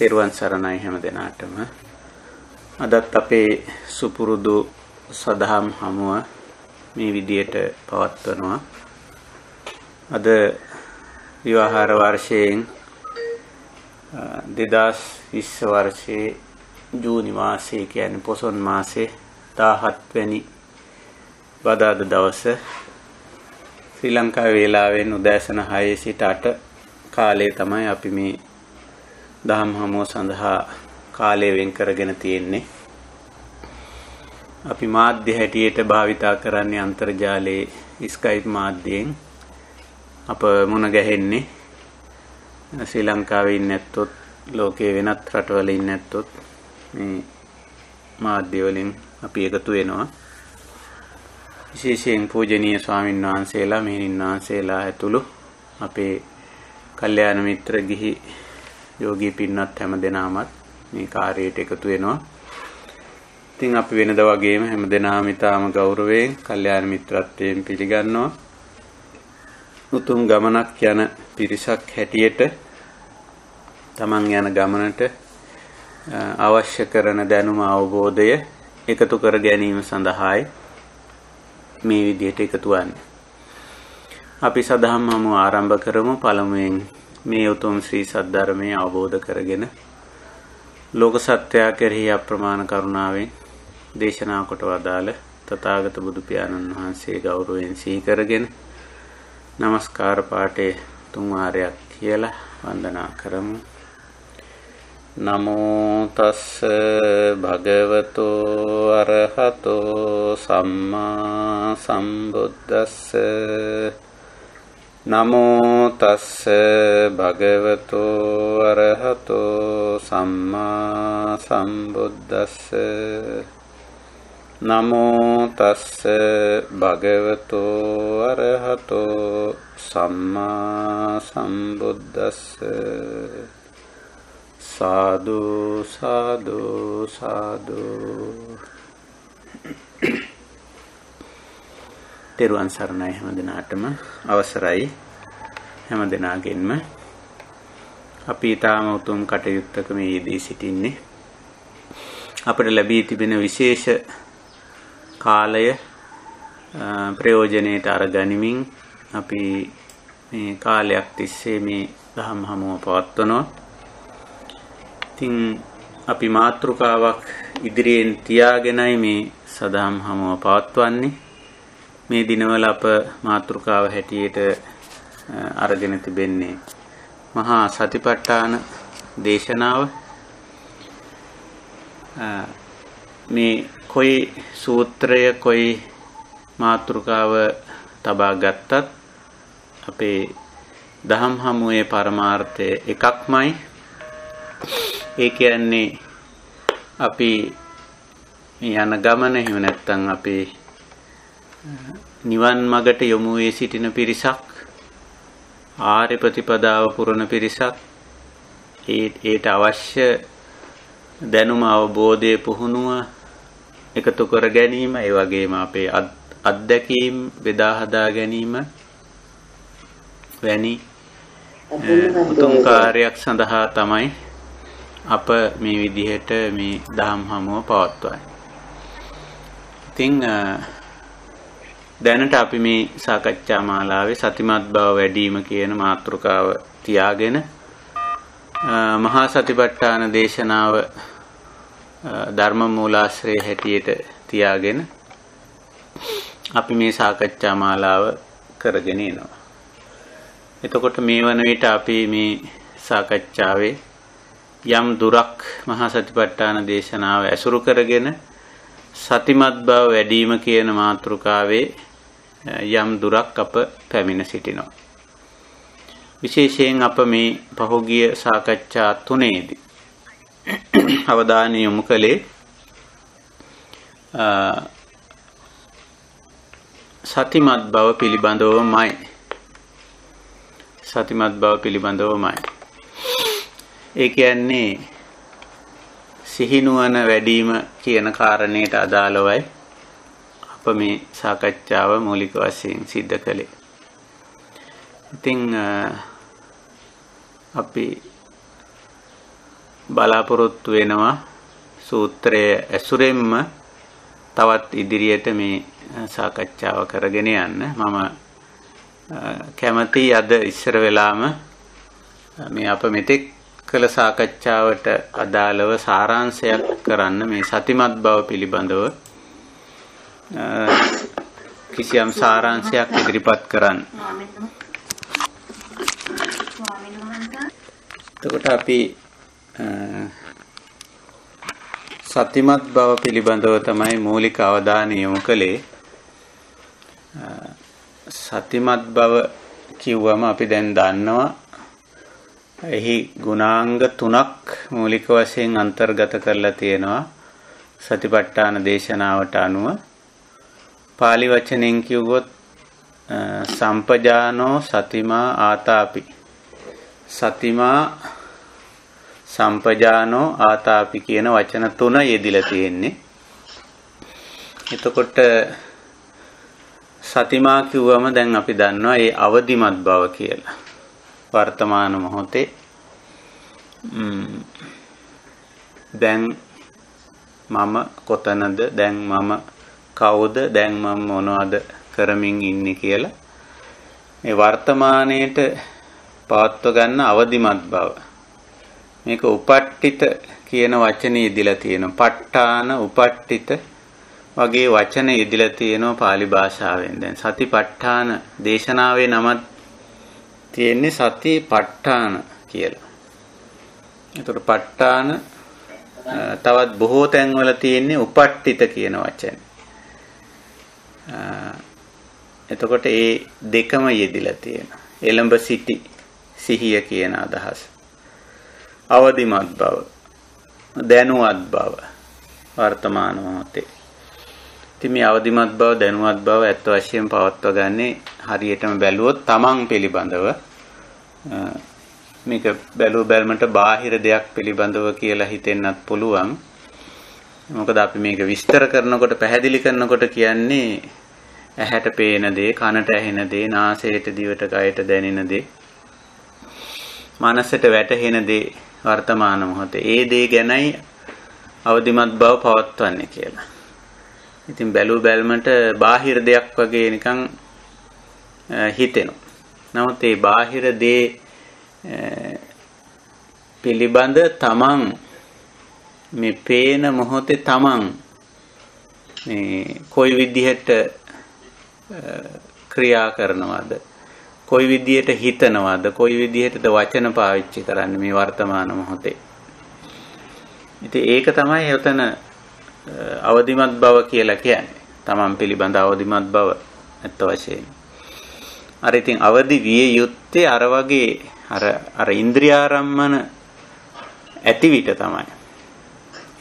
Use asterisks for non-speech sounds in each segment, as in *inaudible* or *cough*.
තෙරුවන් සරණයි හැම දෙනාටම. අදත් අපේ සුපුරුදු සදහම් හමුව මේ විදියට පවත්වනවා. අද විවාහාර වර්ෂයෙන් 2020 වර්ෂයේ ජූනි මාසයේ කියන්නේ පොසොන් මාසේ 17 වෙනි බදාද දවස ශ්‍රී ලංකා වේලාවෙන් උදෑසන 6 සිට 8 කාලයේ තමයි අපි මේ දහම් හමුව සඳහා කාලය වෙන් කරගෙන තියෙන්නේ. අපි මාධ්‍ය හැටියට භාවිතා කරන්නේ අන්තර්ජාලයේ ස්කයිප් මාධ්‍යයෙන්. අප මුණ ගැහෙන්නේ? ශ්‍රී ලංකාවේ ඉන්නේ නැත්තොත් ලෝකයේ වෙනත් රටවල ඉන්නේ නැත්තොත් මේ මාධ්‍ය වලින් අපි එකතු වෙනවා. විශේෂයෙන් පූජනීය ස්වාමීන් වහන්සේලා මෙහෙණින් වහන්සේලා ඇතුළු අපේ කල්යාණ මිත්‍ර ගිහි යෝගී පින්නත් හැම දෙනාමත් මේ කාර්යයට එකතු වෙනවා. ඉතින් අපි වෙනද වගේම හැම දෙනාම ඊටාම ගෞරවයෙන් කල්යාණ මිත්‍රත්වයෙන් පිළිගන්නවා. උතුම් ගමනක් යන පිරිසක් හැටියට තමන් යන ගමනට අවශ්‍ය කරන දැනුම අවබෝධය එකතු කර ගැනීම සඳහායි මේ විදිහට එකතු වන්නේ. අපි සදහම් හමු ආරම්භ කරමු පළමුවෙන් මේ උතුම් ශ්‍රී සද්ධර්මය අවබෝධ කරගෙන ලෝක සත්‍යයා කෙරෙහි අප්‍රමාණ කරුණාවෙන් දේශනා කොට වදාළ තථාගත බුදු පියාණන් වහන්සේ ගෞරවයෙන් සිහි කරගෙන নমස්කාර පාඨයේ තුන් වාරයක් කියලා වන්දනා කරමු. නමෝ තස්ස භගවතෝ අරහතෝ සම්මා සම්බුද්දස්ස. නමෝ තස්ස භගවතෝ අරහතෝ සම්මා සම්බුද්දස්ස නමෝ තස්ස භගවතෝ අරහතෝ සම්මා සම්බුද්දස්ස සාදු සාදු සාදු. තෙරුවන් සරණයි හැම දිනාටම අවසරයි හැම දිනාගෙන්ම අපි ඊටාම උතුම් කටයුත්තක මේ යෙදී සිටින්නේ අපිට ලැබී තිබෙන විශේෂ කාලය ප්‍රයෝජනයට අරගනිමින් අපි මේ කාලයක් තිස්සේ මේ දහම් හමුව පවත්වනවා. ඉතින් අපි මාතෘකාවක් ඉදිරියෙන් තියාගෙනයි මේ සදහම් හමුව පවත්වන්නේ. මේ දිනවල අප මාතෘකාව හැටියට අරගෙන තිබෙන්නේ මහා සතිපට්ඨාන දේශනාව. මේ කොයි සූත්‍රය කොයි මාතෘකාව තබා ගත්තත් අපේ දහම් හමුවේ පරමාර්ථය එකක්මයි. ඒ කියන්නේ අපි යන ගමන එහෙම නැත්නම් අපේ නිවන් මගට යොමු වී සිටින පිරිසක් ආර්ය ප්‍රතිපදාව පුරන පිරිසක් ඒට අවශ්‍ය දැනුම අවබෝධය පුහුණුව එකතු කර ගැනීම ඒ වගේම අපේ අත්දැකීම් බෙදා හදා ගැනීම වැනි උතුම් කාර්යයක් සඳහා තමයි අප මේ විදිහට මේ දහම් හමුව පවත්වන්නේ. ඉතින් දැනට අපි මේ සාකච්ඡා මාලාවේ සතිමත් බව වැඩිම කියන මාතෘකාව තියාගෙන මහා සතිපට්ඨාන දේශනාව ධර්ම මූලාශ්‍රය හැටියට තියාගෙන අපි මේ සාකච්ඡා මාලාව කරගෙන යනවා. එතකොට මේ වන විට අපි මේ සාකච්ඡාවේ යම් දුරක් මහා සතිපට්ඨාන දේශනාව ඇසුරු කරගෙන සතිමත් බව වැඩිම කියන මාතෘකාවේ යම් දුරක් අප පැමිණ සිටිනවා. විශේෂයෙන් අප මේ පහුගිය සාකච්ඡා තුනේදී අවධානය යොමු කළේ සතිමත් බව පිළිබඳවමයි. සතිමත් බව පිළිබඳවමයි. ඒ කියන්නේ සිහිනුවන වැඩිම කියන කාරණයට අදාළවයි අප මේ සාකච්ඡාව මූලික වශයෙන් සිද්ධ කළේ. ඉතින් අපි බලාපොරොත්තු වෙනවා සූත්‍රයේ ඇසුරෙන්ම තවත් ඉදිරියට මේ සාකච්ඡාව කරගෙන යන්න මම කැමති අද ඉස්සර වෙලාම මේ අප මෙතෙක් කළ සාකච්ඡාවට අදාළව සාරාංශයක් කරන්න මේ සතිමත් බව පිළිබඳව කිසියම් සාරාංශයක් ඉදිරිපත් කරන්න. එතකොට අපි සතිමත් බව පිළිබඳව තමයි මූලික අවධානය යොමු කළේ. සතිමත් බව කිව්වම අපි දැන් දන්නවා එහි ගුණාංග තුනක් මූලික වශයෙන් අන්තර්ගත කරලා තියෙනවා සතිපට්ඨාන දේශනාවට අනුව pāli වචනෙන් කිව්වොත් සම්පජානෝ සතිමා ආතාපි සතිමා සම්පජානෝ ආතාපි කියන වචන තුන යෙදිලා තියෙන්නේ. එතකොට සතිමා කිව්වම දැන් අපි දන්නවා ඒ අවදිමත් බව කියලා. වර්තමාන මොහොතේ දැන් මම කොතනද දැන් මම කවුද දැන් මම මොනවද කරමින් ඉන්නේ කියලා මේ වර්තමානයේට පවත්ව ගන්න අවදිමත් බව මේක උපට්ඨිත කියන වචනේ ඉදිලා තියෙනවා. ප ဋ ාණ උපට්ඨිත වගේ වචන ඉදිලා තියෙනවා pāli භාෂාවෙන්. දැන් සතිපට්ඨාන දේශනාවේ නමක් තියෙන්නේ සතිපට්ඨාන කියලා. ඒතකොට ප ဋ ාණ තවත් බොහෝ තැන්වල තියෙන්නේ උපට්ඨිත කියන වචනේ. එතකොට ඒ දෙකම යෙදිලා තියෙනවා. එළඹ සිටි සිහිය කියන අදහස. අවදිමත් බව දැනුවත් බව වර්තමාන මොහොතේ ඉතින් මේ අවදිමත් බව දැනුවත් බව ඇත්ත වශයෙන් පවත්වා ගන්නේ හරියටම බැලුවොත් තමන් පිළිබඳව මේක බැලුව බැලමට බාහිර දෙයක් පිළිබඳව කියලා හිතෙන්නත් පුළුවන් මොකද අපි මේක විස්තර කරනකොට පැහැදිලි කරනකොට කියන්නේ ඇහැට පේන දේ කනට ඇහෙන දේ නාසයට දිවට කයට දැනෙන දේ මනසට වැටහෙන දේ වර්තමාන මොහොතේ ඒ දේ ගැනයි අවදිමත් බව පවත්වන්නේ කියලා. ඉතින් බැලූ බැල්මට බාහිර දෙයක් වගේ නිකන් හිතෙනවා. නමුත් ඒ බාහිර දේ පිළිබඳ තමන් මේ පේන මොහොතේ තමන් මේ කොයි විදිහට ක්‍රියා කරනවද? කොයි විදියට හිතනවද? කොයි විදිහටද වචන පාවිච්චි කරන්නේ මේ වර්තමාන මොහොතේ? ඉතින් ඒක තමයි යතන අවදිමත් බව කියලා කියන්නේ. තමන් පිළිබඳ අවදිමත් බව ඇත්ත වශයෙන් අර ඉතින් අවදි විය යුත්තේ අර වගේ අර අර ඉන්ද්‍රියාරම්මන ඇති විට තමයි.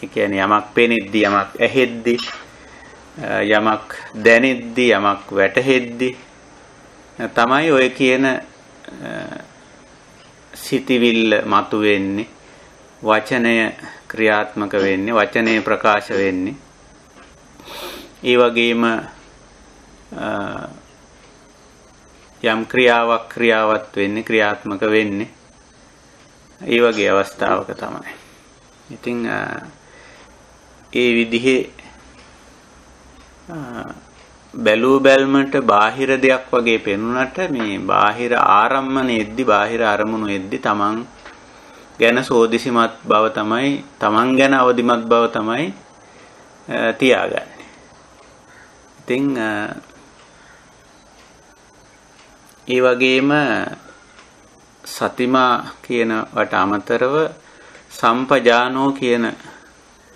ඒ කියන්නේ යමක් පෙනෙද්දි යමක් ඇහෙද්දි යමක් දැනෙද්දි යමක් වැටහෙද්දි තමයි ඔය කියන සිතිවිල්ල මතුවෙන්නේ වචනය ක්‍රියාත්මක වෙන්නේ වචනය ප්‍රකාශ වෙන්නේ ඒ වගේම යම් ක්‍රියාවක් ක්‍රියාවත් වෙන්නේ ක්‍රියාත්මක වෙන්නේ ඒ වගේ අවස්ථාවක තමයි. ඉතින් ඒ විදිහේ බැලූ බැල්මට බාහිර දෙයක් වගේ පෙනුනට මේ බාහිර ආරම්මණයෙද්දි බාහිර අරමුණු එද්දි තමන් ගැන සෝදිසිමත් බව තමයි තමන් ගැන අවදිමත් බව තමයි තියාගන්නේ. ඉතින් ඒ වගේම සතිමා කියන වට අමතරව සම්පජානෝ කියන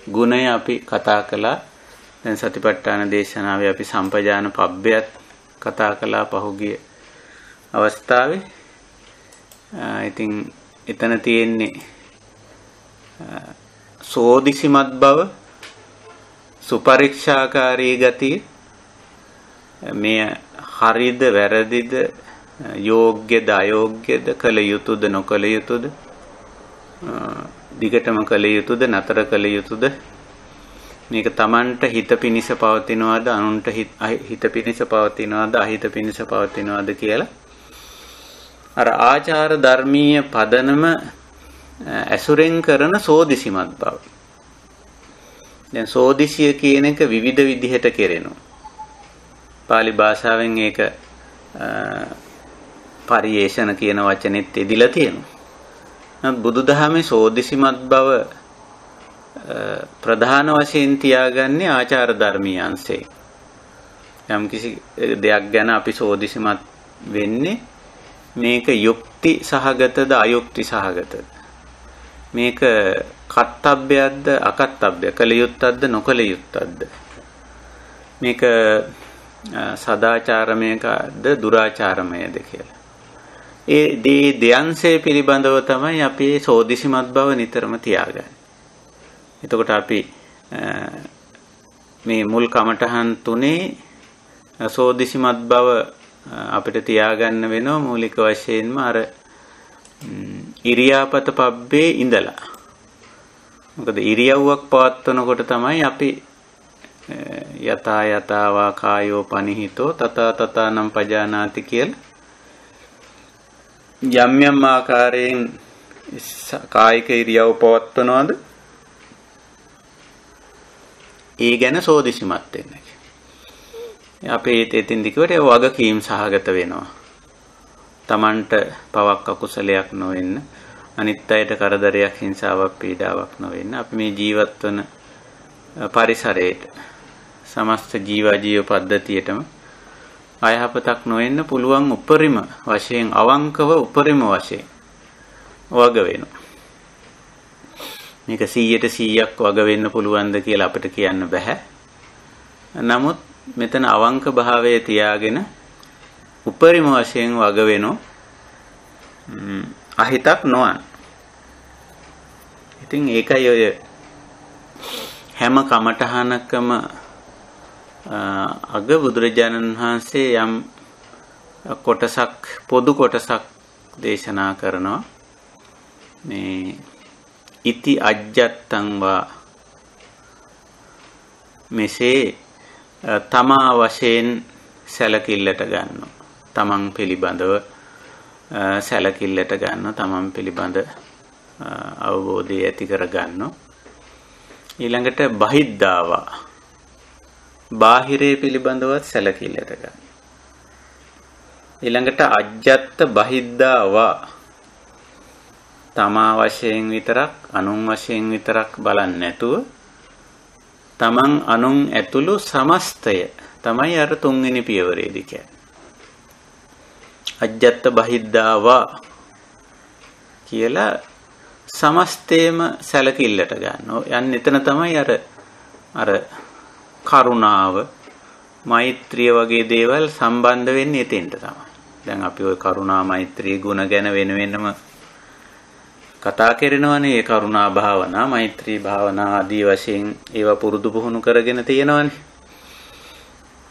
ගුණය අපි කතා කළා දැන් සතිපට්ඨාන දේශනාවේ අපි සම්පජාන පබ්බයත් කතා කළා පහුගිය අවස්ථාවේ. ඉතින් එතන තියෙන්නේ සෝදිසිමත් බව සුපරීක්ෂාකාරී ගතිය මෙය හරිද වැරදිද යෝග්‍යද අයෝග්‍යද කළ යුතුද නොකළ යුතුද දිගටම කළ යුතුද නතර කළ යුතුද මේක Tamanට හිත පිනිස පවතිනවද අනුන්ට හිත පිනිස පවතිනවද අහිත පිනිස පවතිනවද කියලා අර ආචාර ධර්මීය පදනම ඇසුරෙන් කරන සෝදිසිමත් බව. දැන් සෝදිසිය කියන එක විවිධ විදිහට කෙරෙනවා. pāli භාෂාවෙන් ඒක පරිේෂණ කියන වචනේත් එදිලා තියෙනවා. නමුත් බුදුදහමේ සෝදිසිමත් බව ප්‍රධාන වශයෙන් තියාගන්නේ ආචාර ධර්මීය අංශේ. යම් කිසි දෙයක් ගැන අපි සෝදිසිමත් වෙන්නේ මේක යුක්ති සහගතද අයුක්ති සහගතද? මේක කත්තබ්බයක්ද අකත්තබ්බය කළ යුත්තක්ද නොකළ යුත්තක්ද? මේක සදාචාරමයකද දුරාචාරමයද කියලා. ඒ දේ දෙයන්සේ පිළිබඳව තමයි අපි සෝදිසිමත් බව නිතරම තියාගන්නේ එතකොට අපි මේ මුල් කමටහන් තුනේ සෝදිසිමත් බව අපිට තියාගන්න වෙනවා මූලික වශයෙන්ම අර ඉරියාපත පබ්බේ ඉඳලා. මොකද ඉරියව්වක් පවත්වනකොට තමයි අපි යතා යතාවා කායෝ පනිහිතෝ තතා තතානම් පජානාති කියලා යම් යම් ආකාරයෙන් කායික ඉරියව් පවත්වනවද ඒ ගැන සෝදිසිමත් වෙන්න. අපේ එතින් දිකට වගකීම් සහගත වෙනවා. Tamanට පවක් අකුසලයක් නොවෙන්න අනිත් අයට කරදරයක් හිංසාවක් පීඩාවක් නොවෙන්න අපි මේ ජීවත් වන පරිසරයට සමස්ත ජීවජීව පද්ධතියටම අයහපතක් නොවෙන්න පුළුවන් උපරිම වශයෙන් අවංකව උපරිම වශයෙන් වග වෙනවා. මේක 100ට 100ක් වග වෙන්න පුළුවන්ද කියලා අපිට කියන්න බෑ. නමුත් මෙතන අවංක භාවයේ තියාගෙන උපරිම වශයෙන් වග වෙනෝ අහිතක් නොවන. ඉතින් ඒකයි ඔය හැම කමඨහනකම අග බුදුරජාණන් වහන්සේ යම් කොටසක් පොදු කොටසක් දේශනා කරනවා මේ ඉති අජ්ජත්තං වා මෙසේ තමා වශයෙන් සැලකිල්ලට ගන්නවා. තමන් පිළිබඳව සැලකිල්ලට ගන්න තමන් පිළිබඳ අවබෝධය ඇති කර ගන්නවා. ඊළඟට බහිද්දාවා බාහිරය පිළිබඳවත් සැලකිල්ලට ගන්න. ඊළඟට අජ්ජත්ත බහිද්දාවා තමා වශයෙන් විතරක් අනුන් වශයෙන් විතරක් බලන්නේ නැතුව තමන් අනුන් ඇතුළු සමස්තය තමයි අර තුන්වෙනි පියවරේදී කියන්නේ. අජ්ජත් බහිද්දාවා කියලා සමස්තේම සැලකිල්ලට ගන්නවා. යන්න එතන තමයි අර අර කරුණාව, මෛත්‍රිය වගේ දේවල් සම්බන්ධ වෙන්නේ එතෙන්ට තමයි. දැන් අපි ওই කරුණා මෛත්‍රී ගුණ ගැන වෙන වෙනම කතා කරනවනේ ඒ කරුණා භාවනා, මෛත්‍රී භාවනා ආදී වශයෙන් ඒවා පුරුදු පුහුණු කරගෙන තියෙනවනේ.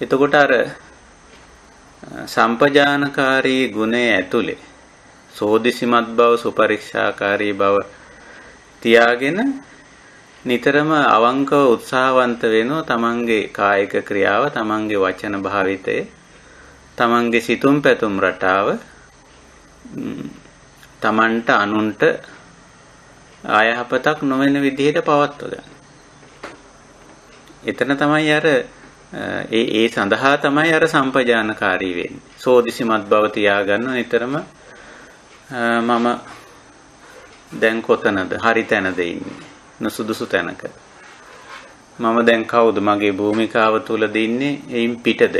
එතකොට අර සම්පජානකාරී ගුණය ඇතුලේ සෝදිසිමත් බව, සුපරික්ෂාකාරී බව තියාගෙන නිතරම අවංකව උත්සාහවන්ත වෙනවා තමන්ගේ කායික ක්‍රියාව, තමන්ගේ වචන භාවිතය, තමන්ගේ සිතුම් පැතුම් රටාව තමන්ට අනුන්ට ආයහපතක් නොවන විදිහට පවත්ව ගන්න. එතන තමයි අර ඒ ඒ සඳහා තමයි අර සම්පජානකාරී වෙන්නේ. සෝදිසිමත් බව තියාගන්න නිතරම මම දැන් කොතනද? හරි තැනද ඉන්නේ? නසුදුසු තැනක. මම දැන් කවුද? මගේ භූමිකාව තුලද ඉන්නේ? එයින් පිටද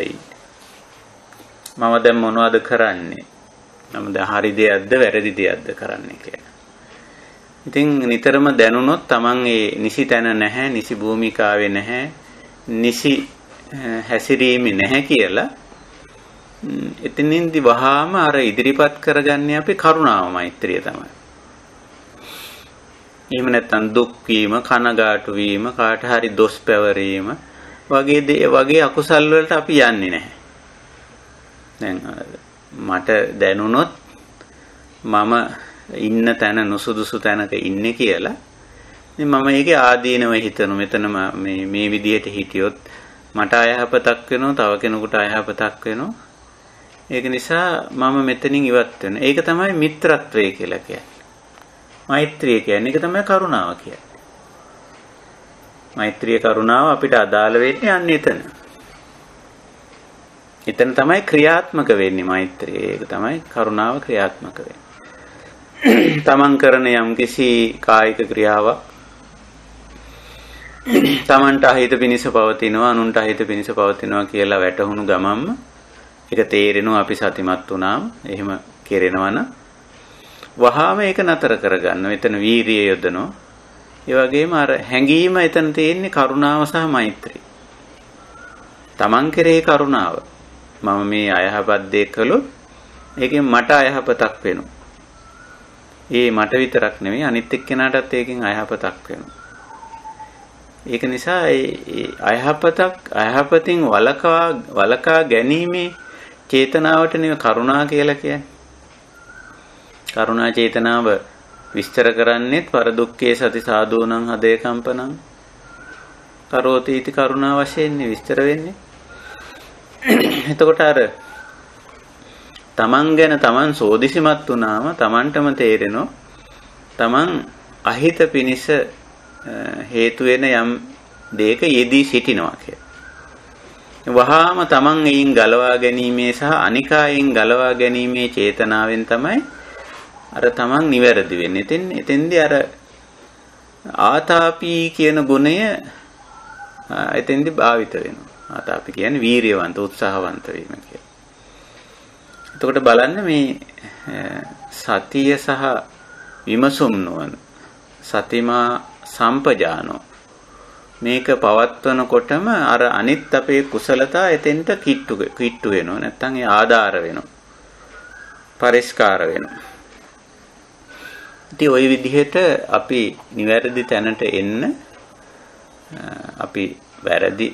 මම දැන් මොනවද කරන්නේ? මම දැන් හරි දෙයක්ද වැරදි දෙයක්ද කරන්නේ කියලා. ඉතින් නිතරම දැනුනොත් Taman ඒ නිසි තැන නැහැ, නිසි භූමිකාවේ නැහැ, නිසි හැසිරීමේ නැහැ කියලා එතනින්දි වහාම අර ඉදිරිපත් කරගන්නේ අපි කරුණාව මෛත්‍රිය තමයි. එහෙම නැත්නම් දුක් වීම, කනගාටු වීම, කාට හරි දොස් පැවරීම වගේ දේ වගේ අකුසල් වලට අපි යන්නේ නැහැ. දැන් මට දැනුනොත් මම ඉන්න තැන නුසුදුසු තැනක ඉන්නේ කියලා. ඉතින් මම ඒකේ ආදීනව හිතනු මෙතන මේ මේ විදිහට හිටියොත් මට අයහපතක් වෙනවා තව කෙනෙකුට අයහපතක් වෙනවා. ඒක නිසා මම මෙතනින් ඉවත් වෙනවා. ඒක තමයි මිත්‍රත්වය කියලා කියන්නේ. මෛත්‍රිය කියන්නේ ඒක තමයි කරුණාව කියන්නේ. මෛත්‍රිය කරුණාව අපිට අදාළ වෙන්නේ අන්න එතන. එතන තමයි ක්‍රියාත්මක වෙන්නේ මෛත්‍රිය. ඒක තමයි කරුණාව ක්‍රියාත්මක වෙන්නේ. තමන් කරන යම්කිසි කායික ක්‍රියාවක් තමන්ට අහිත පිනිස පවතිනවා අනුන්ට අහිත පිනිස පවතිනවා කියලා වැටහුණු ගමම්ම ඒක තේරෙනවා අපි සතිමත් වුණාම එහෙම කෙරෙනවනම් වහාම ඒක නතර කරගන්න. එතන වීරිය යොදනවා. ඒ වගේම අර හැඟීම එතන තියෙන්නේ කරුණාව සහ මෛත්‍රිය. තමන් කෙරෙහි කරුණාව. මම මේ අයහපත් දේ කළොත් ඒකෙන් මට අයහපතක් වෙනවා. ඒ මට විතරක් නෙවෙයි අනිත් එක්කෙනාටත් ඒකෙන් අයහපතක් වෙනවා. ඒක නිසා ඒ අයහපතක් අයහපතින් වලකා වලකා ගැනීමේ චේතනාවට නෙවෙයි කරුණා කියලා කියන්නේ. කරුණා චේතනාව විස්තර කරන්නේත් පරදුක්කේ සති සාධූනං හදේ කම්පනං කරෝති इति කරුණා වශයෙන් විස්තර වෙන්නේ. එතකොට අර තමන් ගැන තමන් සෝදිසිමත් වුණාම තමන්ටම තේරෙනවා තමන් අහිත පිනිස හේතු වෙන යම් දෙයක යෙදී සිටිනවා කියලා. වහාම තමන් එයින් ගලවා ගැනීමේ සහ අනිකායෙන් ගලවා ගැනීමේ චේතනාවෙන් තමයි අර තමන් නිවැරදි වෙන්නේ. එතෙන් එතෙන්දී අර ආතාපි කියන ගුණය එතෙන්දී භාවිත වෙනවා. ආතාපි කියන්නේ වීරියවන්ත උත්සාහවන්ත වීම කියලා. එතකොට බලන්න මේ සතිය සහ විමසුම් නොවන සතිමා සම්පජානෝ මේක පවත්වනකොටම අර අනිත් අපේ කුසලතා එතෙන්ට කිට්ටු කිට්ටු වෙනවා නැත්නම් ඒ ආධාර වෙනවා පරිස්කාර වෙනවා ඉතින් ওই විදිහට අපි නිවැරදි තැනට එන්න අපි වැරදි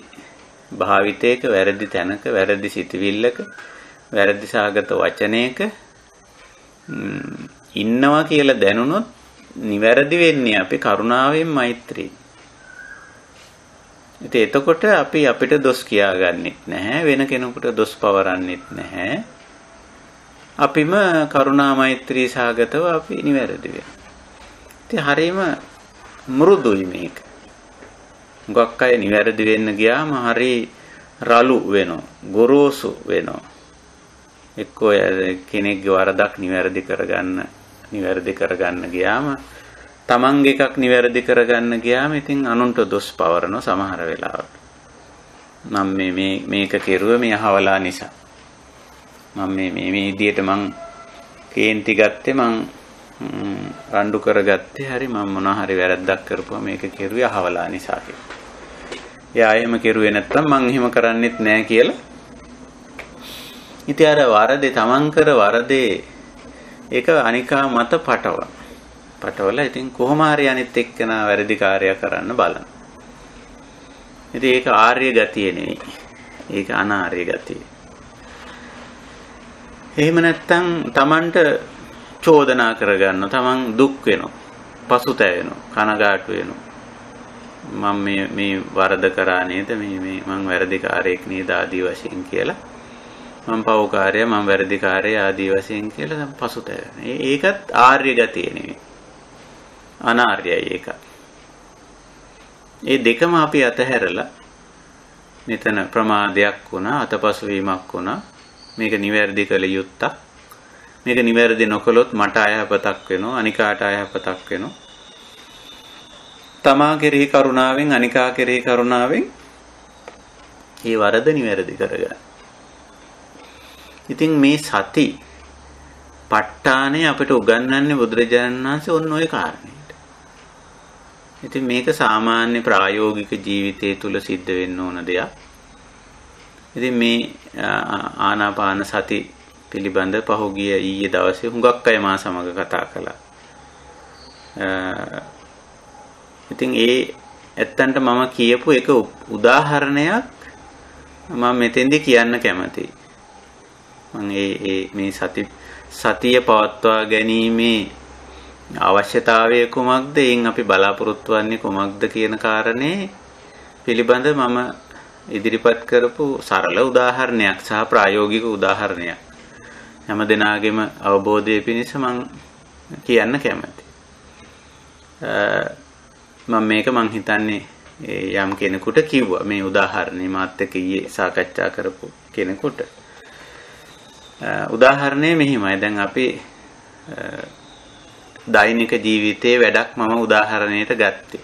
භාවිතයක වැරදි තැනක වැරදි සිතවිල්ලක වැරදි සාගත වචනයක ඉන්නවා කියලා දැනුනොත් නිවැරදි වෙන්නේ අපි කරුණාවෙන් මෛත්‍රී. ඉතින් එතකොට අපි අපිට දොස් කියාගන්නෙත් නැහැ වෙන කෙනෙකුට දොස් පවරන්නෙත් නැහැ. අපිම කරුණා මෛත්‍රී සාගතව අපි නිවැරදි වෙනවා. ඉතින් හරීම මෘදුයි මේක. ගොක්ක අය නිවැරදි වෙන්න ගියාම හරි රළු වෙනවා, ගොරෝසු වෙනවා. එක්කෝ කෙනෙක්ගේ වරදක් නිවැරදි කරගන්න නිවැරදි කරගන්න ගියාම තමන්ගේ එකක් නිවැරදි කරගන්න ගියාම ඉතින් අනුන්ට දොස් පවරන සමහර වෙලාවට. මම මේ මේ මේක කෙරුවේ මේ අහවලා නිසා. මම මේ මේ මේ විදියට මං කේන්ති ගත්තේ මං රණ්ඩු කරගත්තේ හරි මම මොනවා හරි වැරද්දක් කරපුවා මේක කෙරුවේ අහවලා නිසා කියලා. එයා එහෙම කෙරුවේ නැත්තම් මං එහෙම කරන්නෙත් නෑ කියලා. ඉතින් අර වරදේ තමන් කර වරදේ ඒක අනිකා මත පටව. පටවල ඉතින් කොහොම හරි අනිත් එක්කෙනා වැරදි කාර්යයක් කරන්න බලන. ඉතින් ඒක ආර්ය ගතිය නෙවෙයි. ඒක අනාර්ය ගතිය. එහෙම නැත්තම් Tamanට චෝදනා කරගන්න තමන් දුක් වෙනවා. පසුතැවෙනවා කනගාටු වෙනවා. මම මේ මේ වරද කරා නේද? මේ මේ මං වැරදිකාරයෙක් නේද ආදී වශයෙන් කියලා. මම පවකාරය මම වැරදිකාරය ආදී වශයෙන් කියලා පසුතැවෙනවා ඒකත් ආර්ය ගතිය නෙවෙයි අනාර්යයි ඒක ඒ දෙකම අපි අතහැරලා මෙතන ප්‍රමාදයක් වුණා අතපසු වීමක් වුණා. මේක නිවැරදි කළ යුත්තක්. මේක නිවැරදි නොකළොත් මට අයහපතක් වෙනවා, අනිකාට අයහපතක් වෙනවා. තමා කෙරෙහි කරුණාවෙන් අනිකා කෙරෙහි කරුණාවෙන් මේ වරද නිවැරදි කරගන්න. ඉතින් මේ සති ප ဋ ාණය අපිට උගන්වන්නේ බුදුරජාණන් වහන්සේ ඔන්න ඔය කාරණේට. ඉතින් මේක සාමාන්‍ය ප්‍රායෝගික ජීවිතය තුල සිද්ධ වෙන්න ඕන දෙයක්. ඉතින් මේ ආනාපාන සති පිළිබඳ පහුගිය ඊයේ දවසේ හුඟක් අය මා සමග කතා කළා. ඉතින් ඒ ඇත්තන්ට මම කියපු එක උදාහරණයක් මම මෙතෙන්දි කියන්න කැමතියි. මම ඒ ඒ මේ සති සතිය පවත්වා ගැනීමේ අවශ්‍යතාවය කුමක්ද? එයින් අපි බලාපොරොත්තු වෙන්නේ කුමක්ද කියන කාරණේ පිළිබඳ මම ඉදිරිපත් කරපු සරල උදාහරණයක් සහ ප්‍රායෝගික උදාහරණයක්. හැම දිනාගෙම අවබෝධය පිණිස මම කියන්න කැමතියි. මම මේක මං හිතන්නේ යම් කෙනෙකුට කිව්වා මේ උදාහරණේ මාත් එක්ක ඊයේ සාකච්ඡා කරපු කෙනෙකුට උදාහරණය මෙහිමයි දැන් අපි දෛනික ජීවිතයේ වැඩක් මම උදාහරණයට ගත්තේ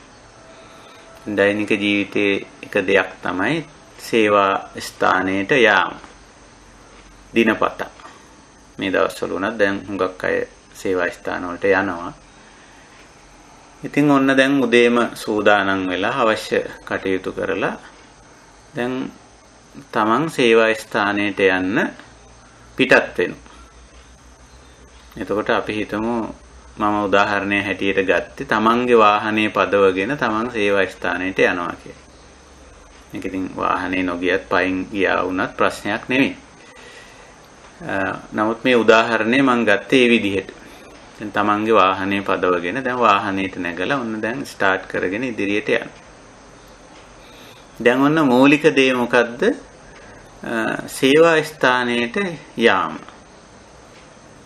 දෛනික ජීවිතයේ එක දෙයක් තමයි සේවා ස්ථානයට යාම. දිනපතා. මේ දවස්වල උනත් දැන් හුඟක් අය සේවා ස්ථාන වලට යනවා. ඉතින් ඔන්න දැන් උදේම සූදානම් වෙලා අවශ්‍ය කටයුතු කරලා දැන් තමන් සේවා ස්ථානයට යන්න පිටත් වෙනවා. එතකොට අපි හිතමු මම උදාහරණය හැටියට ගත්තේ තමන්ගේ වාහනේ පදවගෙන තමන් සේවා ස්ථානයට යනවා කියලා. මේක ඉතින් වාහනේ නොගියත් පයින් ගියා වුණත් ප්‍රශ්නයක් නෙමෙයි. නමුත් මේ උදාහරණය මම ගත්තේ ඒ විදිහට. දැන් තමන්ගේ වාහනේ පදවගෙන දැන් වාහනේට නැගලා ඔන්න දැන් ස්ටාර්ට් කරගෙන ඉදිරියට යනවා. දැන් ඔන්න මූලික දේ මොකද්ද? සේවා ස්ථානයට යාම.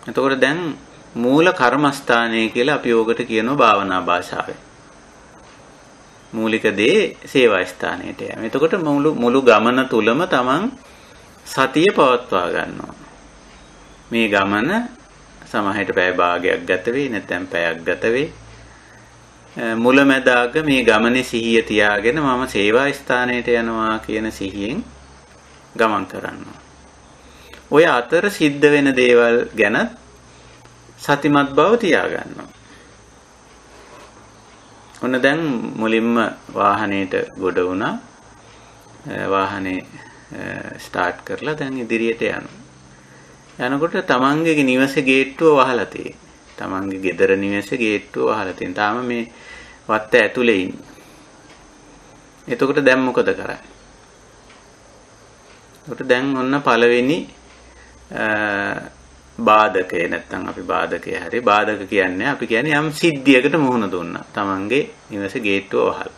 එතකොට දැන් මූල කර්මස්ථානය කියලා අපි ඕකට කියනවා භාවනා භාෂාවෙන්. මූලික දේ සේවා ස්ථානයට යෑම. එතකොට මුළු මුළු ගමන තුලම තමන් සතිය පවත්වා ගන්නවා. මේ ගමන සමහරට පැය භාගයක් ගත වෙයි නැත්නම් පැයක් ගත වෙයි. මුලැමැදාග මේ ගමනේ සිහිය තියාගෙන මම සේවා ස්ථානයට යනවා කියන සිහියෙන් ගමන් කරනවා. ඔය අතර සිද්ධ වෙන දේවල් ගැන සතිමත් බව තියාගන්නවා. ඔන්න දැන් මුලින්ම වාහනේට ගොඩ වුණා. වාහනේ ස්ටාර්ට් කරලා දැන් ඉදිරියට යනවා. යනකොට තමන්ගේ නිවසේ ගේට්ටුව වහලා තියෙන්නේ. තමන්ගේ ගෙදර නිවසේ ගේට්ටුව වහලා තියෙන. තාම මේ වත්ත ඇතුලේ ඉන්නේ. එතකොට දැන් මොකද කරන්නේ? එතකොට දැන් ඔන්න පළවෙනි බාධකය නැත්තම් අපි බාධකය හරි බාධක කියන්නේ අපි කියන්නේ යම් සිද්ධියකට මුහුණ දුන්නා. තමන්ගේ නිවසේ ගේට්ටුව වහලා.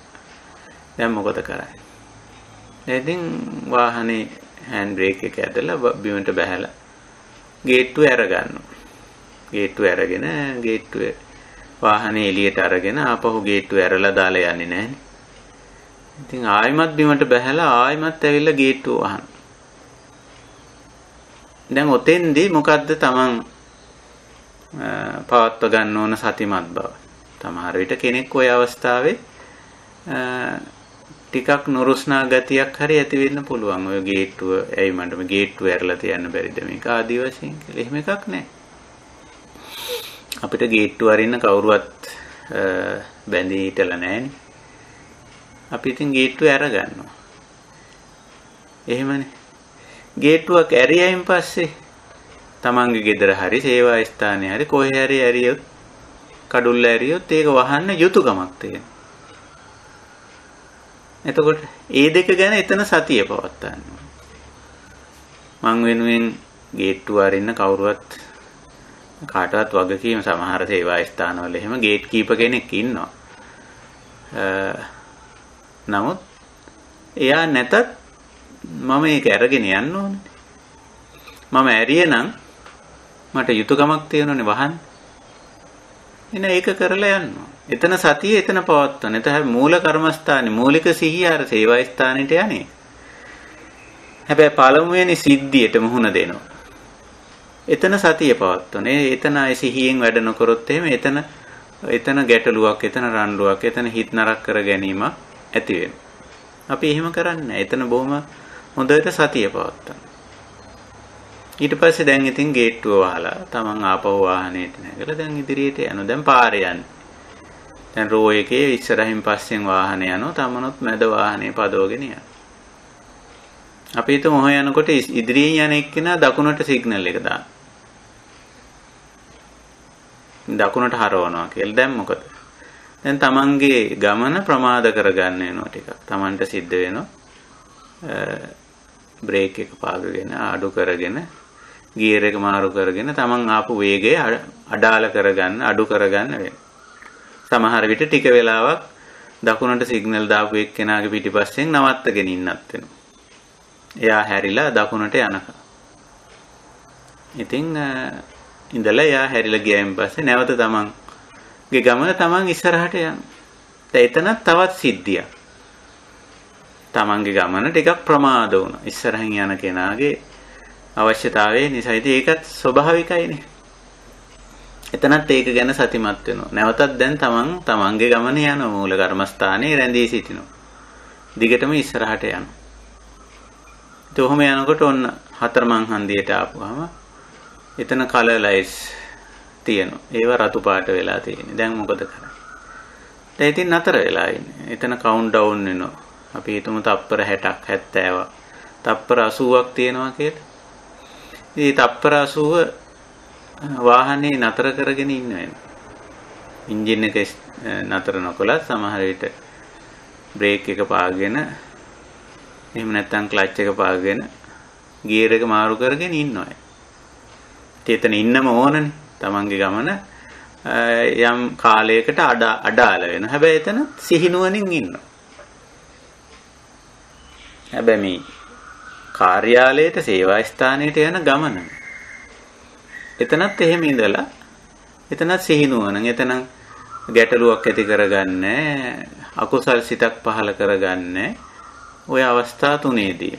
දැන් මොකද කරන්නේ? ඉතින් වාහනේ හෑන්ඩ් බ්‍රේක් එක ඇදලා බිමට බැහැලා ගේට්ටුව අරගන්නවා. ගේට්ටුව අරගෙන ගේට්ටුවේ වාහනේ එළියට අරගෙන ආපහු ගේට්ටුව ඇරලා දාලා යන්නේ නැහනේ. ඉතින් ආයිමත් බිමට බැහැලා ආයිමත් ඇවිල්ලා ගේට්ටුව වහන. දැන් ඔතෙන්දී මොකද්ද Taman පවත්ව ගන්න ඕන සතිමත් බව. තමහර විට කෙනෙක් ওই අවස්ථාවේ ටිකක් නුරුස්නා ගතියක් හරි ඇති වෙන්න පුළුවන්. ඔය ගේට්ටුව ඇයි මන්ට මේ ගේට්ටුව ඇරලා තියන්න බැරිද මේක ආදි වශයෙන් කියලා. එහෙම එකක් නැහැ. අපිට ගේට්ටුව අරින්න කවුරුවත් බැඳී හිටලා නැහැනේ. අපි ඉතින් ගේට්ටුව අරගන්නවා. එහෙමනේ. ගේට්ටුවක් ඇරියයින් පස්සේ තමන්ගේ ගෙදර හරි සේවා ස්ථානයේ හරි කොහේ හරි ඇරියොත් කඩුල්ල ඇරියොත් ඒක වහන්න යුතුයකමක් තියෙනවා. එතකොට ඒ දෙක ගැන එතන සතිය පවත්වන්න. මං වෙනුවෙන් ගේට්ටුව අරින්න කවුරුවත් කාටවත් වගකීම සමහර සේවා ස්ථානවල එහෙම ගේට් කීපර් කෙනෙක් ඉන්නවා. නමුත් එයා නැතත් මම ඒක අරගෙන යන්න ඕනේ. මම ඇරියනම් මට යුතුයකමක් තියෙනවනේ වහන්න. එන ඒක කරලා යන්න එතන සතිය එතන පවත්වන. එතන මූල කර්මස්ථානේ මූලික සිහිය අර සේවා ස්ථානෙට යන්නේ. හැබැයි පළමුවෙනි සිද්ධියට මුහුණ දෙනවා. එතන සතිය පවත්වන. එතන අය සිහියෙන් වැඩ නොකරොත් එහෙම එතන එතන ගැටලුවක්, එතන රණ්ඩුවක්, එතන හිත නරක කර ගැනීමක් ඇති වෙනවා. අපි එහෙම කරන්නේ එතන බොහොම හොඳට සතිය පවත්වන. ඊට පස්සේ දැන් ඉතින් ගේට්ටුව වහලා තමන් ආපහු වාහනේට නැගලා දැන් ඉදිරියට යනවා. දැන් පාරේ යන්නේ. දැන් රෝ එකේ ඉස්සරහින් පස්සෙන් වාහන යනවා තමනුත් මැද වාහනේ පදවගෙන යනවා. අපි හිතමු ඔහ යනකොට ඉදිරියෙන් යන එක්කෙනා දකුණට සිග්නල් එක දාන. දකුණට හරවනවා කියලා. දැන් මොකද? දැන් තමන්ගේ ගමන ප්‍රමාද කරගන්න වෙනවා ටිකක්. තමන්ට සිද්ධ වෙනවා. බ්‍රේක් එක පාගගෙන අඩු කරගෙන ගියර් එක මාරු කරගෙන තමන් ආපු වේගය අඩාල කරගන්න අඩු කරගන්න වෙනවා. සමහර විට ටික වෙලාවක් දකුණට සිග්නල් දාපු එක්කෙනාගේ පිටිපස්සෙන් නවත්තගෙන ඉන්නත් වෙනවා. එයා හැරිලා දකුණට යනකම්. ඉතින් ඉඳලා එයා හැරිලා ගියයින් පස්සේ නැවත තමන් ගේ ගමන තමන් ඉස්සරහට යනවා. දැන් එතනත් තවත් සිද්ධියක්. තමන්ගේ ගමන ටිකක් ප්‍රමාද වුණා. ඉස්සරහින් යන කෙනාගේ අවශ්‍යතාවය නිසා ඉතින් ඒකත් ස්වභාවිකයිනේ. එතනත් ඒක ගැන සතිමත් වෙනවා. නැවතත් දැන් තමන් තමන්ගේ ගමන යන මූල කර්මස්ථානයේ රැඳී සිටිනවා. දිගටම ඉස්සරහට යනවා. ඉතින් ඔහොම යනකොට ඔන්න හතරමං හන්දියට ආපුවාම එතන කලර් ලයිට්ස් තියෙනවා. ඒව රතු පාට වෙලා තියෙන්නේ. දැන් මොකද කරන්නේ? දැන් ඉතින් නතර වෙලා ඉන්නේ. එතන කවුන්ට් ඩවුන් වෙනවා. අපි හිතමු තප්පර 60ක් 70ක්. තප්පර 80ක් තියෙනවා කියලා. ඉතින් තප්පර 80 වාහනේ නතර කරගෙන ඉන්න වෙනවා. එන්ජින් එක නතර නොකළත් සමහර විට බ්‍රේක් එක පාගෙන එහෙම නැත්නම් ක්ලච් එක පාගෙන ගියර් එක මාරු කරගෙන ඉන්නවා. එතන ඉන්නම ඕනනේ. Tamange ගමන යම් කාලයකට අඩාල වෙන. හැබැයි එතන සිහිනුවණින් ඉන්නවා. හැබැයි මේ කාර්යාලයට සේවා ස්ථානයට යන ගමන. එතනත් එහෙම ඉඳලා එතනත් සිහිනුවණන් එතන ගැටලුවක් ඇති කරගන්නේ අකුසල් සිතක් පහල කරගන්නේ ওই අවස්ථා තුනේදී.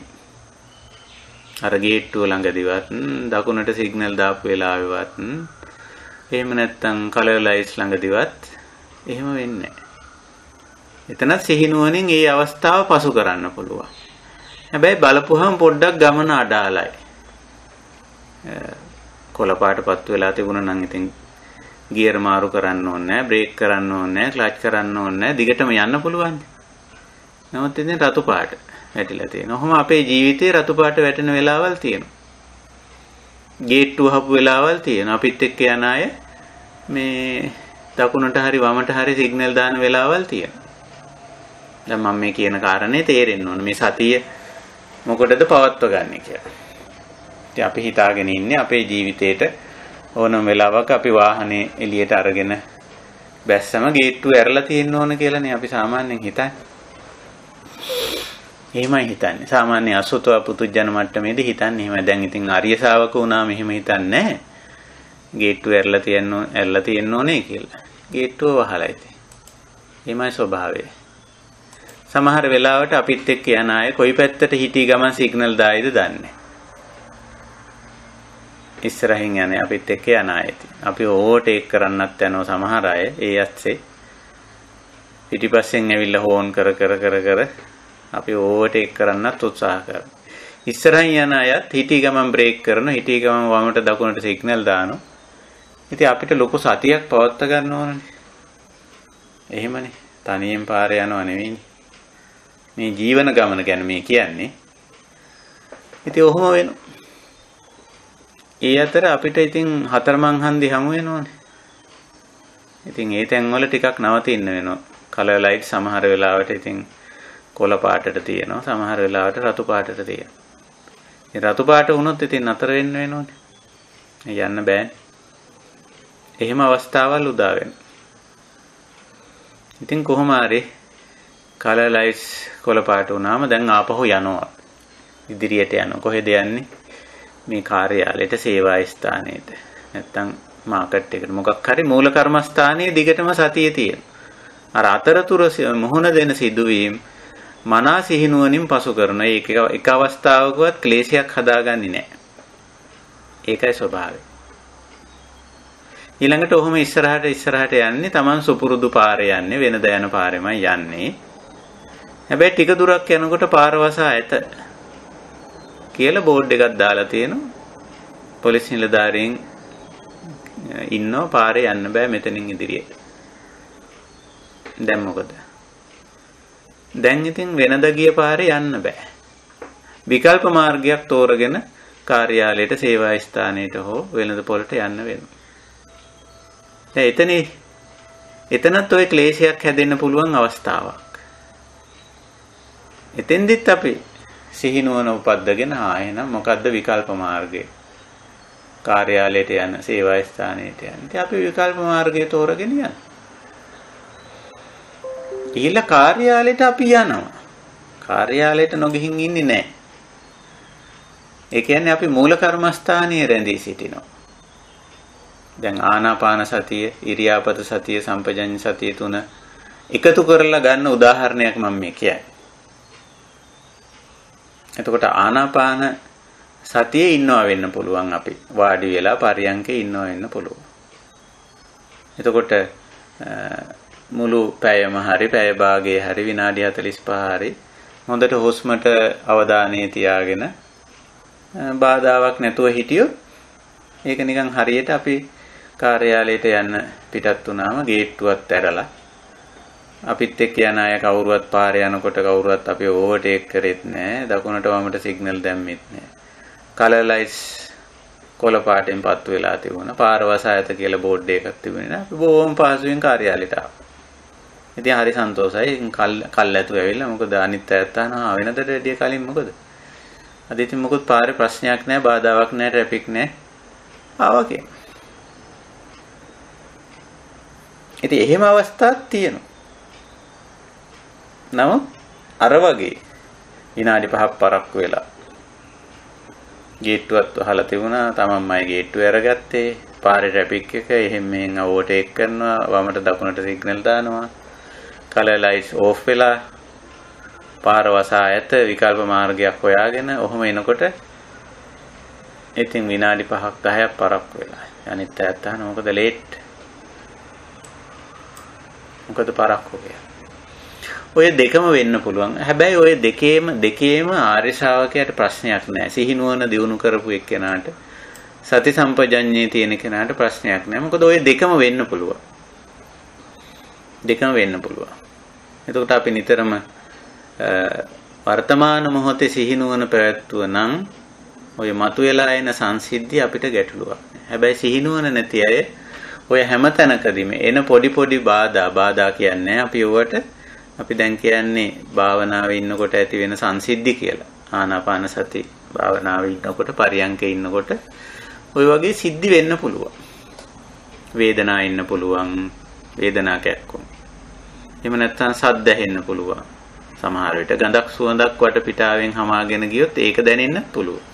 අර ගේට්ටුව ළඟදිවත් දකුණට සිග්නල් දාපු වෙලාවෙවත් එහෙම නැත්නම් කලර් ලයිට්ස් ළඟදිවත් එහෙම වෙන්නේ එතනත් සිහිනුවණින් ඒ අවස්ථාව පසු කරන්න පුළුවන්. හැබැයි බලපුවහම පොඩ්ඩක් ගමන අඩාලයි. කොළපාටපත් වෙලා තිබුණා නම් ඉතින් ගියර් මාරු කරන්න ඕනේ නැහැ, බ්‍රේක් කරන්න ඕනේ නැහැ, ක්ලච් කරන්න ඕනේ නැහැ. දිගටම යන්න පුළුවන්. නමුත් ඉතින් රතු පාට වැටිලා තියෙනවා. ඔහොම අපේ ජීවිතේ රතු පාට වැටෙන වෙලාවල් තියෙනවා. ගේට්ටුව හපු වෙලාවල් තියෙනවා. අපිත් එක්ක යන අය මේ දකුණට හරි වමට හරි සිග්නල් දාන වෙලාවල් තියෙනවා. දැන් මම මේ කියන කාරණේ තේරෙන්න ඕන. මේ සතිය මොකටද පවත්ව ගන්න කියලා. ඉතින් අපි හිතාගෙන ඉන්නේ අපේ ජීවිතේට ඕනම වෙලාවක අපි වාහනේ එළියට අරගෙන බැස්සම ගේට්ටුව ඇරලා තියෙන්න ඕන කියලානේ අපි සාමාන්‍යයෙන් හිතන්නේ. එහෙමයි හිතන්නේ. සාමාන්‍ය අසුතව පුතුජන මට්ටමේදී හිතන්නේ එහෙමයි. දැන් ඉතින් ආර්ය ශාවක වුණාම එහෙම හිතන්නේ නැහැ. ගේට්ටුව ඇරලා තියන්න ඇරලා තියෙන්න ඕනේ කියලා. ගේට්ටුව වහලා ඉතින්. එහෙමයි ස්වභාවය. සමහර වෙලාවට අපිත් එක්ක යන අය කොයි පැත්තට හිටී ගමන් සිග්නල් දායිද දන්නේ ඉස්සරහින් යන්නේ අපිත් එක්ක යන අය. අපි ඕවර්ටේක් කරන්නත් යනවා සමහර අය ඒ ඇස්සේ. පිටිපස්සෙන් ඇවිල්ලා හෝන් කර කර කර කර අපි ඕවර්ටේක් කරන්නත් උත්සාහ කරනවා. ඉස්සරහින් යන අයත් හිටී ගමන් බ්‍රේක් කරනවා, හිටී ගමන් වමට දකුණට සිග්නල් දානවා. ඉතින් අපිට ලොකු සතියක් පවත්වා ගන්න ඕනනේ. එහෙමනේ. තනියෙන් පාරේ යනව නෙවෙයිනේ. මේ ජීවන ගමන ගැන මේ කියන්නේ. ඉතින් ඔහොම වෙනවා. ඒ අතර අපිට ඉතින් හතරමං හන්දි හමු වෙනවනේ. ඉතින් ඒ තැන්වල ටිකක් නවතින්න වෙනවා. කලර් ලයිට් සමහර වෙලාවට ඉතින් කොළ පාටට තියෙනවා සමහර වෙලාවට රතු පාටට තියෙනවා. ඉතින් රතු පාට වුණොත් ඉතින් නතර වෙන්න වෙනවනේ. යන්න බෑනේ. එහෙම අවස්ථාවල් උදා වෙනවා. ඉතින් කොහොම හරි කලර් ලයිට්ස් කොළ පාට වුණාම දැන් ආපහු යනවා. ඉදිරියට යනවා. කොහෙද යන්නේ? මේ කාර්යාලයට සේවා ස්ථානයට. නැත්තම් මාකට් එකට මොකක් හරි මූල කර්මස්ථානයේ දිගටම සතිය තියෙනවා. අර අතරතුර මුහුණ දෙන සිදුවීම් මනා සිහිනුවණින් පසු කරන ඒක එක අවස්ථාවකවත් ක්ලේශයක් හදාගන්නේ නැහැ. ඒකයි ස්වභාවය. ඊළඟට ඔහොම ඉස්සරහට ඉස්සරහට යන්නේ Taman සුපුරුදු පාරේ යන්නේ වෙනද යන පාරෙමයි යන්නේ. හැබැයි ටික දුරක් යනකොට පාර වසා ඇත කියලා බෝඩ් එකක් දාලා තියෙනවා. පොලිස් නිලධාරීන් ඉන්නව පාරේ යන්න බෑ මෙතනින් ඉදිරියට. දැන් මොකද? දැන් ඉතින් වෙනද ගිය පාරේ යන්න බෑ. විකල්ප මාර්ගයක් තෝරගෙන කාර්යාලයට සේවා ස්ථානයට හෝ වෙළඳ පොළට යන්න වෙනවා. දැන් එතනේ එතනත් ওই ක්ලේශයක් හැදෙන්න පුළුවන් අවස්ථාවක්. එතෙන්දිත් අපි සිහිනුවන උපද්දගෙන ආ එහෙනම් මොකද්ද විකල්ප මාර්ගය? කාර්යාලයට යන සේවා ස්ථානයට යන. ඉතින් අපි විකල්ප මාර්ගය තෝරගෙන යනවා. ගිහිල්ලා කාර්යාලයට අපි යනවා. කාර්යාලයට නොගිහින් ඉන්නේ නැහැ. ඒ කියන්නේ අපි මූල කර්මස්ථානයේ රැඳී සිටිනවා. දැන් ආනාපාන සතිය, ඉරියාපත සතිය, සම්පජඤ්ඤ සතිය තුන එකතු කරලා ගන්න උදාහරණයක් මම මේ කියන්නේ. එතකොට ආනාපාන සතියේ ඉන්නවා වෙන්න පුළුවන් අපි. වාඩි වෙලා පරියන්කේ ඉන්නවා වෙන්න පුළුවන්. එතකොට මුළු පැයම හරි පැය භාගයේ හරි විනාඩි 45 හරි හොඳට හුස්මට අවධානය තියාගෙන බාධාවක් නැතුව හිටියොත් ඒක නිකන් හරියට අපි කාර්යාලයට යන්න පිටත් වුණාම ගේට්ටුවත් ඇරලා අපිත් එක්ක යන අය කවුරුවත් පාරේ යනකොට කවුරුවත් අපි ඕවර්ටේක් කරෙත් නැහැ දකුණට වමට සිග්නල් දැම්මෙත් නැහැ කලර් ලයිට්ස් කොළ පාටෙන් පත්තු වෙලා තිබුණා පාර වසායත කියලා බෝඩ් එකක් තිබුණේ නැහැ අපි බොහොම පහසුවෙන් කාර්යාලයට ආවා ඉතින් හරි සන්තෝසයි. කල් කල් ඇතුව ඇවිල්ලා මොකද අනිත් අයත් අහනවා වෙනදට වැඩිය කලින් මොකද? අද ඉතින් මොකුත් පාරේ ප්‍රශ්නයක් නැහැ, බාධාවක් නැහැ, ට්‍රැෆික් නැහැ. ආවා කියන. ඉතින් එහෙම අවස්ථාවක් තියෙනවා. නමුත් අර වගේ විනාඩි 5ක් පරක්කු වෙලා ගේට්ටුවත් වහලා තිබුණා තමන්මයි ගේට්ටුව අරගත්තේ පාරේ ට්‍රැෆික් එක එහෙම මෙහෙන් ඕවර්ටේක් කරනවා වමට දකුණට සිග්නල් දානවා කලර් ලයිට්ස් ඕෆ් වෙලා පාර වසා ඇත විකල්ප මාර්ගයක් හොයාගෙන ඔහොම එනකොට ඉතින් විනාඩි 5ක් 10ක් පරක්කු වෙලා. අනිත් ඇත්ත අහන මොකද ලේට්? මොකද පරක්කු ඔය දෙකම වෙන්න පුළුවන්. හැබැයි ඔය දෙකේම දෙකේම ආර්ය ශ්‍රාවකයාට ප්‍රශ්නයක් නැහැ. සිහිනුවන දිනු කරපු එක්කෙනාට සති සම්පජඤ්ඤේ තියෙන කෙනාට ප්‍රශ්නයක් නැහැ. මොකද ඔය දෙකම වෙන්න පුළුවන්. දෙකම වෙන්න පුළුවන්. එතකොට අපි නිතරම වර්තමාන මොහොතේ සිහිනුවන පැවැත්වුව නම් ඔය මතුවලා එන සංසිද්ධිය අපිට ගැටලුවක්. හැබැයි සිහිනුවන නැති අය ඔය හැම තැනකදීම එන පොඩි පොඩි බාධා බාධා කියන්නේ අපි ඔවට අපි දැන් කියන්නේ භාවනාවේ ඉන්නකොට ඇති වෙන සංසිද්ධි කියලා. ආනාපාන සති භාවනාවේ ඉන්නකොට පරියංකේ ඉන්නකොට ওই වගේ සිද්ධි වෙන්න පුළුවන්. වේදනා ඉන්න පුළුවන් වේදනා කැක්කුම්. එහෙම නැත්නම් සද්ද ඇහෙන්න පුළුවන්. සමහර විට ගඳක් සුවඳක් වටපිටාවෙන් හමාගෙන ගියොත් ඒක දැනෙන්න පුළුවන්.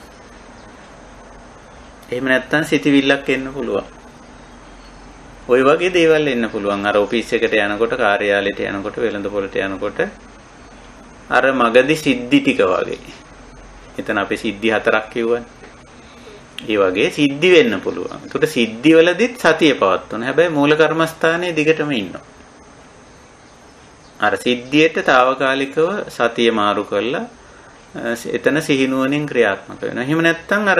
එහෙම නැත්නම් සිතවිල්ලක් එන්න පුළුවන්. ওই වගේ දේවල් එන්න පුළුවන් අර ඔෆිස් එකට යනකොට කාර්යාලයට යනකොට වෙළඳ පොළට යනකොට අර මගදි සිද්ධි ටික වගේ. එතන අපි සිද්ධි හතරක් කියවනේ. ඒ වගේ සිද්ධි වෙන්න පුළුවන්. ඒකට සිද්ධි වලදිත් සතිය පවත්වන. හැබැයි මූල කර්මස්ථානයේ දිගටම ඉන්නවා. අර සිද්ධියට తాවකාලිකව සතිය මාරු කරලා එතන සිහිනුවණින් ක්‍රියාත්මක වෙනවා. එහෙම නැත්නම් අර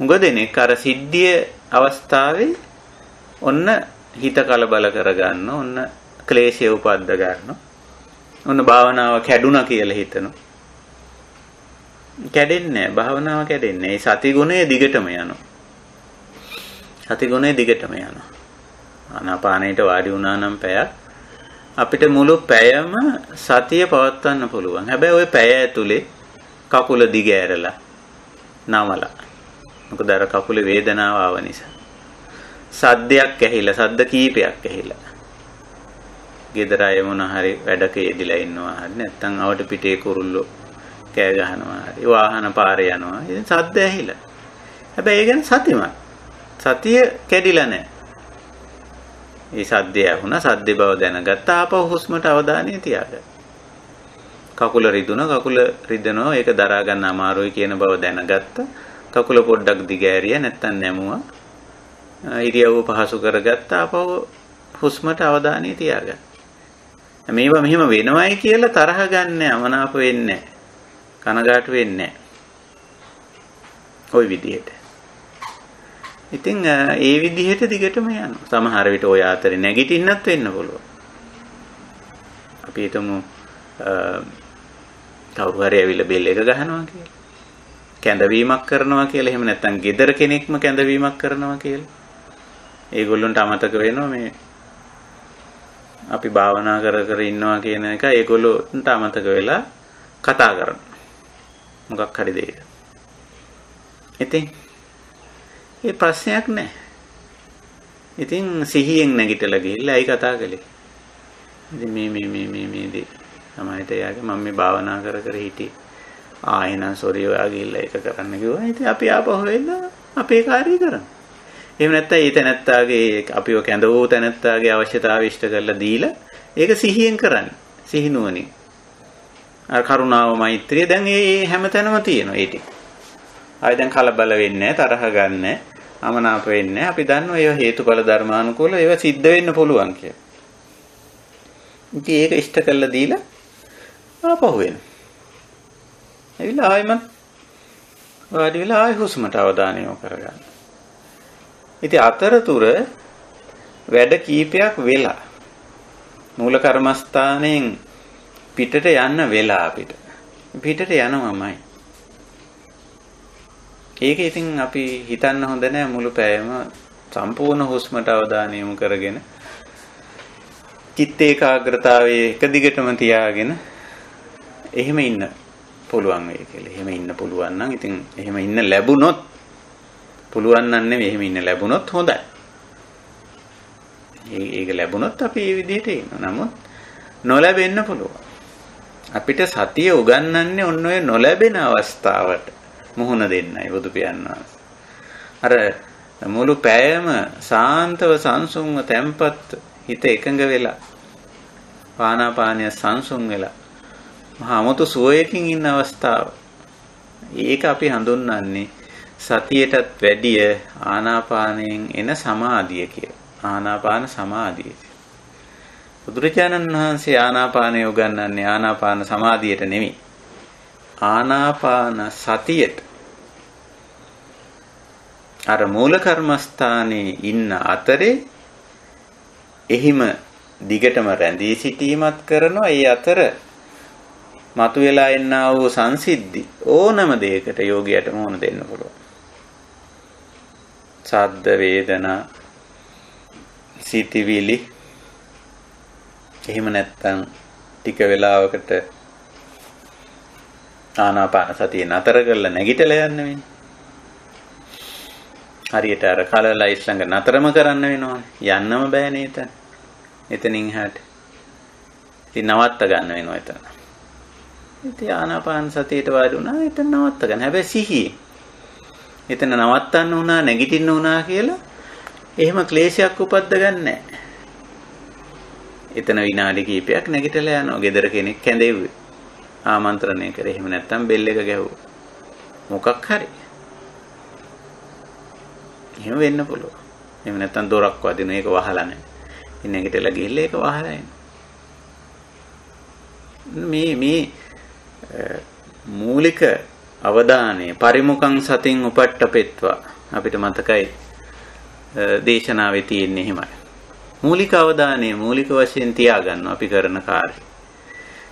මුගදෙනෙක් අර සිද්ධිය අවස්ථාවේ ඔන්න හිත කලබල කරගන්න, ඔන්න ක්ලේශය උපද්ද ගන්න. ඔන්න භාවනාව කැඩුනා කියලා හිතනවා. කැඩෙන්නේ නැහැ. භාවනාව කැඩෙන්නේ. ඒ සති ගුණය දිගටම යනවා. සති ගුණය දිගටම යනවා. ආනාපානයට වාඩි වුණා නම් පැයක් අපිට මුළු පැයම සතිය පවත්වන්න පුළුවන්. හැබැයි ওই පැය ඇතුලේ කකුල දිග ඇරලා නමලා. මොකද අර කකුලේ වේදනාව ආව නිසා. සද්දයක් ඇහිලා සද්ද කීපයක් ඇහිලා. ගෙදර අය මොන හරි වැඩක යෙදිලා ඉන්නවා හරි නැත්නම් අවට පිටේ කුරුල්ලෝ කෑ ගහනවා හරි වාහන පාරේ යනවා. ඉතින් සද්ද ඇහිලා. හැබැයි ඒ ගැන සතිමත්. සතිය කැඩිලා නැහැ. ඒ සද්දය ඇහුණා සද්දේ බව දැනගත්තා ආපහු හුස්මට අවධානය තියාගන්න කකුල රිදුණා කකුල රිදෙනවා. ඒක දරා ගන්න අමාරුයි කියන බව දැනගත්තා. කකුල පොඩ්ඩක් දිගෑරියා නැත්තම් නැමුවා. ඉරියව්ව පහසු කරගත්තා ආපහු හුස්මට අවධානය තියාගන්න මේවා මෙහෙම වෙනවයි කියලා තරහ ගන්න අමනාප වෙන්නේ නැහැ කනගාටු වෙන්නේ ওই විදිහට. ඉතින් ඒ විදිහට දිගටම යනවා. සමහර විට ඔය අතරේ නැගිටින්නත් වෙන්න පුළුවන්. අපි හිතමු කවුරු හරි ඇවිල්ලා බෙල් එක ගහනවා කියලා. කැඳවීමක් කරනවා කියලා. එහෙම නැත්නම් gedara කෙනෙක්ම කැඳවීමක් කරනවා කියලා. ඒගොල්ලොන්ට අමතක වෙනවා මේ අපි භාවනා කර කර ඉන්නවා කියන එක ඒගොල්ලොන්ට අමතක වෙලා කතා කරනවා. මොකක් හරි දෙයක. ඉතින් ඒ ප්‍රශ්නයක් නැහැ. ඉතින් සිහියෙන් නැගිටලා ගිහිල්ලා අයි කතා කළේ. ඉතින් මේ මේ මේ මේ මේ දේ තමයි එයාගේ මම මේ භාවනා කර කර හිටියේ. ආ එහෙනම් සෝරි ඔයා ගිහිල්ලා ඒක කරන්න කිව්වා. ඉතින් අපි ආපහු වෙලා අපේ කාර්යය කරමු. එහෙම නැත්නම් ඒ තැනැත්තාගේ අපිව කැඳවූ තැනැත්තාගේ අවශ්‍යතාවය ඉෂ්ට කරලා දීලා ඒක සිහියෙන් කරන්නේ. සිහිනුවණින්. අර කරුණාව මෛත්‍රිය දැන් ඒ හැමතැනම තියෙනවා ඒ ටික. ආයි දැන් කලබල වෙන්නේ තරහ ගන්න අමනාප වෙන්නේ අපි දන්නවා ඒවා හේතුඵල ධර්මානුකූල ඒවා සිද්ධ වෙන්න පුළුවන් කියලා. ඉතින් ඒක ඉෂ්ට කරලා දීලා ආපහු වෙන. එවිලා ආයෙමත් වාඩි වෙලා ආයෙ හුස්මට අවධානය යොමු කරගන්න. ඉතින් අතරතුර වැඩ කීපයක් වෙලා මූල කර්මස්ථානයෙන් පිටට යන්න වෙලා අපිට. පිටට යනවමයි. ඒක ඉතින් අපි හිතන්න හොඳ නෑ මුළු පැයම සම්පූර්ණ හුස්මට අවධානය යොමු කරගෙන චිත්ත ඒකාග්‍රතාවයේ එක දිගටම තියාගෙන එහෙම ඉන්න පුළුවන් වෙයි කියලා. එහෙම ඉන්න පුළුවන් නම් ඉතින් එහෙම ඉන්න ලැබුණොත් පුළුවන් නම් නෙවෙයි එහෙම ඉන්න ලැබුණොත් හොඳයි. ඒක ලැබුණොත් අපි මේ විදිහට ඉන්නවා. නමුත් නොලැබෙන්න පුළුවන්. අපිට සතිය උගන්වන්නේ ඔන්න ඔය නොලැබෙන අවස්ථාවට මුහුණ දෙන්නයි බුදු පියාණන් අර මුළු පෑයම සාන්තව සංසුන්ව තැම්පත් හිත එකඟ වෙලා පානාපානය සංසුන් වෙලා මහා අමුතු සුවයකින් ඉන්න අවස්ථාව. ඒක අපි හඳුන්වන්නේ සතියටත් වැඩිය ආනාපානයෙන් එන සමාධිය කියලා. ආනාපාන සමාධිය. බුදුරජාණන් වහන්සේ ආනාපානය උගන්වන්නේ ආනාපාන සමාධියට නෙමෙයි. ආනාපාන සතියට. අර මූල කර්මස්ථානයේ ඉන්න අතරේ එහිම දිගටම රැඳී සිටීමත් කරනවා. ඒ අතර මතුවලා එන්නා වූ සංසිද්ධි ඕනම දෙයකට යෝගියට මොන දෙන්න පුළුවන්. සද්ද වේදනා සිතිවිලි එහෙම නැත්තම් ටික වෙලාවකට ආනාපාන සතිය නතර කරලා නැගිටලා යන්න වෙන්නේ. හරියට අර කලලයිස් ළඟ නතරම කරන්න වෙනවනේ. යන්නම බෑ නේද? එතනින් එහාට. ඉතින් නවත්ත ගන්න වෙනවා එතන. ඉතින් ආනාපාන සතියට වාඩි වුණා එතන නවත්ත ගන්න. හැබැයි සිහියේ. එතන නවත්තන්න වුණා නැගිටින්න වුණා කියලා එහෙම ක්ලේශයක් උපද්ද ගන්නෑ. එතන විනාඩි කිහිපයක් නැගිටලා යනවා. ගෙදර කෙනෙක් කැඳෙව්වේ. ආමන්ත්‍රණය කරේ. එහෙම නැත්තම් බෙල් එක ගැහුවා. මොකක් හරි. එහෙම වෙන්න පුළුවන්. එහෙම නැත්තම් දොරක් වදින ඒක වහලා නැහැ. ඉතින් නැගිටලා ගිහිල්ලා ඒක වහලා එන්න. මේ මේ මූලික අවධානය පරිමුඛං සතින් උපට්ඨපෙත්වා අපිට මතකයි දේශනාවේ තියෙන්නේ එහෙමයි. මූලික අවධානය මූලික වශයෙන් තියාගන්න අපි කරන කාර්යය.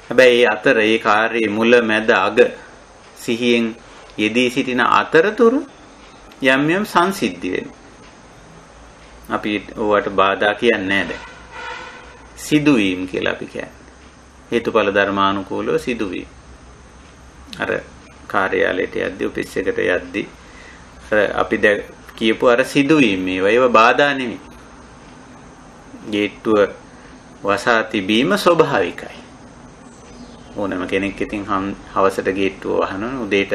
හැබැයි ඒ අතර ඒ කාර්යයේ මුල මැද අග සිහියෙන් යෙදී සිටින අතරතුර යම් යම් සංසිද්ධි වෙනවා. අපි ඕවට බාධා කියන්නේ නැහැ දැන්. සිදුවීම් කියලා අපි කියන්නේ. හේතුඵල ධර්මානුකූලව සිදුවීම්. අර කාර්යාලයට යද්දි ඔෆිස් එකට යද්දි අර අපි දැන් කියපු අර සිදුවීම් මේවා ඒවා බාධා නෙමෙයි. ගේට්ටුව වසා තිබීම ස්වභාවිකයි. ඕනෑම කෙනෙක් ඉතින් හවසට ගේට්ටුව වහනවා උදේට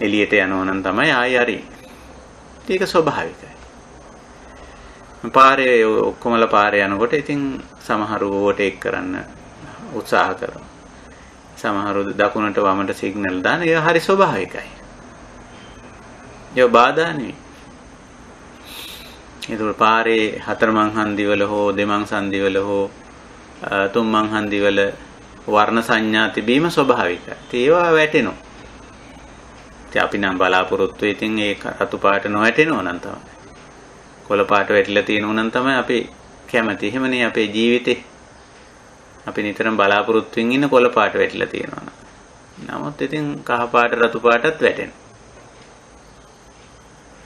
එළියට යනවා නම් තමයි ආයෙ හරි. ඒක ස්වභාවිකයි. පාරේ ඔක්කොමලා පාරේ යනකොට ඉතින් සමහරව ඕවර්ටේක් කරන්න උත්සාහ කරනවා. සමහරු දකුණට වමට සිග්නල් දාන ඒ හරි ස්වභාවිකයි. ඒ බාධා නෙවෙයි. ඒතකොට පාරේ හතරමං හන්දිවල හෝ දෙමං සන්දිවල හෝ තුන්මං හන්දිවල වර්ණ සංඥා තිබීම ස්වභාවිකයි. ඒවා වැටෙනවා. ඉතින් අපි නම් බලාපොරොත්තු ඉතින් ඒ රතු පාට නොවැටෙනව නම් තමයි. කොළ පාට වැටිලා තියෙනව නම් තමයි අපි කැමති. එහෙමනේ අපේ ජීවිතේ අපි නිතරම බලාපොරොත්තුෙන් ඉන්න කොළ පාට වැටිලා තියෙනවා. නමුත් ඉතින් කහ පාට රතු පාටත් වැටෙනවා.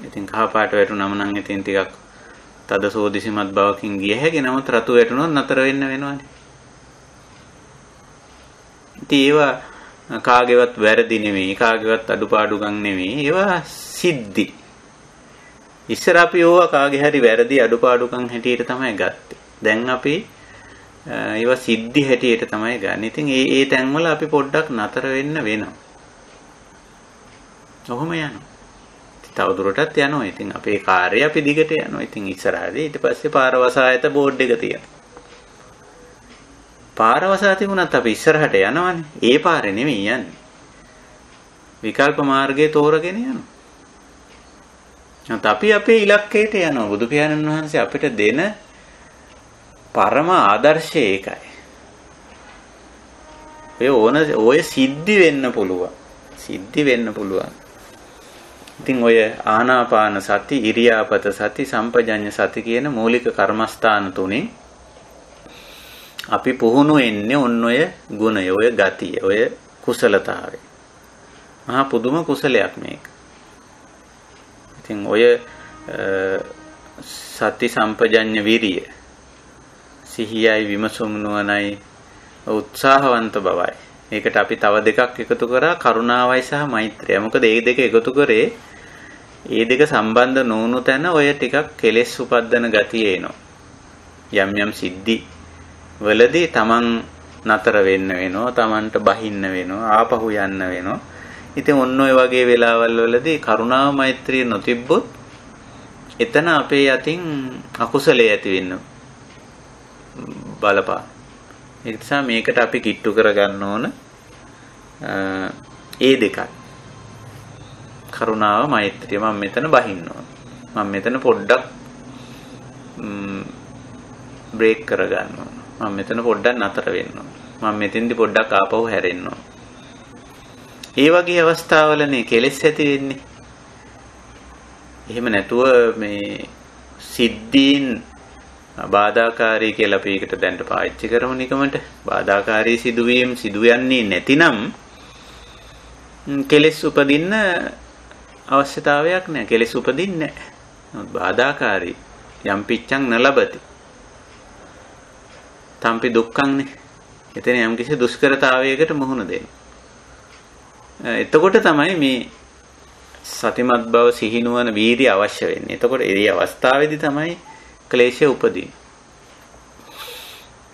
ඉතින් කහ පාට වැටුනම නම් ඉතින් ටිකක් තද සෝදිසිමත් බවකින් ගිය හැකි නමුත් රතු වැටුනොත් නතර වෙන්න වෙනවනේ. ඉතින් ඒවා කාගේවත් වැරදි නෙමෙයි කාගේවත් අඩුපාඩුකම් නෙමෙයි ඒවා සිද්ධි. ඉස්සර අපි ඕවා කාගේ හරි වැරදි අඩුපාඩුකම් හැටියට තමයි ගත්තේ. දැන් අපි ඒවා සිද්ධි හැටියට තමයි ගන්න. ඉතින් ඒ ඒ තැන්වල අපි පොඩ්ඩක් නතර වෙන්න වෙනවා. ඔහොම යනවා. තවදුරටත් යනවා. ඉතින් අපේ කාර්යය අපි දිගට යනවා. ඉතින් ඉස්සරහදී ඊට පස්සේ පාරවසායත බෝඩ් එක තියෙනවා. පාරවසා තිබුණත් අපි ඉස්සරහට යනවනේ. ඒ පාරේ නෙමෙයි යන්නේ. විකල්ප මාර්ගයේ තෝරගෙන යනවා. අපි අපේ ඉලක්කයට යනවා. බුදු පියාණන් වහන්සේ අපිට දෙන පරම ආදර්ශය ඒකයි. ඔය ඕන ඔය සිද්ධි වෙන්න පුළුවන්. සිද්ධි වෙන්න පුළුවන්. ඉතින් ඔය ආනාපාන සති, ඉරියාපත සති, සම්පජඤ්ඤ සති කියන මූලික කර්මස්ථාන තුනේ අපි පුහුණු වෙන්නේ ඔන්න ඔය ගුණය, ඔය ගතිය, ඔය කුසලතාවය. මහා පුදුම කුසලයක් මේක. ඉතින් ඔය සති සම්පජඤ්ඤ විරිය සිහියයි විමසුම් නුවණයි උත්සාහවන්ත බවයි. ඒකට අපි තව දෙකක් එකතු කරා කරුණාවයි සහ මෛත්‍රිය. මොකද මේ දෙක එකතු කරේ ඒ දෙක සම්බන්ධ නොවුණු තැන ඔය ටිකක් කෙලෙස් උපද්දන ගතිය එනවා. යම් යම් සිද්ධි වලදී Taman නතර වෙන්න වෙනවා, Tamanට බහින්න වෙනවා, ආපහු යන්න වෙනවා. ඉතින් ඔන්න ඔය වගේ වෙලාවල් වලදී කරුණාව මෛත්‍රිය නොතිබ්බොත් එතන අපේ යතින් අකුසලයේ ඇති වෙන්න බලපා. ඒ නිසා මේකට අපි කිට්ටු කරගන්න ඕන ඒ දෙකයි. කරුණාව මෛත්‍රිය මම මෙතන බහින්න ඕන. මම මෙතන පොඩ්ඩක් බ්‍රේක් කරගන්න ඕන. මම මෙතන පොඩ්ඩක් නතර වෙන්න ඕන. මම මෙතෙන්දි පොඩ්ඩක් ආපහු හැරෙන්න ඕන. ඒ වගේ අවස්ථාවලනේ කෙලෙස් ඇති වෙන්නේ. එහෙම නැතුව මේ සිද්ධීන් බාධාකාරී කියලා අපි ඒකට දැන්ට පාවිච්චි කරමු නිකමට. බාධාකාරී සිදුවීම් සිදු යන්නේ නැතිනම් කෙලෙස් උපදින්න අවශ්‍යතාවයක් නැහැ. කෙලෙස් උපදින්නේ නැහැ. බාධාකාරී යම් පිච්ඡං නලබති. තම්පි දුක්ඛංනේ. එතන යම් කිසි දුෂ්කරතාවයකට මුහුණ දෙන්න. එතකොට තමයි මේ සතිමත් බව සිහිනුවන වීර්ය අවශ්‍ය වෙන්නේ. එතකොට ඒ අවස්ථාවේදී තමයි ක්ලේශය උපදින්නේ.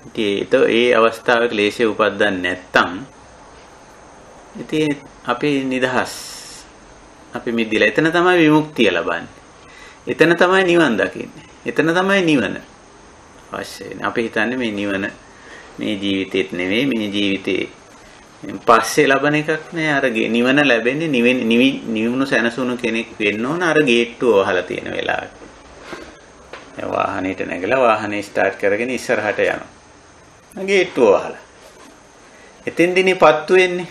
ඉතින් ඒ අවස්ථාවේ ක්ලේශය උපද්දන්නේ නැත්තම් ඉතින් අපි නිදහස්. අපි මිදිලා එතන තමයි විමුක්තිය ලබන්නේ. එතන තමයි නිවන් දකින්නේ. එතන තමයි නිවන. අවශ්‍ය වෙන්නේ. අපි හිතන්නේ මේ නිවන මේ ජීවිතේත් නෙවෙයි මේ ජීවිතේ පස්සේ ලබන එකක් නෑ අර නිවන ලැබෙන්නේ නිවෙන නිවුණු සැනසුණු කෙනෙක් වෙන්න ඕන අර ගේට්ටුව වහලා තියෙන වෙලාවට. දැන් වාහනේට නැගලා වාහනේ ස්ටාර්ට් කරගෙන ඉස්සරහට යනවා. ගේට්ටුව වහලා. එතෙන්දිනේ පත්තු වෙන්නේ.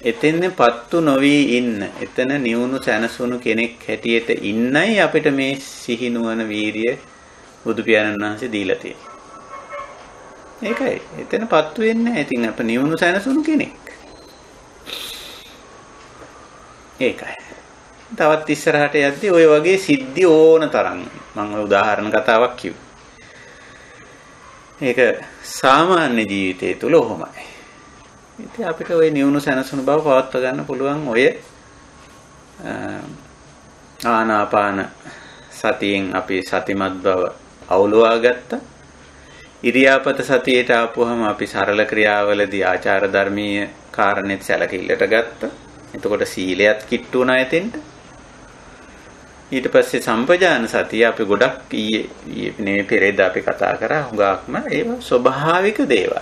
එතෙන්නේ පත්තු නොවි ඉන්න. එතන නිවුණු සැනසුණු කෙනෙක් හැටියට ඉන්නයි අපිට මේ සිහිනුවන වීරිය බුදු පියාණන් වහන්සේ දීලා තියෙන්නේ. ඒකයි. එතන පත්තු වෙන්නේ නැහැ. ඉතින් අප නිවුණු සැනසුණු කෙනෙක්. ඒකයි. තවත් ඉස්සරහට යද්දී ওই වගේ සිද්ධි ඕන තරම් මම උදාහරණ කතාවක් කිව්වා. ඒක සාමාන්‍ය ජීවිතය තුල ඔහොමයි. ඉතින් අපිට ওই නිවුණු සැනසුණු බව පවත්වා ගන්න පුළුවන් ඔය ආනාපාන සතියෙන් අපි සතිමත් බව අවුලවා ගත්තා. ඉරියාපත සතියේට ආපුවහම අපි සරල ක්‍රියාවලදී ආචාර ධර්මීය කාරණෙත් සැලකිල්ලට ගත්තා. එතකොට සීලයත් කිට්ටු වුණා එතෙන්ට. ඊට පස්සේ සම්පජාන සතිය අපි ගොඩක් ඊයේ නේ පෙරේද අපි කතා කරා හුඟක්ම ඒවා ස්වභාවික දේවල්.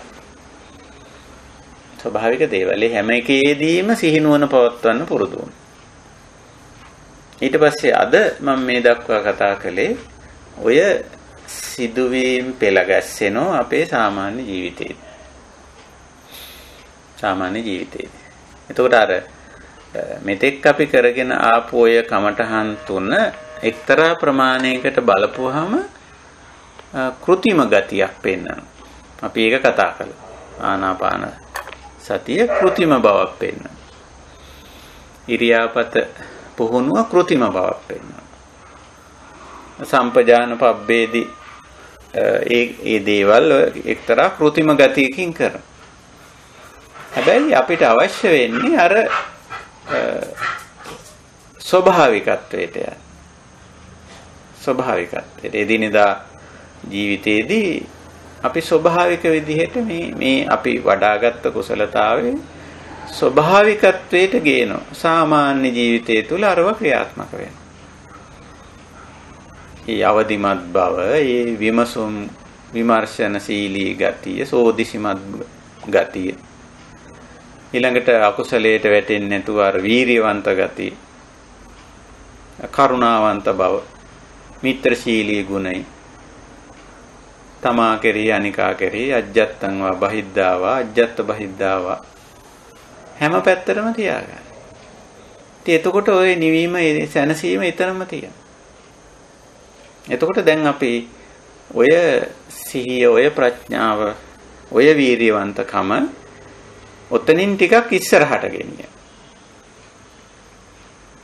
ස්වභාවික දේවල්. හැම එකේදීම සිහිනුවන පවත්වන්න පුරුදු ඊට පස්සේ අද මම මේ දක්වා කතා කළේ ඔය සිදුවීම් පෙළ ගැස්සෙනවා අපේ සාමාන්‍ය ජීවිතේ. සාමාන්‍ය ජීවිතේ. එතකොට අර මෙතෙක් අපි කරගෙන ආපු ඔය කමඨහන් තුන එක්තරා ප්‍රමාණයකට බලපුවාම કૃතිම ගතියක් පෙන්වනවා. අපි ඒක කතා කළා. ආනාපාන සතිය કૃතිම බවක් පෙන්වනවා. ඉරියාපත පුහුණුව કૃතිම බවක් පෙන්වනවා. සම්පජාන පබ්බේදී ඒ ඒ දේවල් එක්තරා કૃතිම ගතියකින් කරනවා. හැබැයි අපිට අවශ්‍ය වෙන්නේ අර ස්වභාවිකත්වයට යන්න. ස්වභාවිකත්වයට එදිනෙදා ජීවිතයේදී අපි ස්වභාවික විදිහට මේ මේ අපි වඩාගත් කුසලතාවයේ ස්වභාවිකත්වයට ගේනවා. සාමාන්‍ය ජීවිතය තුළ අරව ක්‍රියාත්මක වෙනවා. ඒ අවදිමත් බව, ඒ විමසුම් විමර්ශනශීලී ගතිය, සෝදිසිමත් ගතිය. ඊළඟට අකුසලයට වැටෙන්නේ නැතුව අර වීරියවන්ත ගතිය. කරුණාවන්ත බව, මිත්‍රශීලී ගුණයි. තමා කෙරෙහි අනිකා කෙරෙහි අජ්ජත්තං වා බහිද්ධාවා අජ්ජත්ත බහිද්ධාවා හැම පැත්තටම තියාගන්න. ඉතින් එතකොට ওই නිවීම සැනසීම ඊතරම්ම තියෙනවා. එතකොට දැන් අපි ඔය සිහිය ඔය ප්‍රඥාව ඔය වීරියවන්තකම ඔතනින් ටිකක් ඉස්සරහට ගෙනියන්න.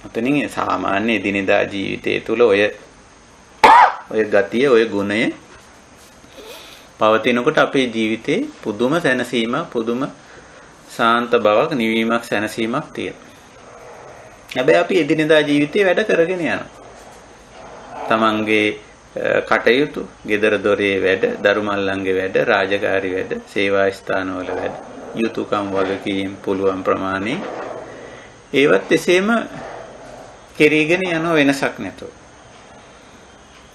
ඔතනින් සාමාන්‍ය එදිනෙදා ජීවිතය තුළ ඔය ඔය ගතිය ඔය ගුණය පවතිනකොට අපේ ජීවිතේ පුදුම සැනසීමක් පුදුම සාන්ත බවක් නිවීමක් සැනසීමක් තියෙනවා. හැබැයි අපි එදිනෙදා ජීවිතේ වැඩ කරගෙන යනවා. තමන්ගේ කටයුතු, gedara dore වැඩ, දරුමල්ලන්ගේ වැඩ, රාජකාරි වැඩ, සේවා ස්ථානවල වැඩ, යුතුයකම් වගකීම් පුළුවන් ප්‍රමාණය ඒවත් එසේම කෙරීගෙන යන වෙනසක් නැතුව.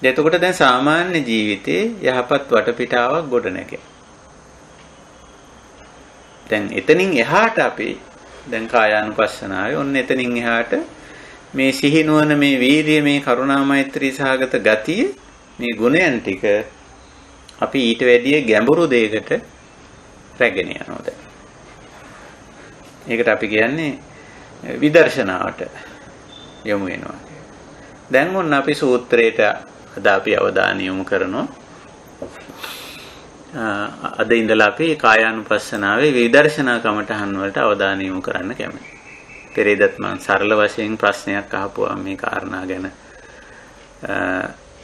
එතකොට දැන් සාමාන්‍ය ජීවිතේ යහපත් වටපිටාවක් ගොඩනැගේ. දැන් එතනින් එහාට අපි දැන් කායානුපස්සනාවේ ඔන්න එතනින් එහාට මේ සිහිනුවන මේ වීරිය මේ කරුණා මෛත්‍රී සහගත ගතිය මේ ගුණයන් ටික අපි ඊට වැඩිය ගැඹුරු දෙයකට රැගෙන යනවා දැන්. ඒකට අපි කියන්නේ විදර්ශනාවට යොමු වෙනවා. දැන් ඔන්න අපි සූත්‍රයට අද අපි අවධානය යොමු කරනවා. අද ඉඳලා අපි කායානුපස්සනාවේ විදර්ශනා කමටහන් වලට අවධානය යොමු කරන්න කැමතියි. පෙරේදත් මම සරල වශයෙන් ප්‍රශ්නයක් අහපුවා මේ කාරණා ගැන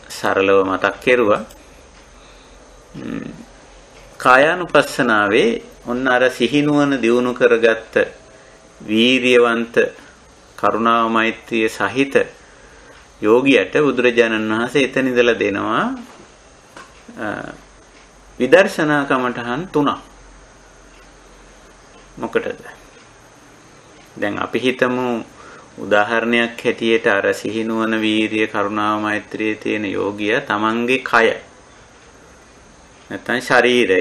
සරලව මතක් කෙරුවා. කායානුපස්සනාවේ ඔන්න අර සිහිනුවන දියුණු කරගත්ත වීරියවන්ත කරුණාව මෛත්‍රිය සහිත යෝගියට බුදුරජාණන් වහන්සේ එතන ඉඳලා දෙනවා විදර්ශනා කමඨහන් තුනක්. මොකටද? දැන් අපි හිතමු උදාහරණයක් හැටියට අර සිහිනුවන වීරිය කරුණාව මෛත්‍රියේ තියෙන යෝගිය තමන්ගේ කය නැත්නම් ශරීරය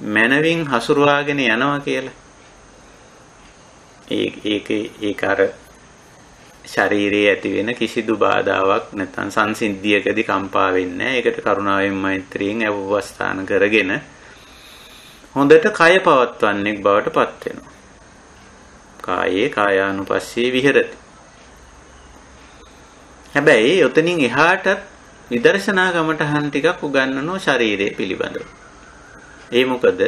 මනවින් හසුරුවාගෙන යනවා කියලා. ඒ ඒක ඒක අර ශරීරයේ ඇති වෙන කිසිදු බාධාවක් නැත්නම් සංසිද්ධියකදී කම්පා වෙන්නේ නැහැ. ඒකට කරුණාවෙන් මෛත්‍රියෙන් අවවස්ථාන කරගෙන හොඳට කය පවත්වන්නෙක් බවට පත් වෙනවා. කායේ කායානුපස්සී විහෙරති. හැබැයි ඔතනින් එහාටත් විදර්ශනා ගමටහන් ටිකක් උගන්වනවා ශරීරය පිළිබඳව. ඒ මොකද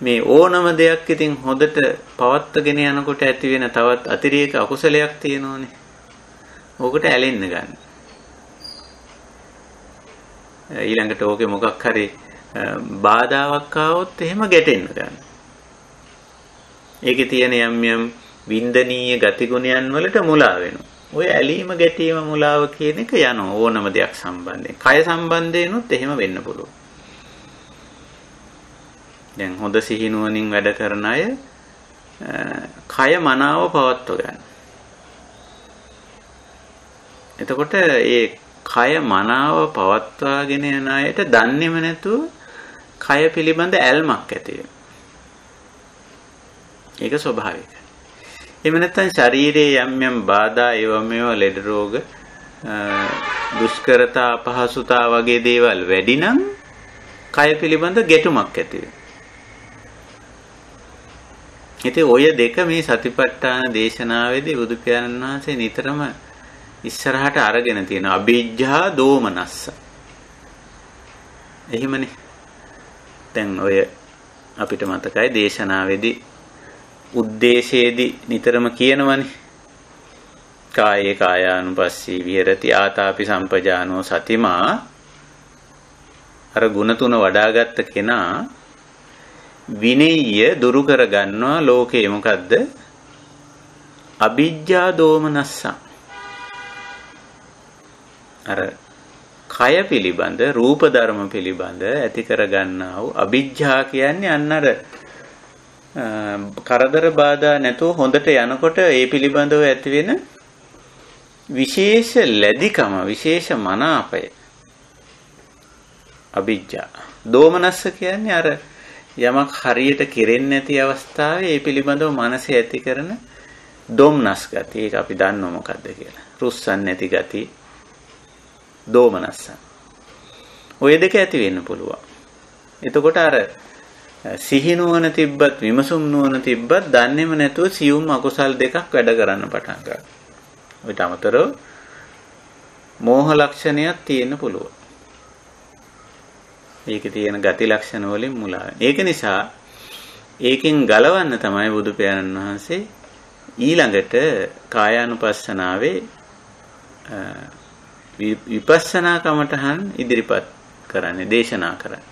මේ ඕනම දෙයක් ඉතින් හොඳට පවත්වාගෙන යනකොට ඇති වෙන තවත් අතිරේක අකුසලයක් තියෙනෝනේ. ඕකට ඇලෙන්න ගන්න. ඊළඟට ඕකේ මොකක් හරි බාධාවක් ආවොත් එහෙම ගැටෙන්න ගන්න. ඒකේ තියෙන යම් යම් වින්දනීය ගතිගුණයන් වලට මුලා වෙනවා. ඔය ඇලීම ගැටීම මුලාව කියන එක යන ඕනම දෙයක් සම්බන්ධයෙන්. කය සම්බන්ධයෙන්ුත් එහෙම වෙන්න පුළුවන්. දැන් හොඳ සිහිනුවණින් වැඩ කරන අය කය මනාව පවත්ව ගන්න. එතකොට ඒ කය මනාව පවත්වාගෙන යන අයට දන්නේම නැතුව කය පිළිබඳ ඇල්මක් ඇති ඒක ස්වභාවිකයි. එහෙම නැත්නම් ශරීරයේ යම් යම් බාධා ඒවම ඒවා ලෙඩ රෝග දුෂ්කරතා අපහසුතා වගේ දේවල් වැඩි නම් කය පිළිබඳ ගැටුමක් ඇති වෙනවා. ඉතින් ඔය දෙක මේ සතිපට්ඨාන දේශනාවේදී බුදු පියාණන් වහන්සේ නිතරම ඉස්සරහට අරගෙන තියෙන අභිජ්ජා දෝමනස්ස. එහෙමනේ. දැන් ඔය අපිට මතකයි දේශනාවේදී උද්දේශයේදී නිතරම කියනවනේ. කායේ කායානුපස්සී විහෙරති ආතාපි සම්පජානෝ සතිමා අර ගුණ තුන වඩාගත්ත කෙනා විනේය දුරු කර ගන්නවා ලෝකේ මොකද්ද? අ비ජ්ජා දෝමනස්ස. අර කය පිළිබඳ රූප ධර්ම පිළිබඳ ඇති කර ගන්නා වූ අ비ජ්ජා කියන්නේ අන්න අර කරදර බාධා නැතුව හොඳට යනකොට ඒ පිළිබඳව ඇති වෙන විශේෂ ලැබිකම විශේෂ මනාපය අභිජ්ජා දෝමනස්ස කියන්නේ අර යමක් හරියට කෙරෙන්නේ නැති අවස්ථාවේ ඒ පිළිබඳව මනසේ ඇති කරන දොම්නස් ගතිය. ඒක අපි දන්නව මොකද්ද කියලා. රුස්සන් නැති ගතිය. දෝමනස්ස. ওই දෙක ඇති වෙන්න පුළුවන්. එතකොට අර සිහි නුවණ තිබ්බත් විමසුම් නුවණ තිබ්බත් දන්නේම නැතුව සියුම් අකුසල් දෙකක් වැඩ කරන්න පටන් ගන්නවා. ඔයිට අමතරව මෝහ ලක්ෂණයක් තියෙන්න පුළුවන්. ඒකේ තියෙන ගති ලක්ෂණ වලින් මුලා ඒක නිසා ඒකෙන් ගලවන්න තමයි බුදු පියාණන් වහන්සේ ඊළඟට කායානුපස්සනාවේ විපස්සනා කමටහන් ඉදිරිපත් කරන්නේ දේශනා කරන්නේ.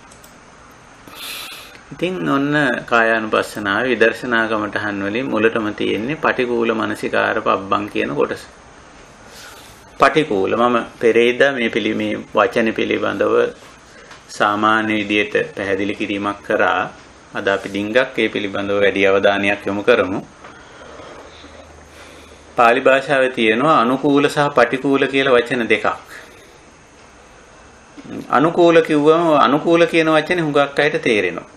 ඉතින් ඔන්න කායානුපස්සනාවේ විදර්ශනා කමටහන් වලින් මුලටම තියෙන්නේ පටිකූල මනසිකාර පබ්බන් කියන කොටස. පටිකූල මම පෙරේදා මේ පිළිමේ වචන පිළිබඳව සාමාන්‍ය විදියට පැහැදිලි කිරීමක් කරා අද අපි ඩිංගක් ඒ පිළිබඳව වැඩි අවධානයක් යොමු කරමු. pāli භාෂාවේ තියෙනවා අනුකූල සහ පටිකූල කියලා වචන දෙකක්. අනුකූල කිව්වම අනුකූල කියන වචනේ හුඟක් අයට තේරෙනවා.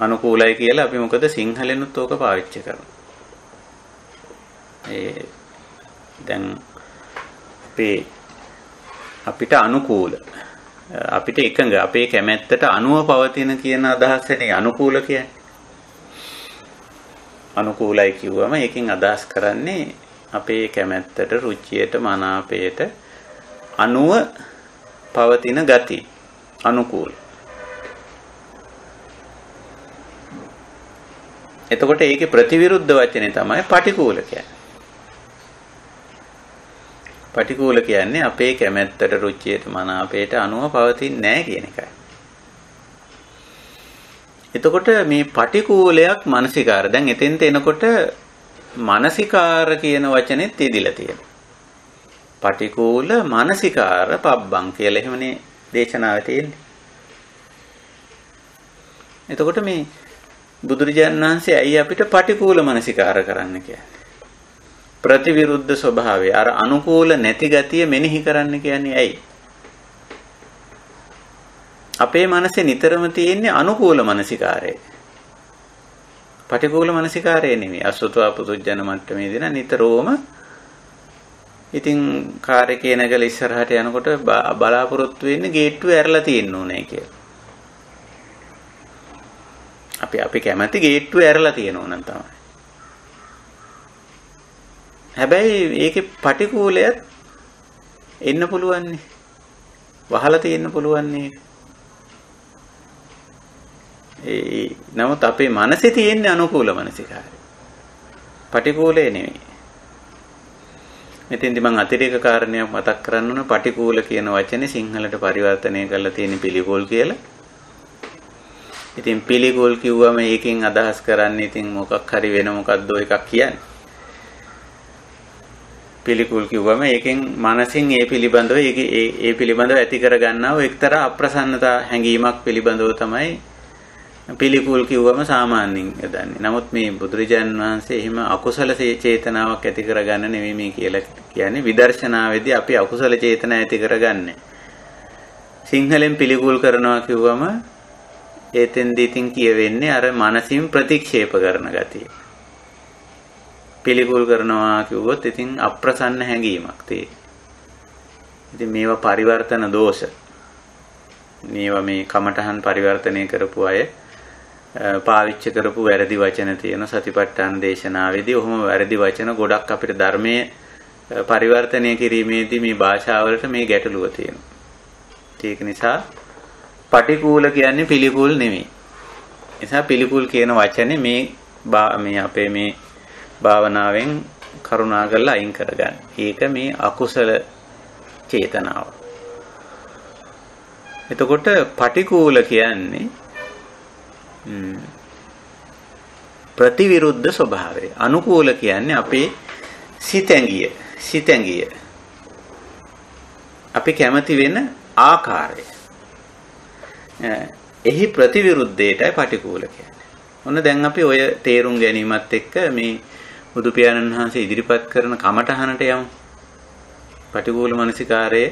අනුකූලයි කියලා අපි මොකද සිංහලෙනුත් ඕක පාවිච්චි කරනවා. ඒ දැන් අපේ අපිට අනුකූල අපිට එකඟ අපේ කැමැත්තට අනුව පවතින කියන අදහසනේ අනුකූල කියන්නේ. අනුකූලයි කිව්වම ඒකෙන් අදහස් කරන්නේ අපේ කැමැත්තට රුචියට මනාපයට අනුව පවතින ගති අනුකූල. එතකොට ඒකේ ප්‍රතිවිරුද්ධ වචනේ තමයි පටිකූල කියන්නේ. පටිකූල කියන්නේ අපේ කැමැත්තට රුචියට මනාපයට අනුව පවතින්නේ නැහැ කියන එකයි. එතකොට මේ පටිකූලයක් මානසිකාර දැන් එතෙන්ට එනකොට මානසිකාර කියන වචනේත් යෙදිලා තියෙනවා. පටිකූල මානසිකාර පබ්බං කියලා එහෙමනේ දේශනාවේ තියෙන්නේ. එතකොට මේ බුදුරජාණන් වහන්සේ ඇයි අපිට පටිකූල මානසිකාර කරන්න කියන්නේ? ප්‍රතිවිරුද්ධ ස්වභාවය අර අනුකූල නැති ගතිය මෙනෙහි කරන්න කියන්නේ ඇයි? අපේ මනසේ නිතරම තියෙන්නේ අනුකූල මනසිකාරය. පටිකූල මනසිකාරය නෙමෙයි. අසුතවා පුදුජන මට්ටමේදී නම් නිතරම ඉතින් කාර් එකේ නැගලා ඉස්සරහට යනකොට බලාපොරොත්තු වෙන්නේ ගේට්ටුව ඇරලා තියෙන්න ඕනේ කියලා. අපි අපි කැමති ගේට්ටුව ඇරලා තියෙන ඕනන් තමයි. හැබැයි ඒකේ පටිකූලයක් එන්න පුළුවන්නේ. වහලා තියෙන්න පුළුවන්නේ. ඒ නමුත් අපේ මනසේ තියෙන අනුකූල මනසිකාරය. පටිකූලේ නෙවෙයි. මෙතෙන්දි මම අතිරේක කාරණයක් මතක් කරන්න ඕන පටිකූල කියන වචනේ සිංහලට පරිවර්තනය කරලා තියෙන පිළිගෝල් කියලා. ඉතින් පිළිගෝල් කිව්වම ඒකෙන් අදහස් කරන්නේ ඉතින් මොකක් හරි වෙන මොකද්ද එකක් කියන්නේ. පිළිකුල් කිව්වම ඒකෙන් මනසින් ඒ පිළිබඳව ඒ ඒ පිළිබඳව ඇති කර ගන්නා වූ එක්තරා අප්‍රසන්නතා හැඟීමක් පිළිබඳව තමයි පිළිකුල් කිව්වම සාමාන්‍යයෙන් යදන්නේ. නමුත් මේ බුදුරජාන් වහන්සේ එහෙම අකුසල චේතනාවක් ඇති කරගන්න නෙවෙයි මේ කියලා කියන්නේ විදර්ශනාවේදී අපි අකුසල චේතනා ඇති කරගන්නේ. සිංහලෙන් පිළිකුල් කරනවා කිව්වම ඒතෙන්දී ඉතින් කියවෙන්නේ අර මානසින් ප්‍රතික්ෂේප කරන ගතිය. පිළිකුල් කරනවා කිව්වොත් ඉතින් අප්‍රසන්න හැඟීමක් තියෙයි. ඉතින් මේවා පරිවර්තන දෝෂ. මේවා මේ කමඨහන් පරිවර්තනය කරපු අය පාවිච්චි කරපු වැරදි වචන තියෙන සතිපට්ඨාන දේශනාවේදී ඔහොම වැරදි වචන ගොඩක් අපිට ධර්මයේ පරිවර්තනය කිරීමේදී මේ භාෂාවලට මේ ගැටලුව තියෙනවා. ඒක නිසා පටිකූල කියන්නේ පිළිකුල් නෙමෙයි. නිසා පිළිකුල් කියන වචනේ මේ මේ අපේ මේ භාවනාවෙන් කරුණා කරලා අයින් කරගන්න. ඒක මේ අකුසල චේතනාව. එතකොට පටිකූල කියන්නේ ප්‍රතිවිරුද්ධ ස්වභාවය. අනුකූල කියන්නේ අපේ සිතැඟිය, සිතැඟිය. අපි කැමති වෙන ආකාරය. එහි ප්‍රතිවිරුද්ධයටයි පටිකූල කියන්නේ. ඔන්න දැන් අපි ඔය තේරුම් ගැනීමත් එක්ක මේ බුදු පියාණන් වහන්සේ ඉදිරිපත් කරන කමඨහනට යමු. පටිගූල මනසිකාරයේ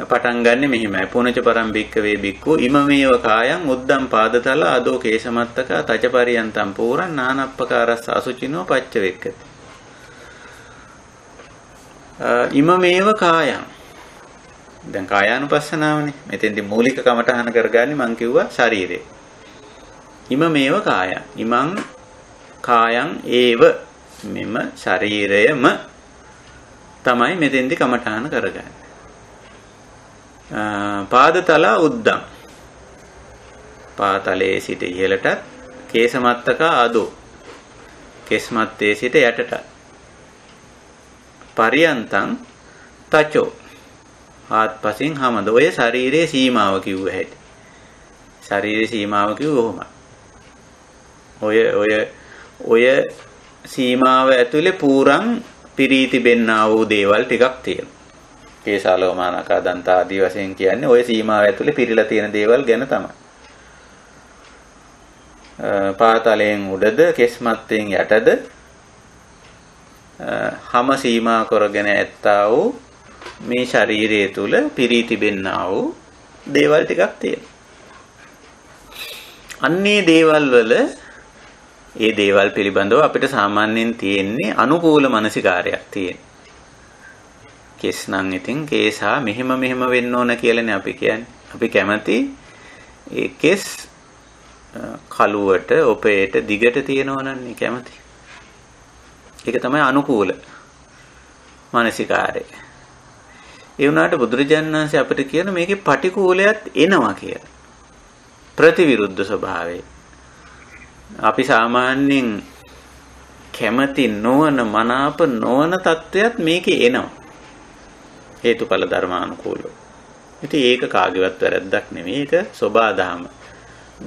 පටන් ගන්නෙ මෙහිමයි. පුනච පරම් බික්ක වේ බික්කු ඉමමේව කායං උද්දම් පාදතල අදෝ කේසමත්තක තචපරියන්තම් පූරං නානප්පකාරස්ස අසුචිනෝ පච්ච වෙක්කති. ඉමමේව කායං දැන් කායානුපස්සනාවනේ. මෙතෙන්දි මූලික කමටහන කරගන්නේ මං කිව්වා ශරීරය. ඉමමේව කායං. ඉමං කායං ඒව. මෙම ශරීරයම තමයි මෙතෙන්දි කමටහන කරගන්නේ. පාදතල උද්දම්. පාතලයේ සිට ඉහළටත් කේසමත්තක ආදෝ කෙස්මත්තේ සිට යටට පරියන්තං තචෝ. ආත්පසින් හැමද ඔය ශරීරයේ සීමාව කිව්ව හැටි. ශරීරයේ සීමාව කිව්ව ඔහොමයි ඔය ඔය ඔය සීමාව ඇතුලේ පූරං පිරීති බෙන්නා වූ දේවල් ටිකක් තියෙනවා කේසාලෝමානකා දන්ත ආදී වශයෙන් කියන්නේ ওই සීමාව ඇතුලේ පිරීලා තියෙන දේවල් ගැන තමයි. පාතලයෙන් උඩද කෙස්මත්තෙන් යටද හැම සීමා කරගෙන ඇත්තා වූ මේ ශරීරය තුල පිරී තිබෙන්නා වූ දේවල් ටිකක් තියෙනවා. අන්නේ දේවල් වල ඒ දේවල් පිළිබඳව අපිට සාමාන්‍යයෙන් තියෙන්නේ අනුකූල මානසිකාරයක් තියෙනවා. කෙස් නම් ඉතින් කේසා මෙහෙම මෙහෙම වෙන්න ඕන කියලානේ අපි කියන්නේ. අපි කැමති ඒ කෙස් කලුවට ඔපේට දිගට තියෙනවනන්නේ කැමති. ඒක තමයි අනුකූල මානසිකාරය. ඒ වුණාට බුදුරජාණන් වහන්සේ අපිට කියන මේකේ පටිකූලයක් එනවා කියලා. ප්‍රතිවිරුද්ධ ස්වභාවය. අපි සාමාන්‍යයෙන් කැමති නොවන මනාප නොවන තත්වයක් මේකේ එනවා. හේතුඵල ධර්මානුකූලව. ඉතින් ඒක කාගේවත් වැරද්දක් නෙමෙයි. ඒක සෝබාදාම.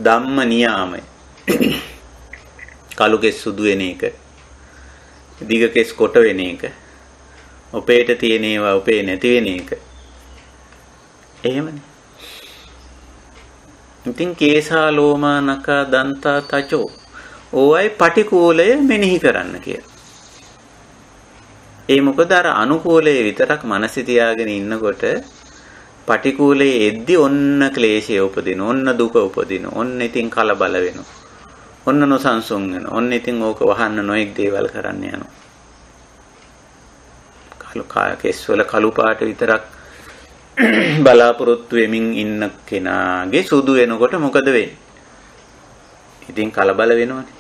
ධම්ම නියාමය. කළු කෙස් සුදු වෙන එක. දිග කෙස් කොට වෙන එක. ඔපේට තියෙන ඒවා ඔපේ නැති වෙන එක. එහෙමනේ. ඉතින් කේසා ලෝමා නකා දන්තා තචෝ ඕවයි පටිකූලය මෙනෙහි කරන්න කියලා. ඒ මොකද අර අනුකූලයේ විතරක් මනසේ තියාගෙන ඉන්නකොට පටිකූලයේ එද්දි ඔන්න ක්ලේශය උපදින, ඔන්න දුක උපදින, ඔන්න ඉතින් කලබල වෙනවා. ඔන්න නොසන්සුන් වෙනවා. ඔන්න ඉතින් ඕක වහන්න නොඑක් දේවල් කරන්න යනවා. කළු කායකෙස් වල කළු පාට විතරක් *clears throat* බලාපොරොත්තු වෙමින් ඉන්න කෙනාගේ සුදු වෙනකොට මොකද වෙන්නේ? ඉතින් කලබල වෙනවනේ.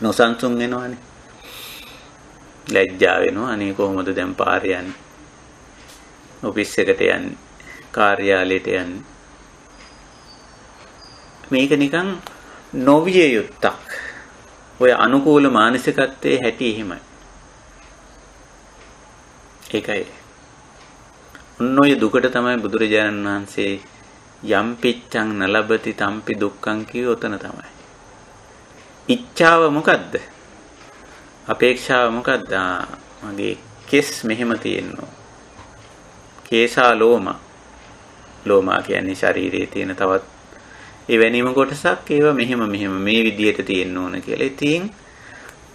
නොසන්සුන් වෙනවනේ. ලැජ්ජා වෙනවා. අනේ කොහොමද දැන් පාරේ යන්නේ? ඔෆිස් එකට යන්නේ? කාර්යාලයට යන්නේ? මේක නිකන් නොවිය යුත්තක්. ඔය අනුකූල මානසිකත්වයේ හැටි එහෙමයි. ඒකයි. ඔන්න ඔය දුකට තමයි බුදුරජාණන් වහන්සේ යම් පිච්ඡං නලබති තම්පි දුක්ඛං කිය උතන තමයි ඉච්ඡාව මොකද්ද අපේක්ෂාව මොකද්ද? මගේ කෙස් මෙහෙම තියෙනවා. කේසා ලෝමා. ලෝමා කියන්නේ ශරීරයේ තියෙන තවත් එවැනිම කොටසක් ඒවා මෙහෙම මෙහෙම මේ විදියට තියෙන්න ඕන කියලා. ඉතින්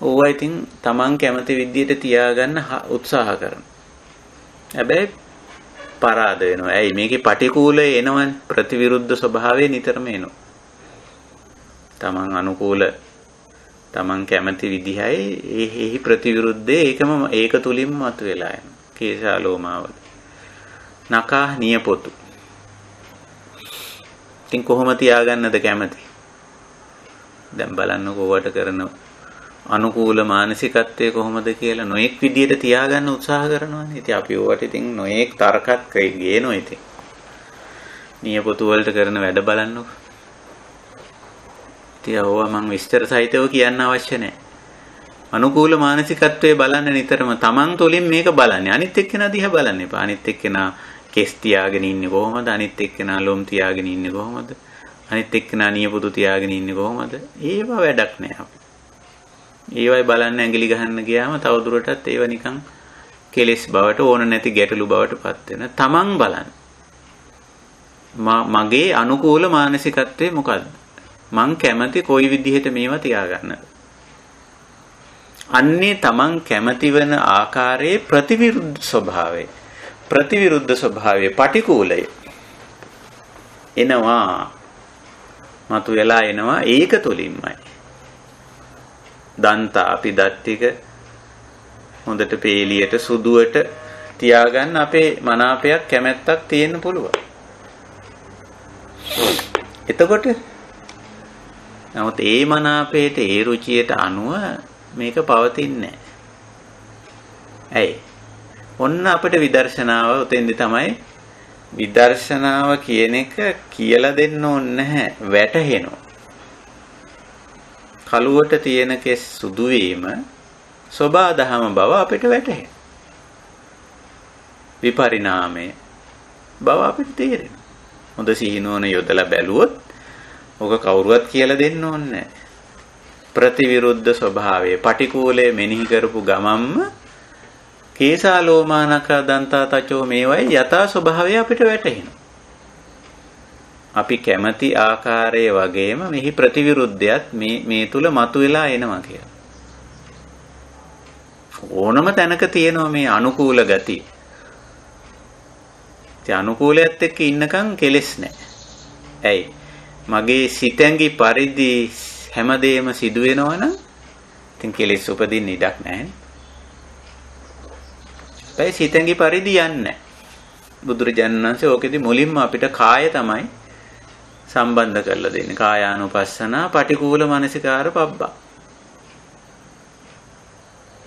ඕවා ඉතින් Taman කැමති විදියට තියාගන්න උත්සාහ කරනවා. හැබැයි පරාද වෙනවා. ඇයි මේකේ පටිකූලය එනවනේ ප්‍රතිවිරුද්ධ ස්වභාවය නිතරම එනවා. Taman අනුකූල Taman කැමති විදිහයි එහි ප්‍රතිවිරුද්ධේ ඒකම ඒක තුලින්ම මතුවලා යනවා. කේශාලෝමාවල. නකා නියපොතු. ඉතින් කොහොම තියාගන්නද කැමති? දැන් බලන්නකෝ වට කරන අනුකූල මානසිකත්වයේ කොහොමද කියලා නොඑක් විදියට තියාගන්න උත්සාහ කරනවානේ. ඉතින් අපි ඕවට ඉතින් නොඑක් තර්කත් ගේනවා ඉතින්. නියපොතු වලට කරන වැඩ බලන්නකෝ. ඉතින් ඕවා මම විස්තර සහිතව කියන්න අවශ්‍ය නැහැ. අනුකූල මානසිකත්වයේ බලන්න නිතරම තමන් තුළින් මේක බලන්නේ. අනිත් එක්කෙනා දිහා බලන්න එපා. අනිත් එක්කෙනා කෙස් තියාගෙන ඉන්නේ කොහොමද? අනිත් එක්කෙනා ලොම් තියාගෙන ඉන්නේ කොහොමද? අනිත් එක්කෙනා නියපොතු තියාගෙන ඉන්නේ කොහොමද? ඒව වැඩක් නෑ අපි. ඒවයි බලන්න ඇඟිලි ගහන්න ගියාම තවදුරටත් ඒව නිකන් කෙලෙස් බවට ඕන නැති ගැටලු බවට පත් වෙන. තමන් බලන්න. මගේ අනුකූල මානසිකත්වය මොකද්ද? මං කැමති කොයි විදිහට මේවා තියාගන්නද? අන්නේ තමන් කැමති වෙන ආකාරයේ ප්‍රතිවිරුද්ධ ස්වභාවය ප්‍රතිවිරුද්ධ ස්වභාවය පටිකූලය එනවා මතු වෙලා එනවා ඒක තුලින්මයි දන්තා අපි දත් ටික හොඳට පේලියට සුදුවට තියාගන්න අපේ මනාපයක් කැමැත්තක් තියෙන්න පුළුවන්. එතකොට නමුත් ඒ මනාපයට ඒ රුචියට අනුව මේක පවතින්නේ ඇයි? ඔන්න අපිට විදර්ශනාව උතෙන්දි තමයි විදර්ශනාව කියන එක කියලා දෙන්න ඕනේ නැහැ වැටහෙනවා. කලුවට තියෙන කෙස් සුදු වීම සෝබා දහම බව අපිට වැටහෙන. විපරිණාමය බව අපිට තේරෙනවා. හොඳ සිහිනුවන යොදලා බැලුවොත් ඔක කවුරුවත් කියලා දෙන්න ඕනේ ප්‍රතිවිරුද්ධ ස්වභාවය පටිකූලයේ මෙනෙහි කරපු ගමම්ම කේසා ලෝමානක දන්තා තචෝ මේවයි යථා ස්වභාවය අපිට වැටහෙනවා. අපි කැමති ආකාරයේ වගේම මෙහි ප්‍රතිවිරුද්ධයත් මේ මේ තුල මතුවලා එනවා කියලා. ඕනම තැනක තියෙනවා මේ අනුකූල ගති. ඒ අනුකූලයත් එක්ක ඉන්නකම් කෙලෙස් නැහැ. ඇයි? මගේ සිතැඟි පරිදි හැමදේම සිදු වෙනවනම් ඉතින් කෙලෙස් උපදින්න ඉඩක් නැහැ. හැබැයි සිතැඟි පරිදි යන්නේ බුදුරජාණන් වහන්සේ ඕකෙදි මුලින්ම අපිට කාය තමයි සම්බන්ධ කරලා දෙන්නේ. කායානුපස්සනා පටිකූල මනසිකාර පබ්බා.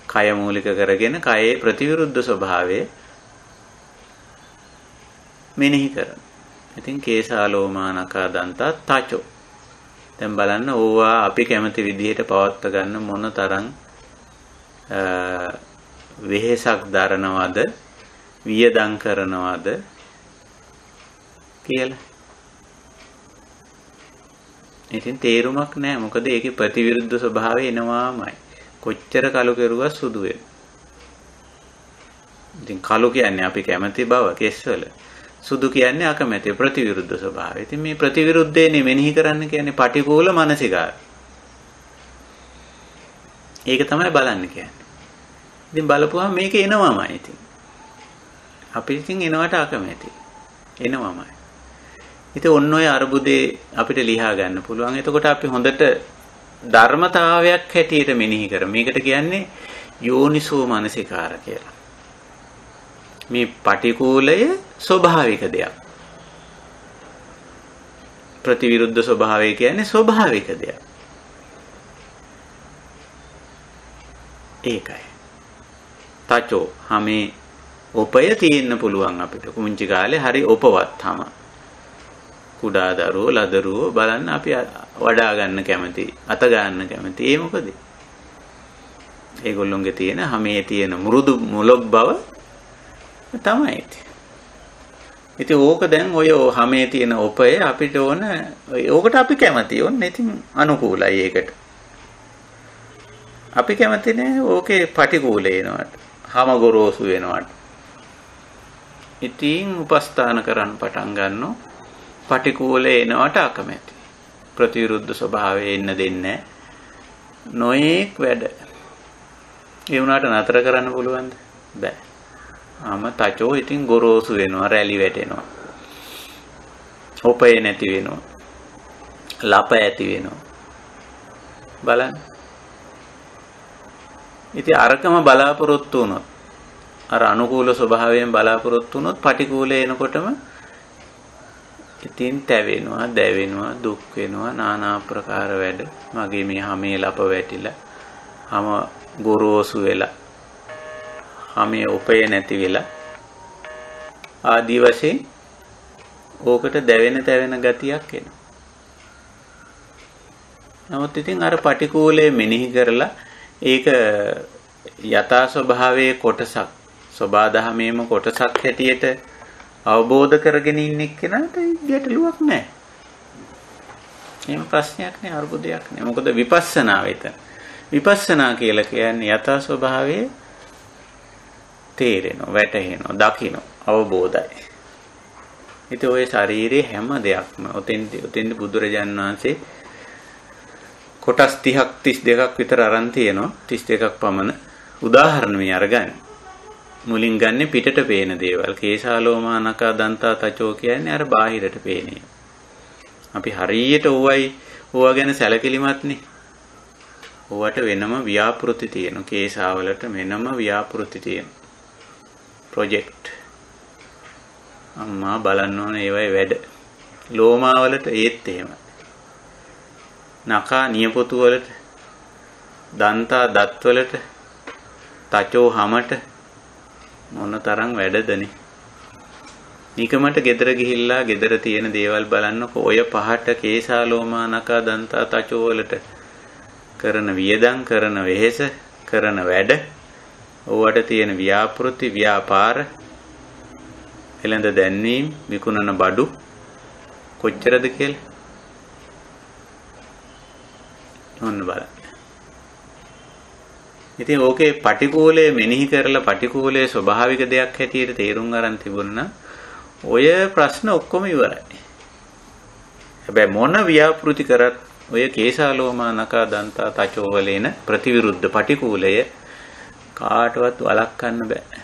කය මූලික කරගෙන කයේ ප්‍රතිවිරුද්ධ ස්වභාවය මෙනෙහි කරන. ඉතින් කේසාලෝමානකා දන්තා තචෝ. දැන් බලන්න ඕවා අපි කැමති විදිහට පවත්ව ගන්න මොන තරම් වෙහෙසක් දරනවද වියදම් කරනවද කියලා. ඉතින් තේරුමක් නැහැ. මොකද ඒකේ ප්‍රතිවිරුද්ධ ස්වභාවය එනවාමයි. කොච්චර කලු කෙරුවා සුදු ඉතින් කලු කියන්නේ අපි කැමති බව කෙස්වල. සුදු කියන්නේ අකමැති ප්‍රතිවිරුද්ධ ස්වභාවය. ඉතින් මේ ප්‍රතිවිරුද්ධේනේ මෙනෙහි කරන්න කියන්නේ පටිකූල මානසිකාර. ඒක තමයි බලන්න කියන්නේ. ඉතින් බලපුවම මේක එනවමයි ඉතින්. අපි ඉතින් එනවට අකමැති. එනවමයි. ඉතින් ඔන්න ඔය අරුබුදේ අපිට ලියා ගන්න පුළුවන්. එතකොට අපි හොඳට ධර්මතාවයක් හැටියට මෙනෙහි කර. මේකට කියන්නේ යෝනිසෝ මනසිකාර කියලා. මේ පටිකූලය ස්වභාවික දෙයක්. ප්‍රතිවිරුද්ධ ස්වභාවය කියන්නේ ස්වභාවික දෙයක්. ඒකයි. තචෝ හැමේ උපය තියෙන්න පුළුවන් අපිට. කුංචි කාලේ හරි උපවත් හැම. කුඩා දරුවෝ ලදරුවෝ බලන්න අපි වඩා ගන්න කැමති අත ගන්න කැමති. ඒ මොකද? ඒගොල්ලොන්ගේ තියෙන හැමේ තියෙන මෘදු මොලොක් බව තමයි ඉතින්. ඕක දැන් ඔය හැමේ තියෙන උපය අපිට ඕන ඕකට අපි කැමති. ඕන ඉතින් අනුකූලයි ඒකට. අපි කැමති නෑ ඕකේ පටිකූල එනවට හැම ගොරෝසු වෙනවට. ඉතින් උපස්ථාන කරන්න පටන් ගන්නවා පටිකූල එනවට අකමැති. ප්‍රතිවිරුද්ධ ස්වභාවය එන්න දෙන්නේ නොයේක් වැඩ. ඒ වුණාට නතර කරන්න පුළුවන්ද? බෑ. ආම තචෝ ඉතින් ගොරෝසු වෙනවා, රැලි වැටෙනවා. ඔපේ නැති වෙනවා. ලප ඇති වෙනවා. බලන්න. ඉතින් අරකම බලාපොරොත්තු වුණොත් අර අනුකූල ස්වභාවයෙන් බලාපොරොත්තු වුණොත් පටිකූල එනකොටම ඉතින් තැවෙනවා දැවෙනවා දුක් වෙනවා নানা ආකාර වැඩ. මගේ මේ හැමේ ලප වැටිලා හැම ගොරෝසු වෙලා හැමේ උපය නැති වෙලා ආදි වශයෙන් ඕකට දැවෙන තැවෙන ගතියක් එනවා. නමුත් ඉතින් අර පටිකූලයේ මෙනෙහි කරලා ඒක යථා ස්වභාවයේ කොටසක් සබාදහමේම කොටසක් හැටියට අවබෝධ කරගෙන ඉන්න එක්කෙනාට ගැටලුවක් නැහැ. එහෙම ප්‍රශ්නයක් නෑ අරුබුදයක් නෑ. මොකද විපස්සනා වෙත. විපස්සනා කියලා කියන්නේ යථා ස්වභාවයේ තේරෙනවා, වැටහෙනවා, දකිනවා, අවබෝධයි. ඉතින් ওই ශරීරයේ හැම දෙයක්ම ඔතෙන් ඔතෙන් බුදුරජාන් වහන්සේ කොටස් 30ක් 32ක් විතර අරන් තියෙනවා 32ක් පමණ උදාහරණ මේ අරගන්න මුලින් ගන්න පිටට පේන දේවල්. කේශාලෝමා නකා දන්තා තචෝ කියන්නේ අර බාහිරට පේනේ අපි හරියට ඕවයි ඕවා ගැන සැලකිලිමත්නේ. ඕවට වෙනම ව්‍යාපෘති තියෙනවා. කේශාවලට වෙනම ව්‍යාපෘති තියෙනවා. ප්‍රොජෙක්ට්. අම්මා බලන්න ඕන ඒවයි වැඩ. ලෝමාවලට ඒත් එහෙමයි නකා නියපොතු වලට දන්තා දත් වලට තචෝ හමට මොන තරම් වැඩදනේ. නිකමට ගෙදර ගිහිල්ලා ගෙදර තියෙන දේවල් බලන්නකො. ඔය පහට කේසා ලෝමා නකා දන්තා තචෝ වලට කරන වියදම් කරන වෙහෙස කරන වැඩ ඕවට තියෙන ව්‍යාපෘති ව්‍යාපාර එළඳ දැන්වීම විකුණන බඩු කොච්චරද කියලා? ඔන්න බලන්න. ඉතින් ඕකේ පටිකූලයේ මෙනෙහි කරලා පටිකූලයේ ස්වභාවික දෙයක් හැටියට තේරුම් ගන්න තිබුණා ඔය ප්‍රශ්න ඔක්කොම ඉවරයි. හැබැයි මොන ව්‍යාපෘති කරත් ඔය කේසාලෝමා නකා දන්තා තචෝ වලේන ප්‍රතිවිරුද්ධ පටිකූලය කාටවත් වළක්වන්න බෑ.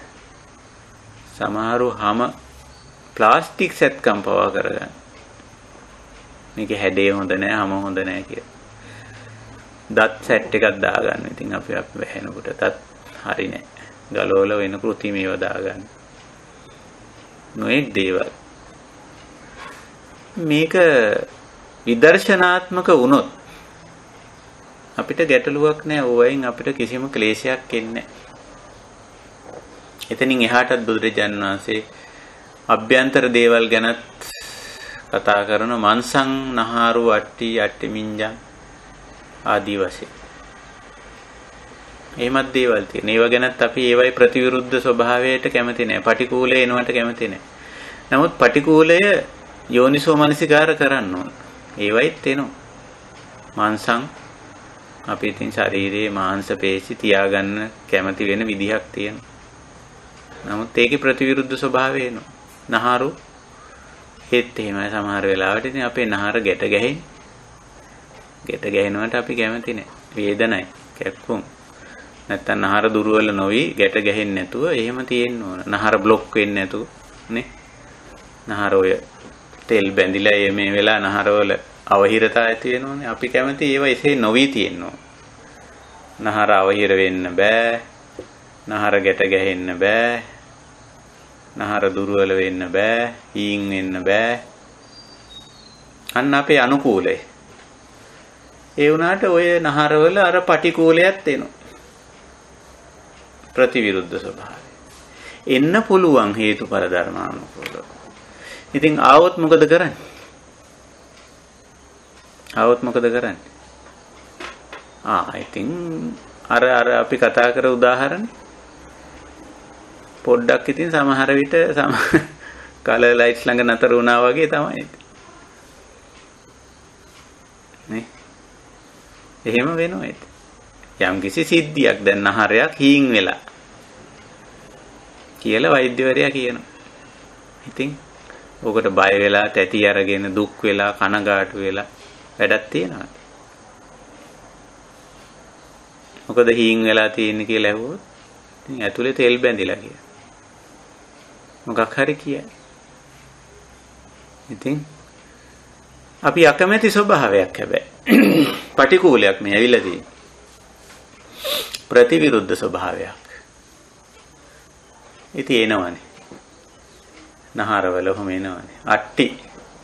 සමහරු හැම ප්ලාස්ටික් සෙත්කම් පවා කරගන්න. මේක හැඩේ හොඳ නෑ හැම හොඳ නෑ කියලා. දත් සැට් එකක් දාගන්න. ඉතින් අපි අපි වැහෙනකොට දත් හරි නෑ. ගලවල වෙන කෘතිම ඒවා දාගන්න. නොඑක් දේවල්. මේක විදර්ශනාත්මක වුණොත් අපිට ගැටලුවක් නෑ ඕවයින් අපිට කිසිම ක්ලේශයක් එන්නේ එතනින් එහාටත් බුදුරජාන් වහන්සේ අභ්‍යන්තර දේවල් ගැනත් කතා කරන මන්සං නහාරු අට්ටි අට්ටි මින්ජං ආදී වශයෙන්. එහෙමත් දේවල් තියෙන. ඒව ගැනත් අපි ඒවයි ප්‍රතිවිරුද්ධ ස්වභාවයට කැමති නැහැ. පටිකූලය එනවට කැමති නැහැ. නමුත් පටිකූලය යෝනිසෝ මනසිකාර කරන්න ඕන. ඒවයිත් එනවා. මාංශං අපි ඉතින් ශරීරයේ මාංශ පේශි තියාගන්න කැමති වෙන විදිහක් තියෙනවා. නමුත් ඒකේ ප්‍රතිවිරුද්ධ ස්වභාවය එනවා. නහරු ඒත් එහෙමයි සමහර වෙලාවට ඉතින් අපේ නහර ගැට ගැහෙන්නේ ගෙට ගැහෙනවට අපි කැමති නෑ. වේදනයි, කැක්කුම්. නැත්තම් නහර දුර්වල නොවි ගැට ගැහෙන්නේ නැතුව එහෙම තියෙන්න ඕන. නහර બ્લોක් වෙන්නේ නැතුව නේ. නහර ඔය තෙල් බැඳිලා මේ වෙලා නහරවල අවහිරතා ඇති වෙනෝනේ. අපි කැමති ඒවා එසේ නොවි තියෙන්න ඕන. නහර අවහිර වෙන්න බෑ. නහර ගැට ගැහෙන්න බෑ. නහර දුර්වල වෙන්න බෑ. හීන් වෙන්න බෑ. අන්න අපේ අනුකූලයි. ඒ වුණාට ඔය නහරවල අර පටිකූලයක් එනවා. ප්‍රතිවිරුද්ධ ස්වභාවය. එන්න පුළුවන් හේතුඵල ධර්මානුකූලව. ඉතින් ආවොත් මොකද කරන්නේ? ආවොත් මොකද කරන්නේ? ආ ඉතින් අර අර අපි කතා කර උදාහරණ පොඩ්ඩක් ඉතින් සමහර විට සම කලර් ලයිට්ස් ළඟ නතර වුණා වගේ තමයි. නේ එහෙම වෙනවා ඒක. යම්කිසි සිද්ධියක් දැන් නහරයක් හීන් වෙලා කියලා වෛද්‍යවරයා කියනවා. ඉතින් ඕකට බය වෙලා තැති අරගෙන දුක් වෙලා කනගාටු වෙලා වැඩක් තියනවා. මොකද හීන් වෙලා තියෙන්නේ කියලා ඇහුවොත් ඉතින් ඇතුලේ තෙල් බැඳිලා කියලා. මොකක් හරි කියයි. ඉතින් අපි අකමැති ස්වභාවයක් හැබැයි. පටිකූලයක් මේ ඇවිල්ලා තියෙන්නේ. ප්‍රතිවිරුද්ධ ස්වභාවයක්. ඉතින් එනවනේ. නහරවල ඔහොම එනවනේ. අට්ටි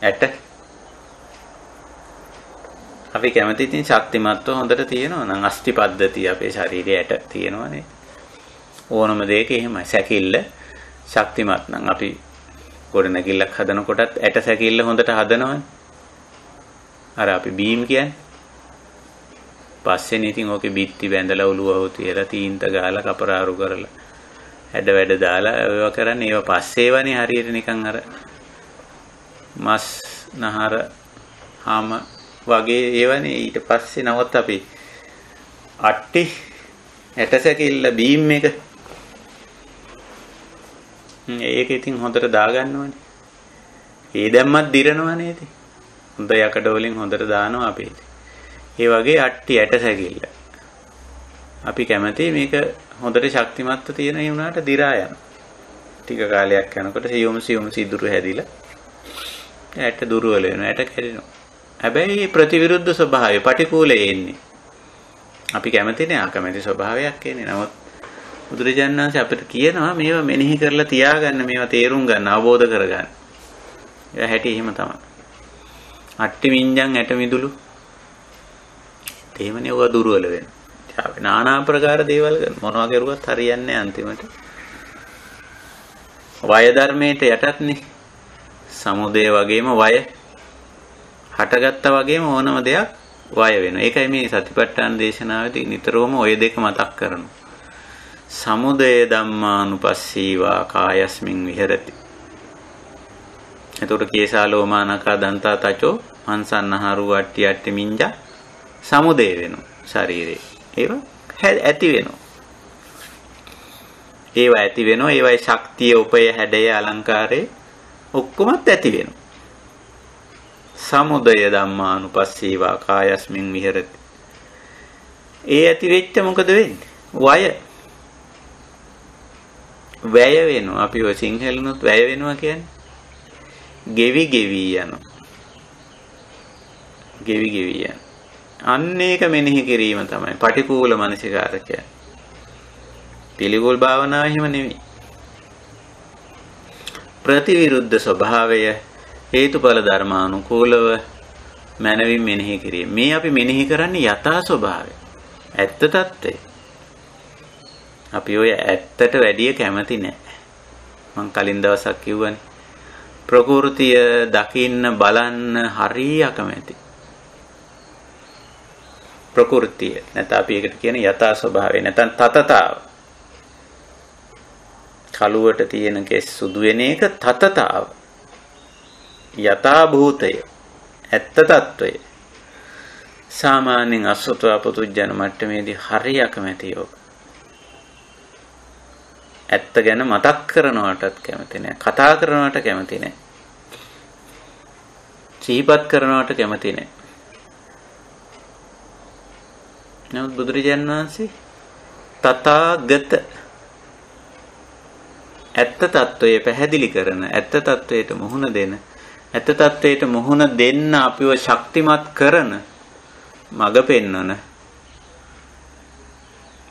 ඇට අපි කැමති ඉතින් ශක්තිමත්ව හොඳට තියෙනවා නම් අස්ති පද්ධතිය අපේ ශරීරයේ ඇට තියෙනවනේ. ඕනම දෙයක එහෙමයි. සැකිල්ල ශක්තිමත් නම් අපි ගොඩනැගිල්ලක් හදනකොටත් ඇට සැකිල්ල හොඳට හදනවනේ. අර අපි බීම් කියන්නේ. පස්සේනේ ඉතින් ඕකේ බිත්ති බැඳලා ඔළුව තියලා තීන්ත ගාලා කපරාරු කරලා හැඩ වැඩ දාලා ඒවා කරන්නේ ඒවා පස්සේවනේ හරියට නිකන් අර මස් නහර හාම වගේ ඒවනේ ඊට පස්සේ නවත් අපි අට්ටි ඇටසැකිල්ල බීම් එක ඒක ඉතින් හොඳට දාගන්න ඕනේ. ඒ දැම්මත් දිරනවනේ ඉතින්. හොඳ යකඩ වලින් හොඳට දානවා අපි. ඒ වගේ අට්ටි ඇට සැකිල්ල. අපි කැමති මේක හොඳට ශක්තිමත්ව තියෙන වුණාට දි รา යන. ටික කාලයක් යනකොට සියුම් සියුම් සිදුරු හැදිලා ඇට දුර්වල වෙනවා ඇට කැඩෙනවා. හැබැයි ප්‍රතිවිරුද්ධ ස්වභාවය පටිකූලයේ එන්නේ. අපි කැමති නෑ අකමැති ස්වභාවයක් එන්නේ. නමුත් බුදුරජාණන් වහන්සේ අපිට කියනවා මේවා මෙනෙහි කරලා තියාගන්න මේවා තේරුම් ගන්න අවබෝධ කරගන්න. ඒ හැටි එහෙම තමයි. අට්ටි මින්ජන් ඇට මිදුළු. එහෙමනේ ඔය දුර්වල වෙනවා. අපි নানা ආකාර දේවල් මොනවා කරුවත් හරියන්නේ අන්තිමට. වය ධර්මයට යටත්නේ. සමුදය වගේම වය හටගත්තා වගේම ඕනම දෙයක් වය වෙනවා. ඒකයි මේ සතිපට්ඨාන දේශනාවේදී නිතරම ওই දෙක මතක් කරනවා. සමුදය ධම්මානුපස්සීවා කායස්මින් විහෙරති. එතකොට කේසා ලෝමානකා දන්තා තචෝ මන්සන්නහරු අට්ටි අට්ටි මිංජා සමුදය වෙනවා ශරීරේ. ඒවා ඇති වෙනවා. ඒවා ඇති වෙනවා. ඒවයි ශක්තිය, උපය, හැඩය, අලංකාරය ඔක්කොමත් ඇති වෙනවා. සමුදය ධම්මානුපස්සීවා කායස්මින් විහෙරති. ඒ ඇති වෙච්ච මොකද වෙන්නේ? වය. වැය වෙනවා. අපි ඔය සිංහලුනොත් වැය වෙනවා කියන්නේ. ගෙවි ගෙවි යනවා. ගෙවි ගෙවි යනවා. අන්න ඒක මෙනෙහි කිරීම තමයි පටිකූල මනසිකාරකය. පිළිගොල් භාවනාව එහෙම නෙවෙයි. ප්‍රතිවිරුද්ධ ස්වභාවය හේතුඵල ධර්මානුකූලව මනවින් මෙනෙහි කිරීම. මේ අපි මෙනෙහි කරන්නේ යථා ස්වභාවය. ඇත්ත తත්වය. අපි ඔය ඇත්තට වැඩිය කැමති නෑ. මං කලින් දවසක් කිව්වනේ. ප්‍රകൃතිය දකින්න බලන්න හරිය අකමැති. ප්‍රകෘතිය නැත්නම් අපි ඒකට කියන යථා ස්වභාවය. නැත්නම් තතතාව. කලුවට තියෙන කෙස් සුදු වෙන එක තතතාව. යථා භූතය ඇත්ත తত্ত্বය. සාමාන්‍යයෙන් අසුතව පුදුජන මට්ටමේදී හරියක මැතියෝ ඇත්ත ගැන මතක් කරනවටත් කැමති නෑ. කතා කරනවට කැමති නෑ. සිහිපත් කරනවට කැමති නෑ. නමුත් බුදුරජාන් වහන්සේ තථාගත ඇත්ත తত্ত্বය පැහැදිලි කරන ඇත්ත తত্ত্বයට මුහුණ දෙන ඇත්ත తত্ত্বයට මුහුණ දෙන්න අපිව ශක්තිමත් කරන මඟ පෙන්වන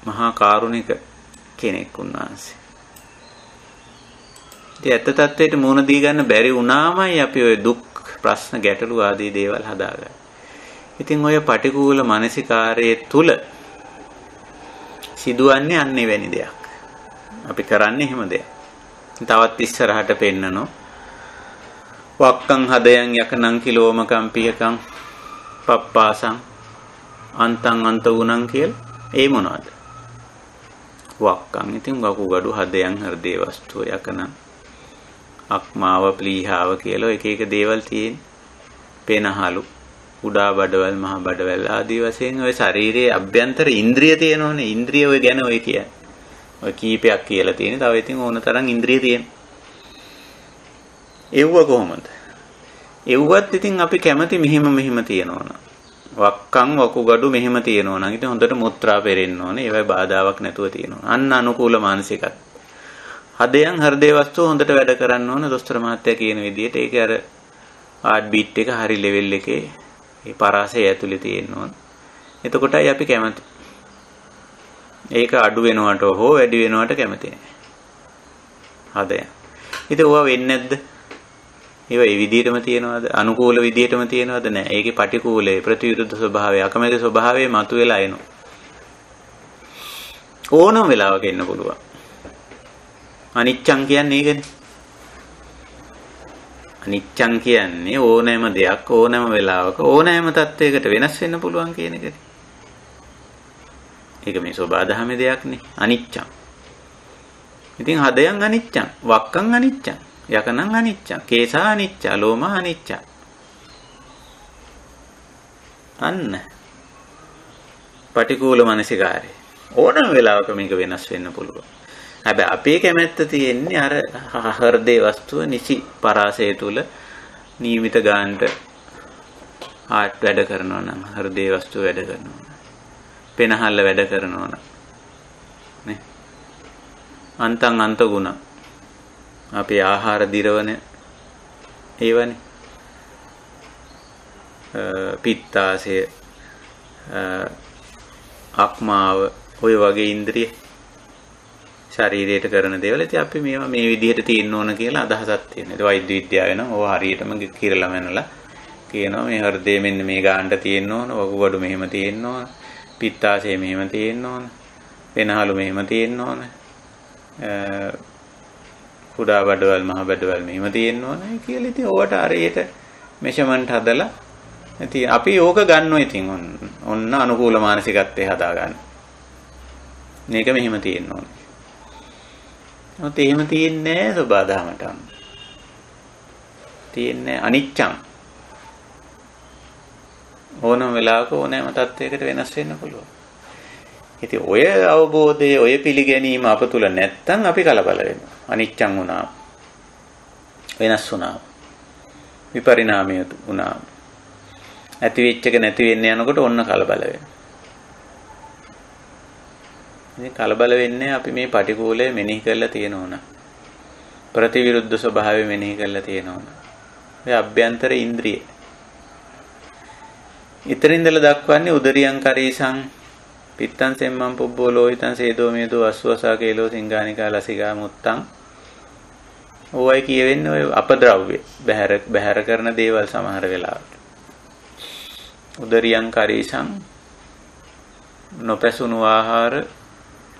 මහා කාරුණික කෙනෙක් උන්වහන්සේ. ඉතින් ඇත්ත తত্ত্বයට මුහුණ දී ගන්න බැරි වුණාමයි අපි ওই දුක් ප්‍රශ්න ගැටලු ආදී දේවල් හදාගන්නේ. ඉතින් ඔය පටිකූල මානසිකාරයේ තුල සිදුවන්නේ අන්නේ වැනි දෙයක්. අපි කරන්නේ එහෙම දෙයක්. තවත් ඉස්සරහට පෙන්නනෝ වක්කං හදයන් යකනං කිලෝමකම් පියකං පප්පාසං අන්තං අන්ත උනං කියලා ඒ මොනවද වක්කං ඉතින් වකුගඩු හදයන් හෘදේ වස්තුව යකනං අක්මාව ප්ලීහාව කියලා එක එක දේවල් තියෙන පෙනහලු කුඩා බඩවැල් මහා බඩවැල් ආදී වශයෙන් ওই ශරීරයේ අභ්‍යන්තර ඉන්ද්‍රිය තියෙනෝනේ ඉන්ද්‍රිය ඔය ගැන ඔය කියන්නේ. ඔය කීපයක් කියලා තියෙන. තව ඉතින් ඕන තරම් ඉන්ද්‍රිය තියෙන. එව්ව කොහොමද? එව්වත් ඉතින් අපි කැමති මෙහෙම මෙහෙම තියෙනවනම්. වක්කම් වකුගඩු මෙහෙම තියෙනවනම් ඉතින් හොඳට මුත්‍රා පෙරෙන්න ඕනේ. ඒවයි බාධාවක් නැතුව තියෙනවා. අන්න අනුකූල මානසිකත්. හදයන් හෘදේ වස්තු හොඳට වැඩ කරන්න ඕන දොස්තර මහත්තයා කියන විදිහට. ඒක අර ආඩ් බීට් එක හරි ලෙවල් එකේ ඒ පරාසය ඇතුලේ තියෙන්න ඕන. එතකොටයි අපි කැමති. ඒක අඩු වෙනවට හෝ වැඩි වෙනවට කැමති නෑ. හදය. ඉතින් ඕවා වෙන්නේ නැද්ද? ඒවා ඒ විදිහටම තියනවාද? අනුකූල විදිහටම තියනවාද? නෑ. ඒකේ පටිකූලයේ ප්‍රතිවිරුද්ධ ස්වභාවය, අකමැති ස්වභාවය මතුවලා එනවා. ඕනම වෙලාවක එන්න පුළුවන්. අනිච්චං කියන්නේ ඒකනේ. අනිච්චං කියන්නේ ඕනෑම දෙයක් ඕනෑම වෙලාවක ඕනෑම තත්වයකට වෙනස් වෙන්න පුළුවන් කියන එකනේ. ඒක මේ සෝබාදහමේ දෙයක්නේ. අනිච්චං. ඉතින් හදයන් අනිච්චං, වක්කං අනිච්චං, යකනං අනිච්චං, කේසා අනිච්ච, ලෝමා අනිච්ච. අන්න. පටිකූල මනසිකාරය. ඕනම වෙලාවක මේක වෙනස් වෙන්න පුළුවන්. හැබැයි අපේ කැමැත්ත තියෙන්නේ අර හෘදේ වස්තුව නිසි පරාසය තුල නියමිත ගානට ආට් වැඩ කරනවා නම් හෘදේ වස්තු වැඩ කරනවා. පෙනහල්ල වැඩ කරනවා නම් නේ. අන්තං අන්ත ගුණ. අපේ ආහාර දිරවන ඒවනේ. පිත්තාසය අක්මාව ඔය වගේ ඉන්ද්‍රිය ශරීරයට කරන දේවල් ඉතින් අපි මේවා මේ විදිහට තියෙන්න ඕන කියලා අදහසක් තියෙනවා. ඒක වෛද්‍ය විද්‍යාව වෙනවා. ඕවා හරියටම කිරලා මැනලා කියනවා මේ හෘදේ මෙන්න මේ ගානට තියෙන්න ඕන, වකුගඩු මෙහෙම තියෙන්න ඕන, පිත්තාශය මෙහෙම තියෙන්න ඕන, වෙනහලු මෙහෙම තියෙන්න ඕන. කුඩා බඩවල් මහ බඩවල් මෙහෙම තියෙන්න ඕන කියලා ඉතින් ඕවට හරියට මෙෂර්මන්ට් හදලා ඉතින් අපි ඕක ගන්නවා ඉතින් ඔන්න අනුකූල මානසිකත්වයේ හදා ගන්න. මේක මෙහෙම තියෙන්න ඕනේ. නමුත් එහෙම තියෙන්නේ නැහැ සබාධමට. තියෙන්නේ අනිච්චං. ඕනම වෙලාවක ඕනෑම තත්වයකට වෙනස් වෙන්න පුළුවන්. ඉතින් ඔය අවබෝධය, ඔය පිළිගැනීම අප තුල නැත්තම් අපි කලබල වෙනවා. අනිච්චං වුණා. වෙනස් වුණා. විපරිණාමය වුණා. ඇති වෙච්ච එක නැති වෙන්න යනකොට ඔන්න කලබල වෙනවා. මේ කලබල වෙන්නේ අපි මේ පටිකූලය මෙනෙහි කරලා තියෙනවන. ප්‍රතිවිරුද්ධ ස්වභාවය මෙනෙහි කරලා තියෙනවන. ඔය අභ්‍යන්තර ඉන්ද්‍රිය. ඊතරින්දල දක්වන්නේ උදරියං කරේසං පිත්තං සෙම්මං පුබ්බෝ ලෝහිතං සේදෝ මේදෝ අස්වසා කේලෝ සිංගානිකා ලසිකා මුත්තං ඕවයි කියවෙන්නේ ඔය අපද්‍රව්‍ය බහැර බහැර කරන දේවල් සමහර වෙලාවට උදරියං කරේසං නොපැසුණු ආහාර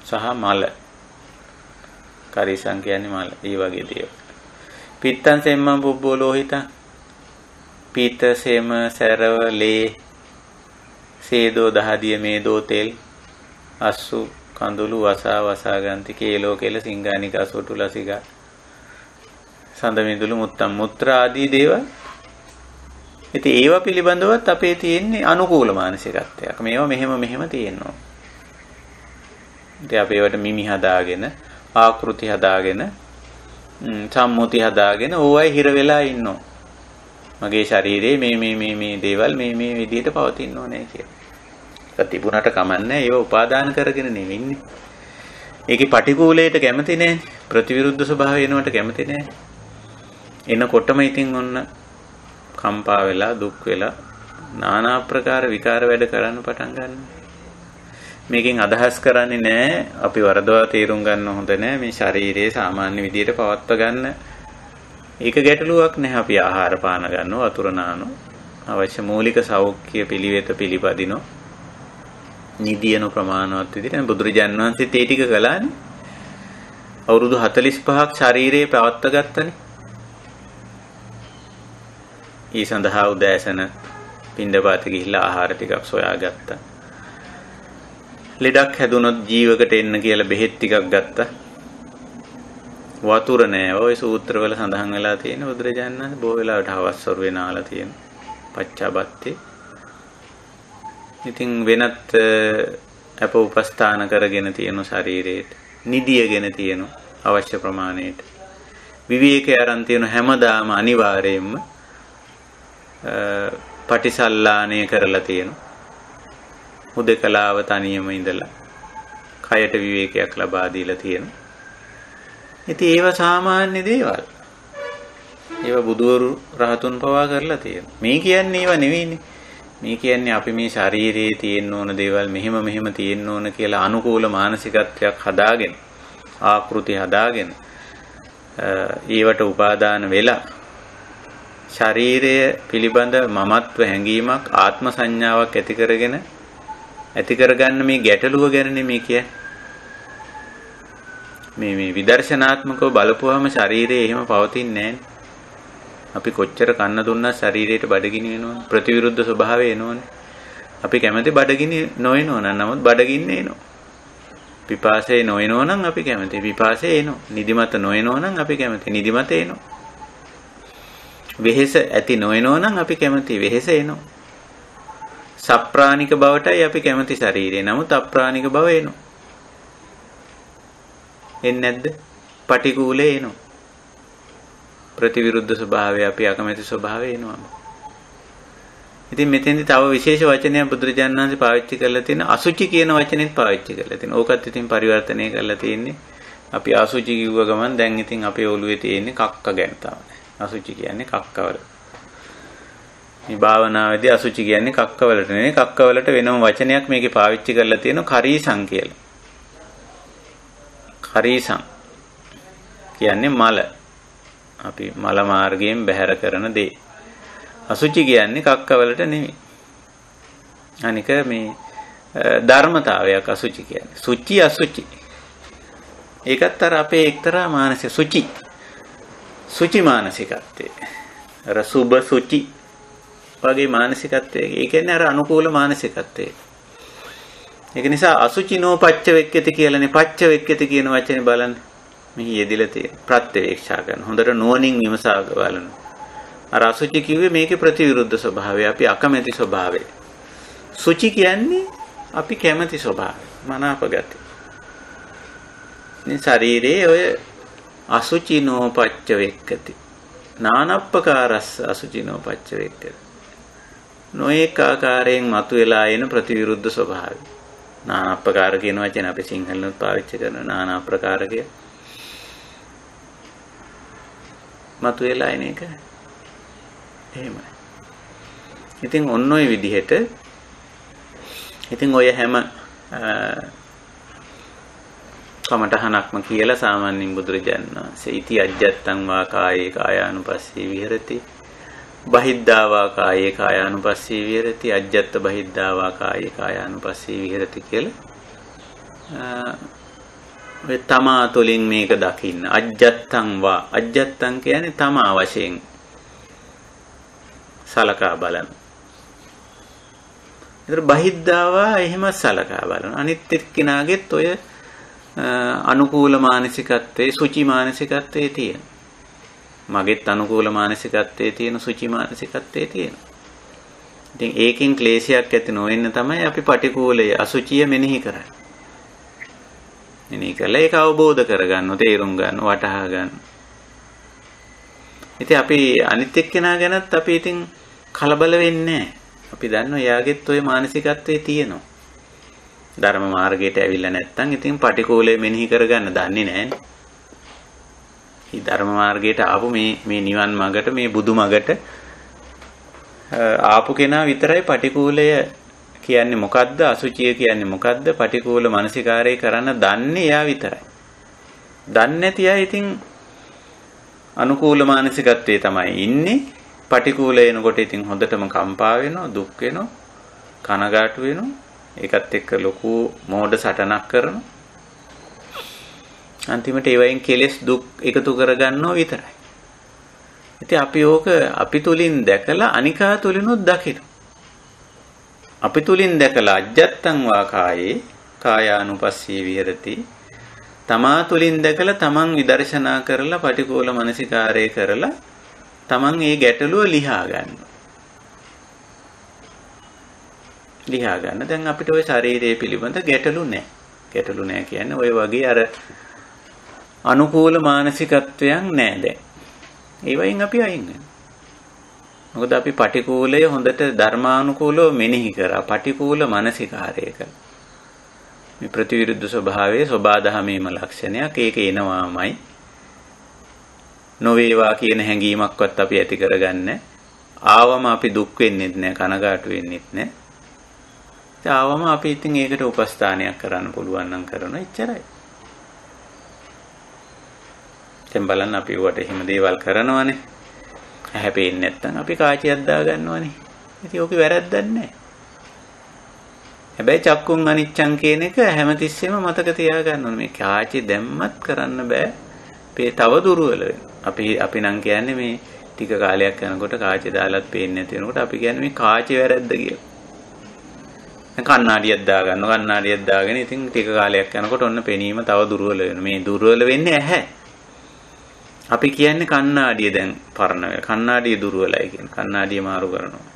සහ මල. කරිසං කියන්නේ මල. ඒ වගේ දේවල්. පිත්තං සෙම්මං පුබ්බෝ ලෝහිතං. පීත සේම සැරව ලේ සේදෝ දහදිය මේදෝ තෙල් අස්සු කඳුළු වසා වසා ගන්ති කේලෝ කෙල සිංගානිකා සොටු ලසිකා සඳ මිදුළු මුත්තම් මුත්‍ර ආදී දේවල් ඉතින් ඒවා පිළිබඳවත් අපේ තියෙන්නේ අනුකූල මානසිකත්වයක්. මේවා මෙහෙම මෙහෙම තියෙනවා. ඉතින් අපි ඒවට මිමි හදාගෙන ආකෘති හදාගෙන සම්මුති හදාගෙන ඕවයි හිර වෙලා ඉන්නවා. මගේ ශරීරයේ මේ මේ මේ මේ දේවල් මේ මේ විදිහට පවතින්න ඕනේ කියලා. ඒක තිබුණට කමන්නේ ඒව උපාදාන කරගෙන නෙවෙන්නේ. ඒකේ පටිකූලයට කැමති නෑනේ. ප්‍රතිවිරුද්ධ ස්වභාවය එනවට කැමති නෑ. එනකොටම ඉතින් ඔන්න කම්පා වෙලා දුක් වෙලා নানা ආකාර විකාර වැඩ කරන්න පටන් ගන්නවා. මේකෙන් අදහස් කරන්නේ නැහැ අපි වරදවා තේරුම් ගන්න හොඳ නැහැ මේ ශරීරයේ සාමාන්‍ය විදියට පවත්ව ගන්න. ඒක ගැටලුවක් නැහැ අපි ආහාර පාන ගන්නවා වතුර නානවා. අවශ්‍ය මූලික සෞඛ්‍ය පිළිවෙත පිළිපදිනෝ නිදියන ප්‍රමාණවත් විදිහට බුදුරජාන් වහන්සේත් ඒ ටික කළානේ. අවුරුදු 45ක් ශරීරයේ පවත්ව ගත්තනේ ඊ සඳහා උදෑසන පින්දපාත ගිහිල්ලා ආහාර ටිකක් සොයාගත්තා. ලෙඩක් හැදුනොත් ජීවකට එන්න කියලා බෙහෙත් ටිකක් ගත්තා. වතුර නෑ. ওই සූත්‍රවල සඳහන් වෙලා තියෙන බුදුරජාණන් වහන්සේ බොහෝ වෙලාවට හවස්වරු වෙනාලා තියෙන පච්චාබත්තේ. ඉතින් වෙනත් අප උපස්ථාන කරගෙන තියෙන ශරීරයට නිදියගෙන තියෙන අවශ්‍ය ප්‍රමාණයට විවේකයේ ආරන් තියෙන හැමදාම අනිවාර්යයෙන්ම පටිසල්ලාණය කරලා තියෙනවා හුදකලාව තනියම ඉඳලා කයට විවේකයක් ලබා දීලා තියෙනවා. ඉතින් ඒව සාමාන්‍ය දේවල්. ඒව බුදුවරු රහතුන් පවා කරලා තියෙනවා. මේ කියන්නේ ඒව නෙවෙයිනේ. මේ කියන්නේ අපි මේ ශරීරයේ තියෙන්න ඕන දේවල් මෙහෙම මෙහෙම තියෙන්න ඕන කියලා අනුකූල මානසිකත්වයක් හදාගෙන ආකෘති හදාගෙන ඒවට උපාදාන වෙලා ශරීරය පිළිබඳ මමත්ව හැඟීමක් ආත්ම සංඥාවක් ඇති කරගෙන ඇති කරගන්න මේ ගැටලුව ගැන මේ කියන්නේ. මේ මේ විදර්ශනාත්මකව බලපුවාම ශරීරය එහෙම පවතින්නේ අපි කොච්චර කන්න දුන්නත් ශරීරයට බඩගිනි වෙනවනේ ප්‍රතිවිරුද්ධ ස්වභාවය එනවනේ. අපි කැමති බඩගිනි නොවෙනව නමුත් බඩගින්න එනවා. පිපාසය නොවෙනව නම් අපි කැමති පිපාසය එනවා. නිදිමත නොවෙනව නම් අපි කැමති නිදිමත එනවා. වෙහෙස ඇති නොවෙනව නම් අපි කැමති වෙහෙස එනවා. සප්‍රාණික බවටයි අපි කැමති ශරීරය. නමුත් අප්‍රාණික බව එනවා. එන්නේ නැද්ද? පටිකූලේ එනවා. ප්‍රතිවිරුද්ධ ස්වභාවය අපි අකමැති ස්වභාවය එනවා. ඉතින් මෙතෙන්දි තව විශේෂ වචනයක් බුදුරජාණන් වහන්සේ පාවිච්චි කරලා තියෙන අසුචි කියන වචනේත් පාවිච්චි කරලා තියෙනවා. ඕකත් ඉතින් පරිවර්තනය කරලා තියෙන්නේ. අපි අසුචි කිව්ව ගමන් දැන් ඉතින් අපේ ඔළුවේ තියෙන්නේ කක්ක ගැන තමයි. අසුචි කියන්නේ කක්කවල. මේ භාවනාවේදී අසුචි කියන්නේ කක්කවලට නෙවෙයි කක්කවලට වෙනම වචනයක් මේකේ පාවිච්චි කරලා තියෙනවා කරීසං කියලා. කරීසං කියන්නේ මල. අපි මල මාර්ගයෙන් බැහැර කරන දේ. අසුචි කියන්නේ කක්කවලට නෙවෙයි. අනික මේ ධර්මතාවයක් අසුචි කියන්නේ. සුචි අසුචි. ඒකත් අර අපේ එක්තරා මානසික සුචි. සුචි මානසිකත්වයේ. අර සුබ සුචි වගේ මානසිකත්වයේ. ඒ කියන්නේ අර අනුකූල මානසිකත්වයේ. ඒක නිසා අසුචිනෝ පච්ච වෙක්කති කියලානේ පච්ච වෙක්කති කියන වචනේ බලන්න. මෙහි යෙදිලා තියෙන ප්‍රත්‍යවේක්ෂා කරන. හොඳට නුවණින් විමසා බලනවා. අර අසුචි කිව්වේ මේකේ ප්‍රතිවිරුද්ධ ස්වභාවය. අපි අකමැති ස්වභාවය. සුචි කියන්නේ අපි කැමති ස්වභාවය. මනාප ගති. මේ ශරීරයේ ඔය අසුචිනෝ පච්ච වෙක්කති. නානප්පකාරස්ස අසුචිනෝ පච්ච වෙක්කති. නොඑක ආකාරයෙන් මතුවලා එන ප්‍රතිවිරුද්ධ ස්වභාවය. නානප්පකාර කියන වචන අපි සිංහලෙත් පාවිච්චි කරන නානා ප්‍රකාර කිය. මතුවලා එන එක එහෙමයි. ඉතින් ඔන්න ඔය විදිහට ඉතින් ඔය හැම කමඨහනක්ම කියලා සාමාන්‍යයෙන් බුදුරජාණන් වහන්සේ ඉති අජ්ජත්තං වා කායේ කායානුපස්සී විහෙරති බහිද්ධා වා කායේ කායානුපස්සී විහෙරති අජ්ජත්ත බහිද්ධා වා කායේ කායානුපස්සී විහෙරති කියලා ඔය තමා තුළින් මේක දකින්න අජ්ජත්තං වා අජ්ජත්තං කියන්නේ තමා වශයෙන් සලකා බලන. ඒතර බහිද්ධාවා එහෙම සලකා බලන. අනිත් එක්කිනාගෙත් ඔය අනුකූල මානසිකත්වයේ සුචි මානසිකත්වයේ තියෙන. මගෙත් අනුකූල මානසිකත්වයේ තියෙන සුචි මානසිකත්වයේ තියෙන. ඉතින් ඒකෙන් ක්ලේශයක් ඇති නොවෙන්න තමයි අපි පටිකූලයේ අසුචිය මෙනෙහි කරන්නේ. මෙනෙහි කළා ඒක අවබෝධ කරගන්න, තේරුම් ගන්න, වටහා ගන්න. ඉතින් අපි අනිත් එක්කෙනා ගැනත් අපි ඉතින් කලබල වෙන්නේ අපි දන්නවා එයාගෙත් ওই මානසිකත්වයේ තියෙනවා. ධර්ම මාර්ගයට ඇවිල්ලා නැත්නම් ඉතින් පටිකෝලේ මෙනෙහි කරගන්න දන්නේ නැහැනේ. මේ ධර්ම මාර්ගයට ආපු මේ මේ නිවන් මගට මේ බුදු මගට ආපු කෙනා විතරයි පටිකූලය කියන්නේ මොකද්ද අසුචිය කියන්නේ මොකද්ද පටිකූල මානසිකාරය කරන්න දන්නේ එයා විතරයි. දන්නේ නැති අය ඉතින් අනුකූල මානසිකත්වයේ තමයි ඉන්නේ. පටිකූල එනකොට ඉතින් හොඳටම කම්පා වෙනවා, දුක් වෙනවා, කනගාටු වෙනවා. ඒකත් එක්ක ලොකු මෝඩ සටනක් කරනවා. අන්තිමට ඒ වයින් කෙලෙස් දුක් එකතු කරගන්නව විතරයි. ඉතින් අපි ඕක අපි තුලින් දැකලා අනිකා තුලිනුත් දකිනවා. අපි තුලින් දැකලා අජ්ජත්තං වා කායේ කායානුපස්සී විහෙරති තමා තුලින් දැකලා තමන් විදර්ශනා කරලා පටිකෝල මනසිකාරය කරලා තමන් ඒ ගැටලුව ලියා ගන්නවා. ලියා ගන්න. දැන් අපිට ওই ශරීරයේ පිළිබඳ ගැටලු නැහැ. ගැටලු නැහැ කියන්නේ ওই වගේ අර අනුකූල මානසිකත්වයන් නැහැ දැන්. ඒ වයින් අපි අයින් වෙනවා. මොකද අපි පටිකූලය හොඳට ධර්මානුකූලව මෙනෙහි කරා. පටිකූල මානසිකාරය කළා. මේ ප්‍රතිවිරුද්ධ ස්වභාවයේ සබාධමීම ලක්ෂණයක් ඒක එනවාමයි නොවේවා කියන හැඟීමක්වත් අපි ඇති කරගන්නේ ආවම අපි දුක් වෙන්නෙත් නෑ කනගාටු වෙන්නෙත් නෑ ආවම අපි ඉතින් ඒකට උපස්ථානයක් කරන්න පුළුවන් නම් කරනවා එච්චරයි දැන් බලන්න අපි වට එහෙම දේවල් කරනවානේ හැපෙන්නේ නැත්තම් අපි කාචියක් දා ගන්නවානේ ඉතින් ඕකේ වැරද්දක් නැහැ හැබැයි චක්කුන් අනිච්චං කියන එක හැමතිස්සෙම මතක තියාගන්න ඕනේ. මේ කාචි දැම්මත් කරන්න බෑ. මේ තව දුර්වල අපි අපි නම් කියන්නේ මේ ටික කාලයක් යනකොට කාචි දාලත් පේන්නේ නැති වෙනකොට අපි කියන්නේ මේ කාචි වැරද්ද කියලා. කන්නාඩියක් දාගන්න කන්නාඩියක් දාගෙන ඉතින් ටික කාලයක් යනකොට ඔන්න පෙනීම තව දුර්වල වෙනවා. මේ දුර්වල වෙන්නේ ඇහැ. අපි කියන්නේ කන්නාඩිය දැන් පරණ වෙලා. කන්නාඩිය දුර්වලයි කියන. කන්නාඩිය මාරු කරනවා.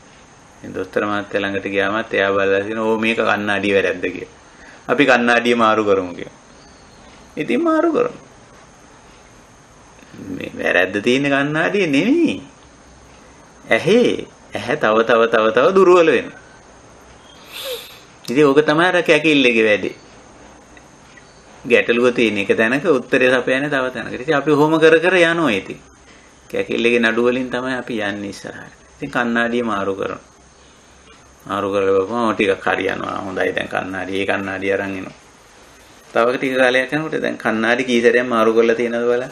ඉතින් දොස්තර මහත්තයා ළඟට ගියාමත් එයා බලලා තිනවා ඕ මේක කණ්ණාඩිය වැරද්ද කියලා. අපි කණ්ණාඩිය මාරු කරමු කියලා. ඉතින් මාරු කරමු. මේ වැරද්ද තියෙන කණ්ණාඩිය නෙමෙයි. ඇහි ඇහැ තව තව තව තව දුර්වල වෙනවා. ඉතින් ඕක තමයි අර කැකිල්ලගේ වැඩේ. ගැටලුව තියෙන එක තැනක උත්තරේ සපයන්නේ තව තැනකට. ඉතින් අපි ඔහොම කර කර යනවා ඉතින්. කැකිල්ලගේ නඩු වලින් තමයි අපි යන්නේ ඉස්සරහට. ඉතින් කණ්ණාඩිය මාරු කරනවා. මාරු කරලා බලපුවම ටිකක් හරියනවා. හොඳයි දැන් කණ්ණාඩි. ඒ කණ්ණාඩි අරන් එනවා. තව ටික කාලයක් යනකොට දැන් කණ්ණාඩි කී සැරයක් මාරු කරලා තියෙනවද බලන්න.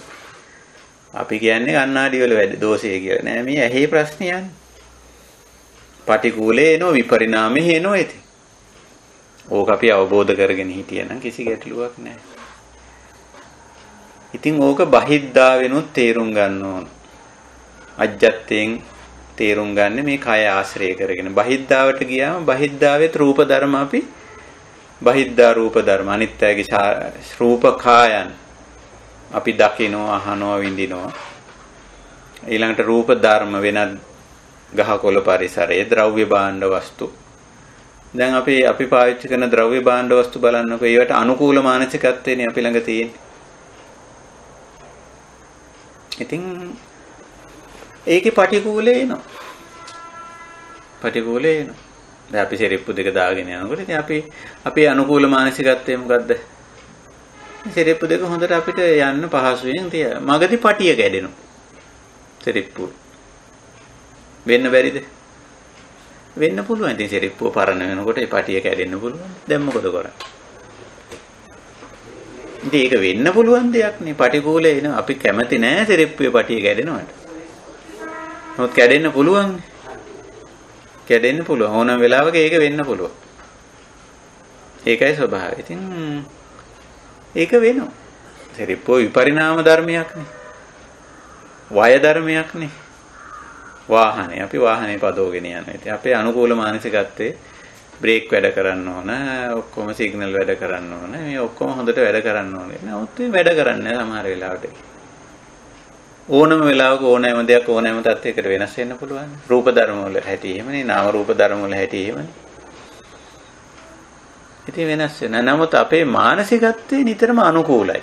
අපි කියන්නේ කණ්ණාඩි වල වැඩ දෝෂය කියලා. නෑ මේ ඇහි ප්‍රශ්නේ යන්නේ. පටිකූලේ එනවා විපරිණාමේ එනවා ඉතින්. ඕක අපි අවබෝධ කරගෙන හිටියනම් කිසි ගැටලුවක් නැහැ. ඉතින් ඕක බහිද්දා වෙනුත් තේරුම් ගන්න ඕන. අජ්ජත්තෙන් තේරුම් ගන්න මේ කය ආශ්‍රය කරගෙන බහිද්දාවට ගියාම බහිද්දාවෙත් රූප ධර්ම අපි බහිද්දා රූප ධර්ම අනිත්‍යයේ රූප කායන් අපි දකිනවා අහනවා විඳිනවා ඊළඟට රූප ධර්ම වෙනත් ගහකොළ පරිසරයේ ද්‍රව්‍ය භාණ්ඩ වස්තු දැන් අපි අපි පාවිච්චි කරන ද්‍රව්‍ය භාණ්ඩ වස්තු බලන්නකෝ ඒවට අනුකූල මානසිකත්වයනේ අපි ළඟ තියෙන්නේ. ඉතින් ඒකේ පටිකූලේ එනවා. පටිකූලේ එනවා. දැන් අපි සෙරිප්පු දෙක දාගෙන යනකොට ඉතින් අපි අපේ අනුකූල මානසිකත්වය මොකද්ද? සෙරිප්පු දෙක හොඳට අපිට යන්න පහසුවෙන් තිය. මගදී පටිය කැඩෙනවා. සෙරිප්පු. වෙන්න බැරිද? වෙන්න පුළුවන්. ඉතින් සෙරිප්පුව පරණ වෙනකොට ඒ පටිය කැඩෙන්න පුළුවන්. දැන් මොකද කරන්නේ? ඉතින් ඒක වෙන්න පුළුවන් දෙයක් නේ. පටිකූලේ එන අපි කැමති නෑ සෙරිප්පුවේ පටිය කැඩෙනවට. නමුත් කැඩෙන්න පුළුවන්. කැඩෙන්න පුළුවන්. ඕනම වෙලාවක ඒක වෙන්න පුළුවන්. ඒකයි ස්වභාවය. ඉතින් ඒක වෙනවා. සෙරිප්පුව විපරිණාම ධර්මයක් නේ. වය ධර්මයක් නේ. වාහනේ අපි වාහනේ පදවගෙන යනවා. ඉතින් අපේ අනුකූල මානසිකත්වයේ බ්‍රේක් වැඩ කරන්න ඕන, ඔක්කොම සිග්නල් වැඩ කරන්න ඕන. මේ ඔක්කොම හොඳට වැඩ කරන්න ඕනේ. නමුත් මේ වැඩ කරන්නේ සමහර වෙලාවට. ඕනම වෙලාවක ඕනෑම දෙයක් ඕනෑම තත්යකට වෙනස් වෙන්න පුළුවන්. රූප ධර්ම වල හැටි එහෙමනේ, නාම රූප ධර්ම වල හැටි එහෙමනේ. ඉතින් වෙනස් වෙන. නමුත් අපේ මානසිකත්වය නිතරම අනුකූලයි.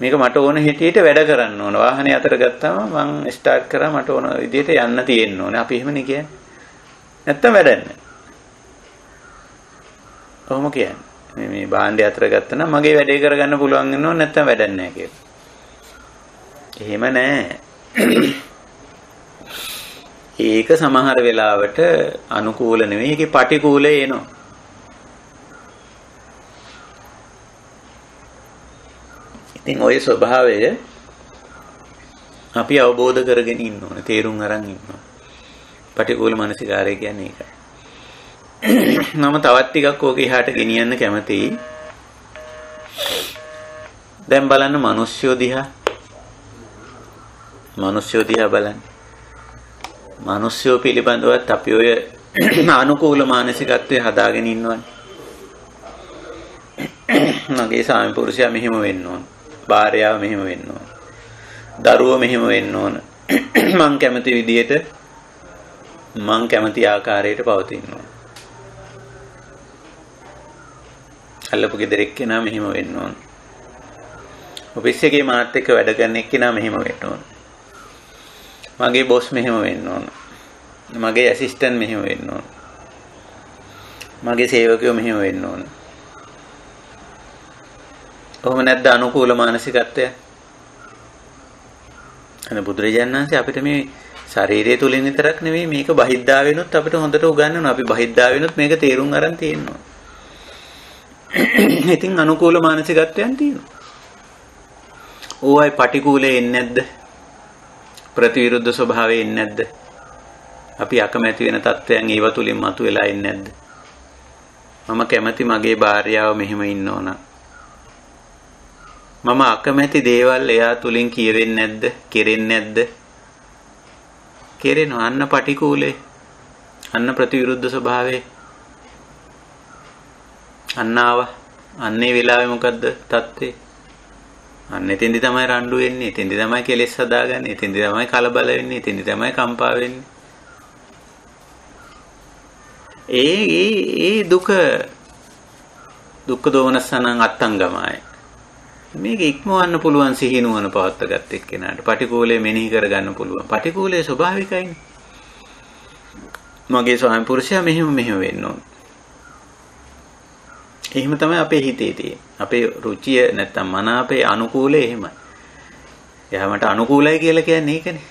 මේක මට ඕන හැටියට වැඩ කරන්න ඕන. වාහනේ අතර ගත්තාම මං ස්ටාර්ට් කරා මට ඕන විදිහට යන්න තියෙන්න ඕනේ. අපි එහෙමනේ කියන්නේ. නැත්තම් වැඩන්නේ. කොහොම කියන්නේ? මේ මේ භාණ්ඩය අතර ගත්තා නම් මගේ වැඩේ කරගන්න පුළුවන් වෙනව නැත්තම් වැඩන්නේ නැහැ කියලා. එහෙම නැහැ. ඒක සමහර වෙලාවට අනුකූල නෙවෙයි. ඒකේ පටිකූලේ එනවා. ඉතින් ওই ස්වභාවය අපි අවබෝධ කරගෙන ඉන්න ඕනේ. තේරුම් අරන් ඉන්න ඕනේ. පටිකූල මානසිකාරය කියන්නේ ඒකයි. *clears throat* මම තවත් ටිකක් ඕක එහාට ගෙනියන්න කැමතියි. දැන් බලන්න මිනිස්සු දිහා. මිනිස්සු දිහා බලන්න. මිනිස්සු පිළිබඳවත් අපි ඔය *clears throat* අනුකූල මානසිකත්වයේ හදාගෙන ඉන්නවනේ. *clears throat* මගේ සාමි පුරුෂයා මෙහෙම වෙන්න ඕන. භාර්යාව මෙහෙම වෙන්න ඕන. දරුවෝ මෙහෙම වෙන්න ඕන. *clears throat* මං කැමති විදියට මං කැමති ආකාරයට පවතින්න ඕන. අල්ලපු ගෙදර එක්කෙනා මෙහෙම වෙන්න ඕන. ඔෆිස් එකේ මාත් එක්ක වැඩ කරන එක්කෙනා මෙහෙම වෙන්න ඕන. මගේ බොස් මෙහෙම වෙන්න ඕන. මගේ ඇසිස්ටන්ට් මෙහෙම වෙන්න ඕන. මගේ සේවකයෝ මෙහෙම වෙන්න ඕන. කොහොම නැද්ද අනුකූල මානසිකත්වය? අනේ බුදුරජාණන් වහන්සේ අපිට මේ ශරීරය තුලින් විතරක් නෙවෙයි මේක බහිද්දා වෙනුත් අපිට හොඳට උගන්වනවා. අපි බහිද්දා වෙනුත් මේක තේරුම් අරන් තියෙනවා. *coughs* ඉතින් අනුකූල මානසිකත්වයන් තියෙනවා. ඕවයි පටිකූලේ එන්නේ නැද්ද? ප්‍රතිවිරුද්ධ ස්වභාවය එන්නේ නැද්ද? අපි අකමැති වෙන තත්ත්වයන් ඒව තුලින් මතුවලා එන්නේ නැද්ද? මම කැමති මගේ භාර්යාව මෙහෙම ඉන්න ඕන. මම අකමැති දේවල් එයා තුලින් කියවෙන්නේ නැද්ද? කෙරෙන්නේ නැද්ද? කෙරෙනවා අන්න පටිකූලේ. අන්න ප්‍රතිවිරුද්ධ ස්වභාවයේ. අන්න ආවා. අන්නේ වෙලාවේ මොකද්ද තත්ත්වේ? අන්න එතෙන්දි තමයි රණ්ඩු වෙන්නේ. එතෙන්දි තමයි කෙලෙස් හදාගන්නේ. එතෙන්දි තමයි කලබල වෙන්නේ. එතෙන්දි තමයි කම්පා වෙන්නේ. ඒ ඒ ඒ දුක දුක්ඛ දෝමනසනං අත්තංගමයි. මේක ඉක්මවන්න පුළුවන් සිහිනුවන පවත්වාගත් එක්කෙනාට පටිකූලයේ මෙනෙහි කරගන්න පුළුවන්. පටිකූලයේ ස්වභාවිකයිනේ. මගේ ස්වාමි පුරුෂයා මෙහෙම මෙහෙම වෙන්න ඕන. එහෙම තමයි අපේ හිතේ තියෙන්නේ. අපේ රුචිය නැත්තම් මන අපේ අනුකූලය එහෙමයි. එයා මට අනුකූලයි කියලා කියන්නේ ඒකනේ.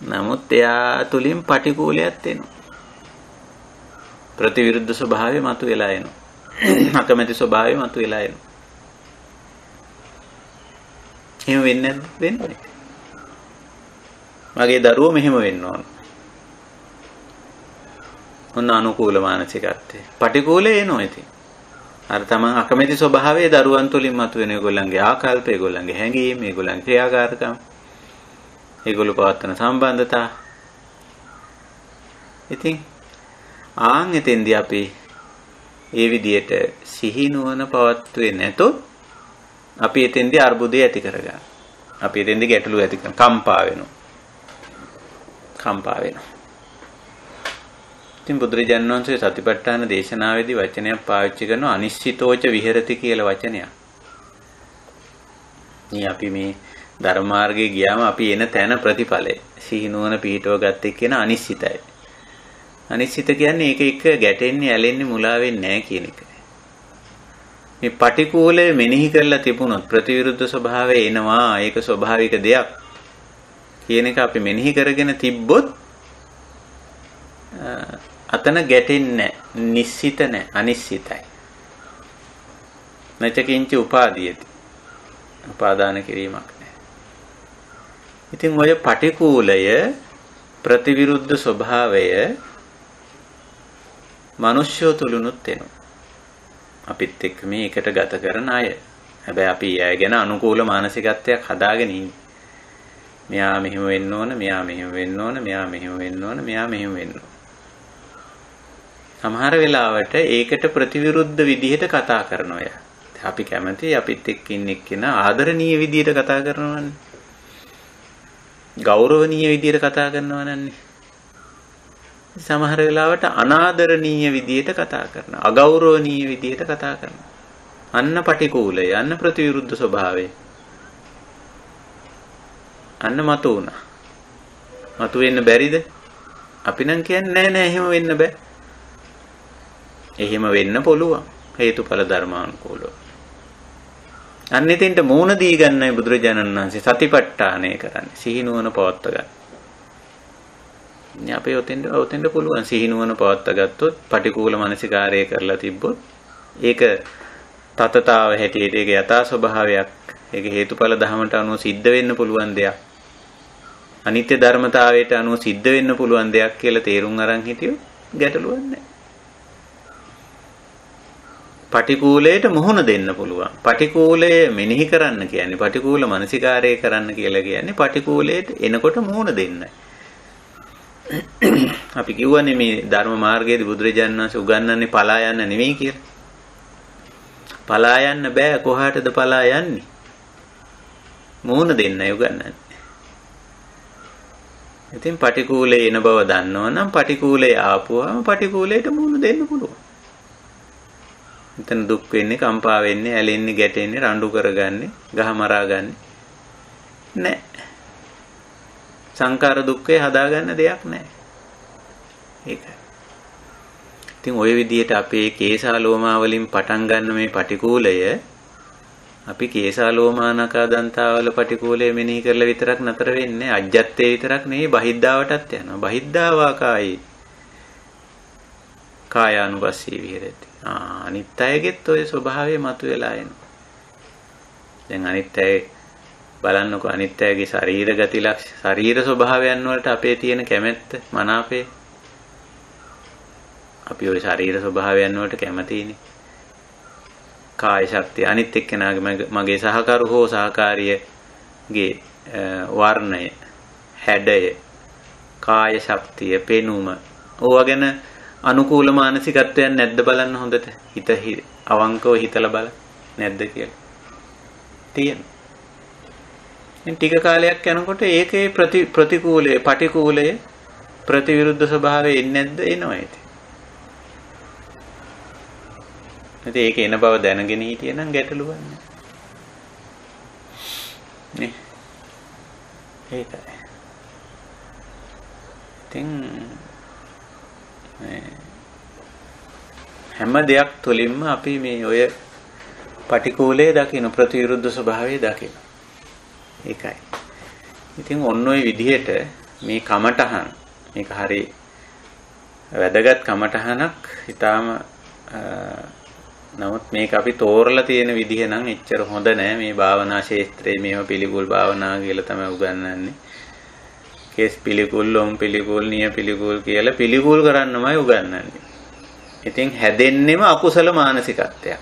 නමුත් එයා තුලින් පටිකූලයක් එනවා. ප්‍රතිවිරුද්ධ ස්වභාවය මතුවලා එනවා. අකමැති ස්වභාවය මතුවලා එනවා. එහෙම වෙන්නේ නැද්ද? වෙන්නේ. මගේ දරුවෝ මෙහෙම වෙන්න ඕන. ඔන්න අනුකූල මානසිකත්වය. පටිකූලේ එනවා ඉතින්. අර තමන් අකමැති ස්වභාවයේ දරුවන් තුලින් මතුවෙන ඒගොල්ලන්ගේ ආකල්ප, ඒගොල්ලන්ගේ හැඟීම්, ඒගොල්ලන්ගේ ක්‍රියාකාරකම්, ඒගොල්ලෝ පවත්වන සම්බන්ධතා. ඉතින් ආන් එතෙන්දී අපි ඒ විදියට සිහි නුවණ පවත්වේ නැතොත් අපි එතෙන්දී අර්බුදය ඇති කරගන්නවා. අපි එතෙන්දී ගැටලු ඇති කරන කම්පා වෙනවා. කම්පා වෙනවා. ඉතින් බුදුරජාණන් වහන්සේ සතිපට්ඨාන දේශනාවේදී වචනයක් පාවිච්චි කරනවා අනිශ්චිතෝච විහෙරති කියලා වචනයක්. මේ අපි මේ ධර්මාර්ගයේ ගියාම අපි එන තැන ප්‍රතිඵලය සිහිනුවන පිහිටව ගත්තේ කියන අනිශ්චිතයි. අනිශ්චිත කියන්නේ ඒක එක ගැටෙන්නේ ඇලෙන්නේ මුලා වෙන්නේ නැහැ කියන එක. මේ පටිකූලය මෙනෙහි කරලා තිබුණොත් ප්‍රතිවිරුද්ධ ස්වභාවය එනවා ඒක ස්වභාවික දෙයක් කියන එක අපි මෙනෙහි කරගෙන තිබ්බොත් අතන ගැටෙන්නේ නිශ්චිත නැහැ අනිශ්චිතයි. නැචකින්ච උපාදීයති. උපාදාන කිරීමක් නැහැ. ඉතින් ඔය පටිකූලය ප්‍රතිවිරුද්ධ ස්වභාවය මිනිස්යෝ තුලුනුත් එනවා. අපිත් එක්ක මේකට ගත කරන අය. හැබැයි අපි ඒ ගැන අනුකූල මානසිකත්වයක් හදාගෙන ඉන්නේ. මෙයා මෙහෙම වෙන්න ඕන, මෙයා මෙහෙම වෙන්න ඕන, මෙයා මෙහෙම වෙන්න ඕන, මෙයා මෙහෙම වෙන්න ඕන. සමහර වෙලාවට ඒකට ප්‍රතිවිරුද්ධ විදිහට කතා කරනවා යා. අපි කැමති අපිත් එක්ක ඉන්න එක්කෙනා ආදරණීය විදිහට කතා කරනවනේ. ගෞරවනීය විදිහට කතා කරනවා නන්නේ. සමහර වෙලාවට අනාදරණීය විදියට කතා කරනවා. අගෞරවනීය විදියට කතා කරනවා. අන්න පටිකූලය, අන්න ප්‍රතිවිරුද්ධ ස්වභාවය. අන්න මතු වුණා. මතු වෙන්න බැරිද? අපි නම් කියන්නේ නෑ නෑ එහෙම වෙන්න බෑ. එහෙම වෙන්න පුළුවන්. හේතුඵල ධර්මානුකූලව. අන්න එතෙන්ට මූණ දී ගන්නයි බුදුරජාණන් වහන්සේ සතිපට්ඨානය කරන්නේ. සිහිනුවන පවත්ව ගන්න. ඉතින් අපේ ඔතෙන්ද ඔතෙන්ද පුළුවන් සිහිනුවන පවත්වා ගත්තොත් පටිකූල මනසිකාරය කරලා තිබ්බොත් ඒක තතතාව හැටියට ඒක යථා ස්වභාවයක් ඒක හේතුඵල ධහමට අනුව සිද්ධ වෙන්න පුළුවන් දෙයක් අනිත්‍ය ධර්මතාවයට අනුව සිද්ධ වෙන්න පුළුවන් දෙයක් කියලා තේරුම් අරන් හිටියොත් ගැටලුවක් නැහැ පටිකූලයට මුහුණ දෙන්න පුළුවන්. පටිකූලය මෙනෙහි කරන්න කියන්නේ පටිකූල මනසිකාරය කරන්න කියලා කියන්නේ පටිකූලයට එනකොට මුහුණ දෙන්නයි. *coughs* අපි කිව්වනේ මේ ධර්ම මාර්ගයේදී බුදුරජාණන් වහන්සේ උගන්වන්නේ පලා යන්න නෙමෙයි කියලා. පලා යන්න බෑ කොහාටද පලා යන්නේ? මූණ දෙන්නයි උගන්වන්නේ. ඉතින් පටිකූලේ එන බව දන්නවනම් පටිකූලේ ආපුවාම පටිකූලයට මූණ දෙන්න පුළුවන්. එතන දුක් වෙන්නේ, කම්පා වෙන්නේ, ඇලෙන්නේ, ගැටෙන්නේ, රණ්ඩු කරගන්නේ, ගහ මරාගන්නේ නැහැ. සංකාර දුක්ඛය හදාගන්න දෙයක් නැහැ. ඒකයි. ඉතින් ওই විදිහට අපේ කේසා ලෝමා වලින් පටන් ගන්න මේ පටිකූලය අපි කේසා ලෝමානකා දන්තාවල පටිකූලය මෙනෙහි කරලා විතරක් නතර වෙන්නේ අජ්ජත්තේ විතරක් නෙවෙයි බහිද්ධාවටත් යනවා. බහිද්ධාවා කායි කායානුපස්සී විහෙරති. ආ අනිත් අයගෙත් ওই ස්වභාවය මතුවලා එනවා. දැන් අනිත් අය බලන්නකො අනිත් අයගේ ශරීර ගති ලක්ෂ ශරීර ස්වභාවයන් වලට අපේ තියෙන කැමැත්ත මනාපේ අපි ওই ශරීර ස්වභාවයන් වලට කැමතිනේ. කාය ශක්තිය. අනිත් එක්කෙනාගේ මගේ සහකරු හෝ සහකාරියගේ වර්ණය හැඩය කාය ශක්තිය පෙනුම ඕවා ගැන අනුකූල මානසිකත්වයක් නැද්ද බලන්න හොඳට? හිත අවංකව හිතලා බල. නැද්ද කියලා. තියෙනවා. ඉතින් ටික කාලයක් යනකොට ඒකේ ප්‍රති ප්‍රතිකූලයේ පටිකූලයේ ප්‍රතිවිරුද්ධ ස්වභාවය එන්නේ නැද්ද එනවා ඉතින්. ඉතින් ඒක එන බව දැනගෙන හිටියනම් ගැටලුවක් නැහැ. නේ. ඒකයි. ඉතින් හැම දෙයක් තුළින්ම අපි මේ ඔය පටිකූලයේ දකින ප්‍රතිවිරුද්ධ ස්වභාවය දකින. ඒකයි. ඉතින් ඔන්න ඔය විදිහට මේ කමටහන් මේක හරි වැදගත් කමටහනක් ඊටාම නමුත් මේක අපි තෝරලා තියෙන විදිහ නම් එච්චර හොඳ නෑ මේ භාවනා ශාස්ත්‍රයේ මේව පිළිකුල් භාවනා කියලා තමයි උගන්වන්නේ. කේස් පිළිකුල්, ලොම් පිළිකුල්, නිය පිළිකුල් කියලා පිළිකුල් කරන්නමයි උගන්වන්නේ. ඉතින් හැදෙන්නෙම අකුසල මානසිකත්වයක්.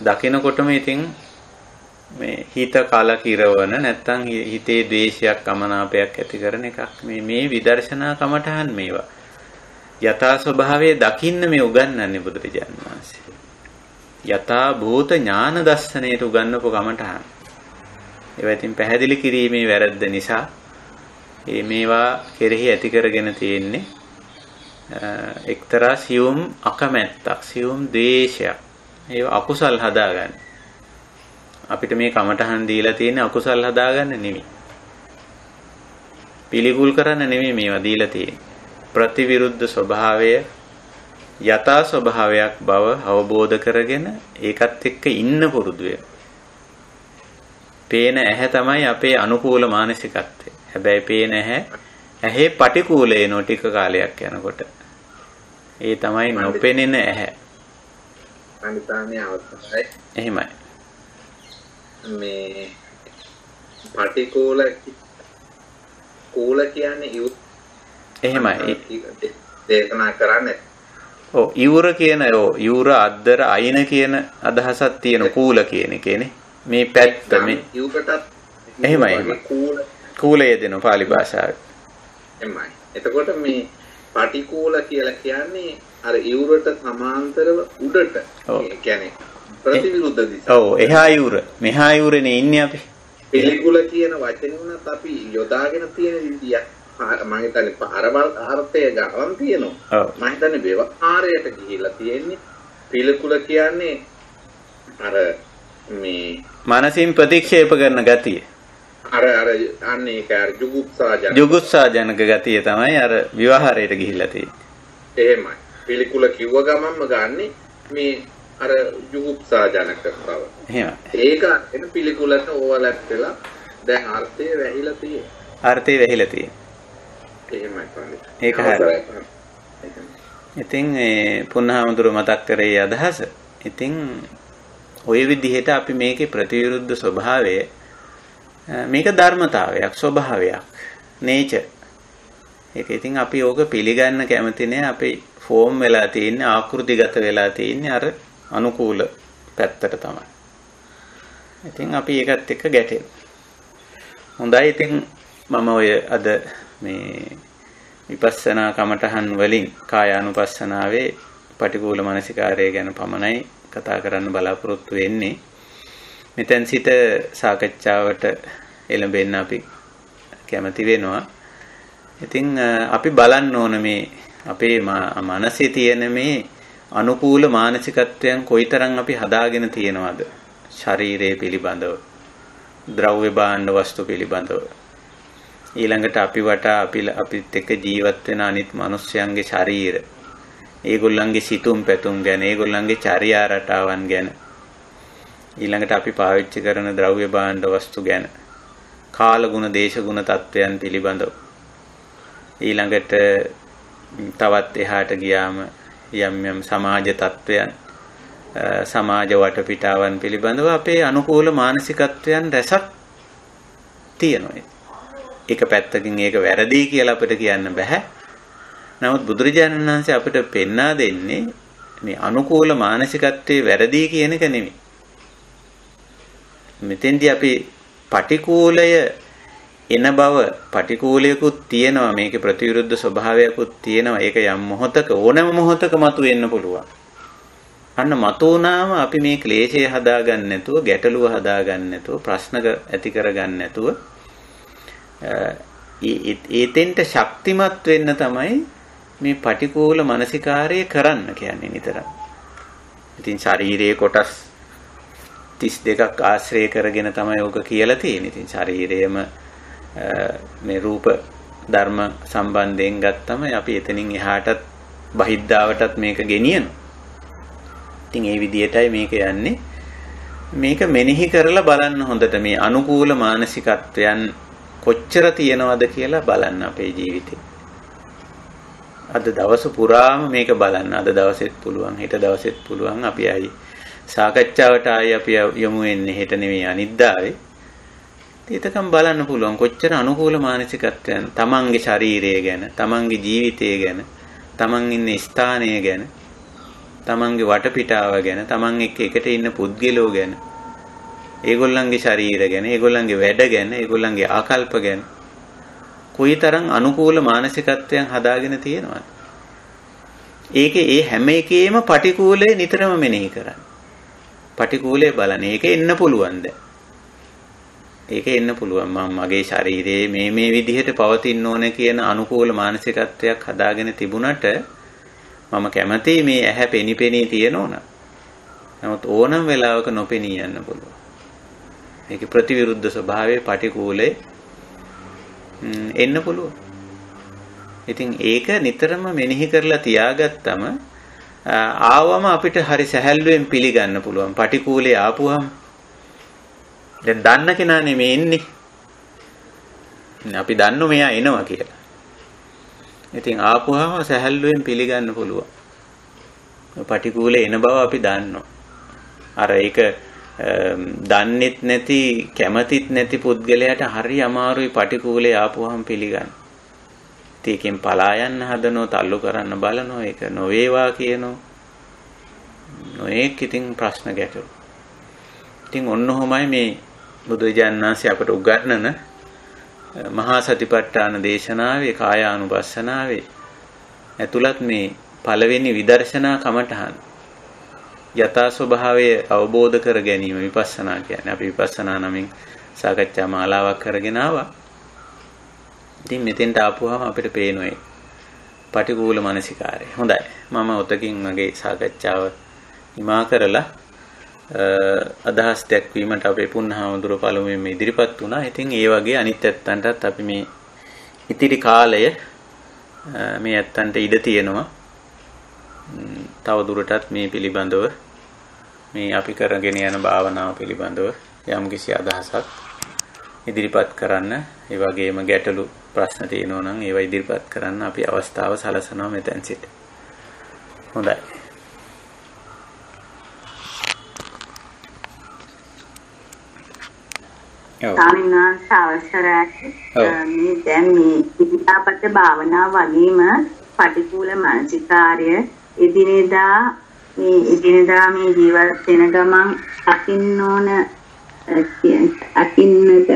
දකිනකොටම ඉතින් මේ හිත කලකිරවන නැත්තම් හිතේ ද්වේෂයක් අමනාපයක් ඇති කරන එකක්. මේ මේ විදර්ශනා කමටහන් මේවා. යථා ස්වභාවයේ දකින්න මේ උගන්වන්නේ බුදුරජාණන් වහන්සේ. යථා භූත ඥාන දර්ශනයට උගන්වපු කමටහන් ඒවා ඉතින් පැහැදිලි කිරීමේ වැරද්ද නිසා මේ මේවා කෙරෙහි ඇති කරගෙන තියෙන්නේ එක්තරා සියුම් අකමැත්තක් සියුම් ද්වේෂයක්. ඒවා අකුසල් හදාගන්න. අපිට මේ කමටහන් දීලා තියෙන්නේ අකුසල් හදාගන්න නෙමෙයි. පිළිකුල් කරන්න නෙමෙයි මේවා දීලා තියෙන්නේ. ප්‍රතිවිරුද්ධ ස්වභාවය යථා ස්වභාවයක් බව අවබෝධ කරගෙන ඒකත් එක්ක ඉන්න පුරුදු පේන ඇහැ තමයි අපේ අනුකූල මානසිකත්වය. හැබැයි පේන ඇහැ ඇහි පටිකූලේනෝ ටික කාලයක් යනකොට. ඒ තමයි නොපෙනෙන ඇහැ. අනිතානේ අවස්ථාවයි. එහෙමයි. මේ පටිකෝල කූල කියන්නේ ඉව් එහෙමයි. දේශනා කරන්නේ. ඔව් ඉවුර කියන ඔව් ඉවුර අද්දර අයින කියන අදහසක් තියෙන කූල කියන එකේනේ. මේ පැත්ත මේ එහෙමයි. එහෙමයි කූල. කූලය දෙන පාලි භාෂාවේ. එහෙමයි එතකොට මේ පටිකූල කියලා කියන්නේ අර ඉවුරට සමාන්තරව උඩට ඒ කියන්නේ ප්‍රතිවිරුද්ධ දිශා. ඔව් එහා යුර මෙහා යුරනේ ඉන්නේ අපි. පිළිකුල කියන වචනේ උනත් අපි යොදාගෙන තියෙන විදිය මම හිතන්නේ පරමල් අර්ථය ගන්න තියෙනවා. මම හිතන්නේ ව්‍යවහාරයට ගිහිල්ලා තියෙන්නේ පිළිකුල කියන්නේ අර මේ මානසින් ප්‍රතික්ෂේප කරන ගතිය. අර අර අන්නේ ඒක අර ජුගුප්සා ජන. ජුගුප්සා ජනක ගතිය තමයි අර විවාහාරයට ගිහිල්ලා තියෙන්නේ. එහෙමයි. පිළිකුල කිව්ව ගමන්ම ගන්නෙ මේ අර ජුගුප්සා ජනක බව. එහෙම. ඒක එන පිළිකුලට ඕවලැප් වෙලා දැන් අර්ථය වැහිලා තියෙනවා. අර්ථය වැහිලා තියෙනවා. එහෙමයි පන්දිත. ඒක හරි. ඉතින් ඒ පුන්නහමඳුර මතක් කරේ අදහස. ඉතින් ওই විදිහට අපි මේකේ ප්‍රතිවිරුද්ධ ස්වභාවය මේක ධර්මතාවයක් ස්වභාවයක් නේචර් ඒක ඉතින් අපි ඕක පිළිගන්න කැමති නෑ අපි ෆෝම් වෙලා තියෙන්නේ ආකෘතිගත වෙලා තියෙන්නේ අර අනුකූල පැත්තට තමයි. ඉතින් අපි ඒකත් එක්ක ගැටෙනවා. හොඳයි ඉතින් මම ඔය අද මේ විපස්සනා කමඨහන් වලින් කායානුපස්සනාවේ පටිකූල මනසිකාරය ගැන පමණයි කතා කරන්න බලාපොරොත්තු වෙන්නේ. මෙතෙන් සිට සාකච්ඡාවට එළඹෙන්න අපි කැමති වෙනවා. ඉතින් අපි බලන්න ඕන මේ අපේ මනසේ තියෙන මේ අනුකූල මානසිකත්වයන් කොයිතරම් අපි හදාගෙන තියෙනවද? ශරීරය පිළිබඳව ද්‍රව්‍ය භාණ්ඩ වස්තු පිළිබඳව. ඊළඟට අපි වටා අපි අපිත් එක්ක ජීවත් වෙන අනිත් මිනිස්යන්ගේ ශරීර. ඒගොල්ලන්ගේ සිතුම් පැතුම් ගැන ඒගොල්ලන්ගේ චර්යා රටාවන් ගැන. ඊළඟට අපි පාවිච්චි කරන ද්‍රව්‍ය භාණ්ඩ වස්තු ගැන. කාලගුණ දේශගුණ තත්වයන් පිළිබඳව. ඊළඟට තවත් එහාට ගියාම යම් යම් සමාජ තත්වයන් සමාජ වටපිටාවන් පිළිබඳව අපේ අනුකූල මානසිකත්වයන් රැසක් තියෙනවා. එක පැත්තකින් ඒක වැරදි කියලා අපිට කියන්න බෑ. නමුත් බුදුරජාණන් වහන්සේ අපිට පෙන්වා දෙන්නේ මේ අනුකූල මානසිකත්වයේ වැරදි කියන එක නෙමෙයි. මෙතෙන්දී අපි පටිකූලය එන බව පටිකූලයකුත් තියෙනවා මේකේ ප්‍රතිවිරුද්ධ ස්වභාවයකුත් තියෙනවා ඒක යම් මොහොතක ඕනෑම මොහොතක මතුවෙන්න පුළුවන් අන්න මතුවනාම අපි මේ ක්ලේශය හදාගන්න නැතුව ගැටලුව හදාගන්න නැතුව ප්‍රශ්න ඇති කරගන්න නැතුව ඒතෙන්ට ශක්තිමත් වෙන්න තමයි මේ පටිකූල මානසිකාරය කරන්න කියන්නේ නිතරම. ඉතින් ශාරීරියේ කොටස් 32ක් ආශ්‍රය කරගෙන තමයි ඕක කියලා තියෙන්නේ. ඉතින් ශරීරයේම මේ රූප ධර්ම සම්බන්ධයෙන් ගත්තම අපි එතනින් එහාටත් බහිද්ධාවටත් මේක ගෙනියනවා. ඉතින් ඒ විදිහටයි මේක යන්නේ. මේක මෙනෙහි කරලා බලන්න හොඳට මේ අනුකූල මානසිකත්වයන් කොච්චර තියෙනවද කියලා බලන්න අපේ ජීවිතේ. අද දවස පුරාම මේක බලන්න. අද දවසෙත් පුළුවන්, හෙට දවසෙත් පුළුවන්. අපි ආයි සාකච්ඡාවට ආයි අපි යමු වෙන්නේ හෙට නෙවෙයි අනිද්දාවේ. එතකම් බලන්න පුළුවන් කොච්චර අනුකූල මානසිකත්වයන් තමන්ගේ ශරීරය ගැන, තමන්ගේ ජීවිතය ගැන, තමන් ඉන්න ස්ථානය ගැන, තමන්ගේ වටපිටාව ගැන, තමන් එක්ක එකට ඉන්න පුද්ගලෝ ගැන, ඒගොල්ලන්ගේ ශරීර ගැන, ඒගොල්ලන්ගේ වැඩ ගැන, ඒගොල්ලන්ගේ ආකල්ප ගැන කොයිතරම් අනුකූල මානසිකත්වයන් හදාගෙන තියෙනවද? ඒකේ ඒ හැම එකේම පටිකූලේ නිතරම මෙනෙහි කරන්න. පටිකූලේ බලන්න. ඒක එන්න පුළුවන්ද? ඒක එන්න පුළුවන්. මම මගේ ශරීරයේ මේ මේ විදිහට පවතින්න ඕන කියන අනුකූල මානසිකත්වයක් හදාගෙන තිබුණට මම කැමතියි මේ ඇහැ පෙනිපෙනී තියෙනෝන. නමුත් ඕනම වෙලාවක නොපෙනී යන්න පුළුවන්. මේකේ ප්‍රතිවිරුද්ධ ස්වභාවයේ පටිකූලේ එන්න පුළුවන්. ඉතින් ඒක නිතරම මෙනෙහි කරලා තියාගත්තම ආවම අපිට හරි සැහැල්ලුවෙන් පිළිගන්න පුළුවන්. පටිකූලේ ආපුවම දැන් දන්න කෙනානේ මේ එන්නේ. අපි දන්නු මෙයා එනවා කියලා. ඉතින් ආපුවාම සැහැල්ලුවෙන් පිළිගන්න පුළුවන්. පටිකූලේ එන බව අපි දන්නවා. අර ඒක දන්නෙත් නැති කැමතිත් නැති පුද්ගලයාට හරි අමාරුයි පටිකූලේ ආපුවාම පිළිගන්න. ඒකෙන් පලා යන්න හදනෝ තල්ලු කරන්න බලනෝ ඒක නොවේවා කියනෝ නොඑක් ඉතින් ප්‍රශ්න ගැටලු. ඉතින් ඔන්න ඔහොමයි මේ බුදුරජාණන් වහන්සේ අපට උගන්වන මහා සතිපට්ඨාන දේශනාවේ කායානුපස්සනාවේ ඇතුළත් මේ පළවෙනි විදර්ශනා කමඨහන් යථා ස්වභාවය අවබෝධ කර ගැනීම විපස්සනා කියන්නේ අපි විපස්සනා නමින් සාකච්ඡා මාලාවක් කරගෙන ආවා. ඉතින් මෙතෙන්ට ආපුවාම අපිට පේනවා පටිකූල මානසිකාරය. හොඳයි. මම ඔතකින් මගේ සාකච්ඡාව හිමා කරලා අදහස් දැක්වීමට අපේ පුන්නහාමුදුර පළමුවෙන් ඉදිරිපත් වුණා. ඉතින් ඒ වගේ අනිත් ඇත්තන්ටත් අපි මේ ඉතිරි කාලය මේ ඇත්තන්ට ඉඩ තියෙනවා. තව දුරටත් මේ පිළිබඳව මේ අපි කරගෙන යන භාවනාව පිළිබඳව යම්කිසි අදහසක් ඉදිරිපත් කරන්න. ඒ වගේම ගැටලු ප්‍රශ්න තියෙනවා නම් ඒවා ඉදිරිපත් කරන්න අපි අවස්ථාව සලසනවා මෙතෙන් සිට. හොඳයි. ස්වාමීන් වහන්සේ අවසරයි. මේ දැන් මේ ඉතිපාපත භාවනාව වගේම පටිකූල මානසිකාර්ය එදිනෙදා මේ එදිනෙදා මේ ජීවත් වෙන ගමන් අකින්න ඕන අකින්නට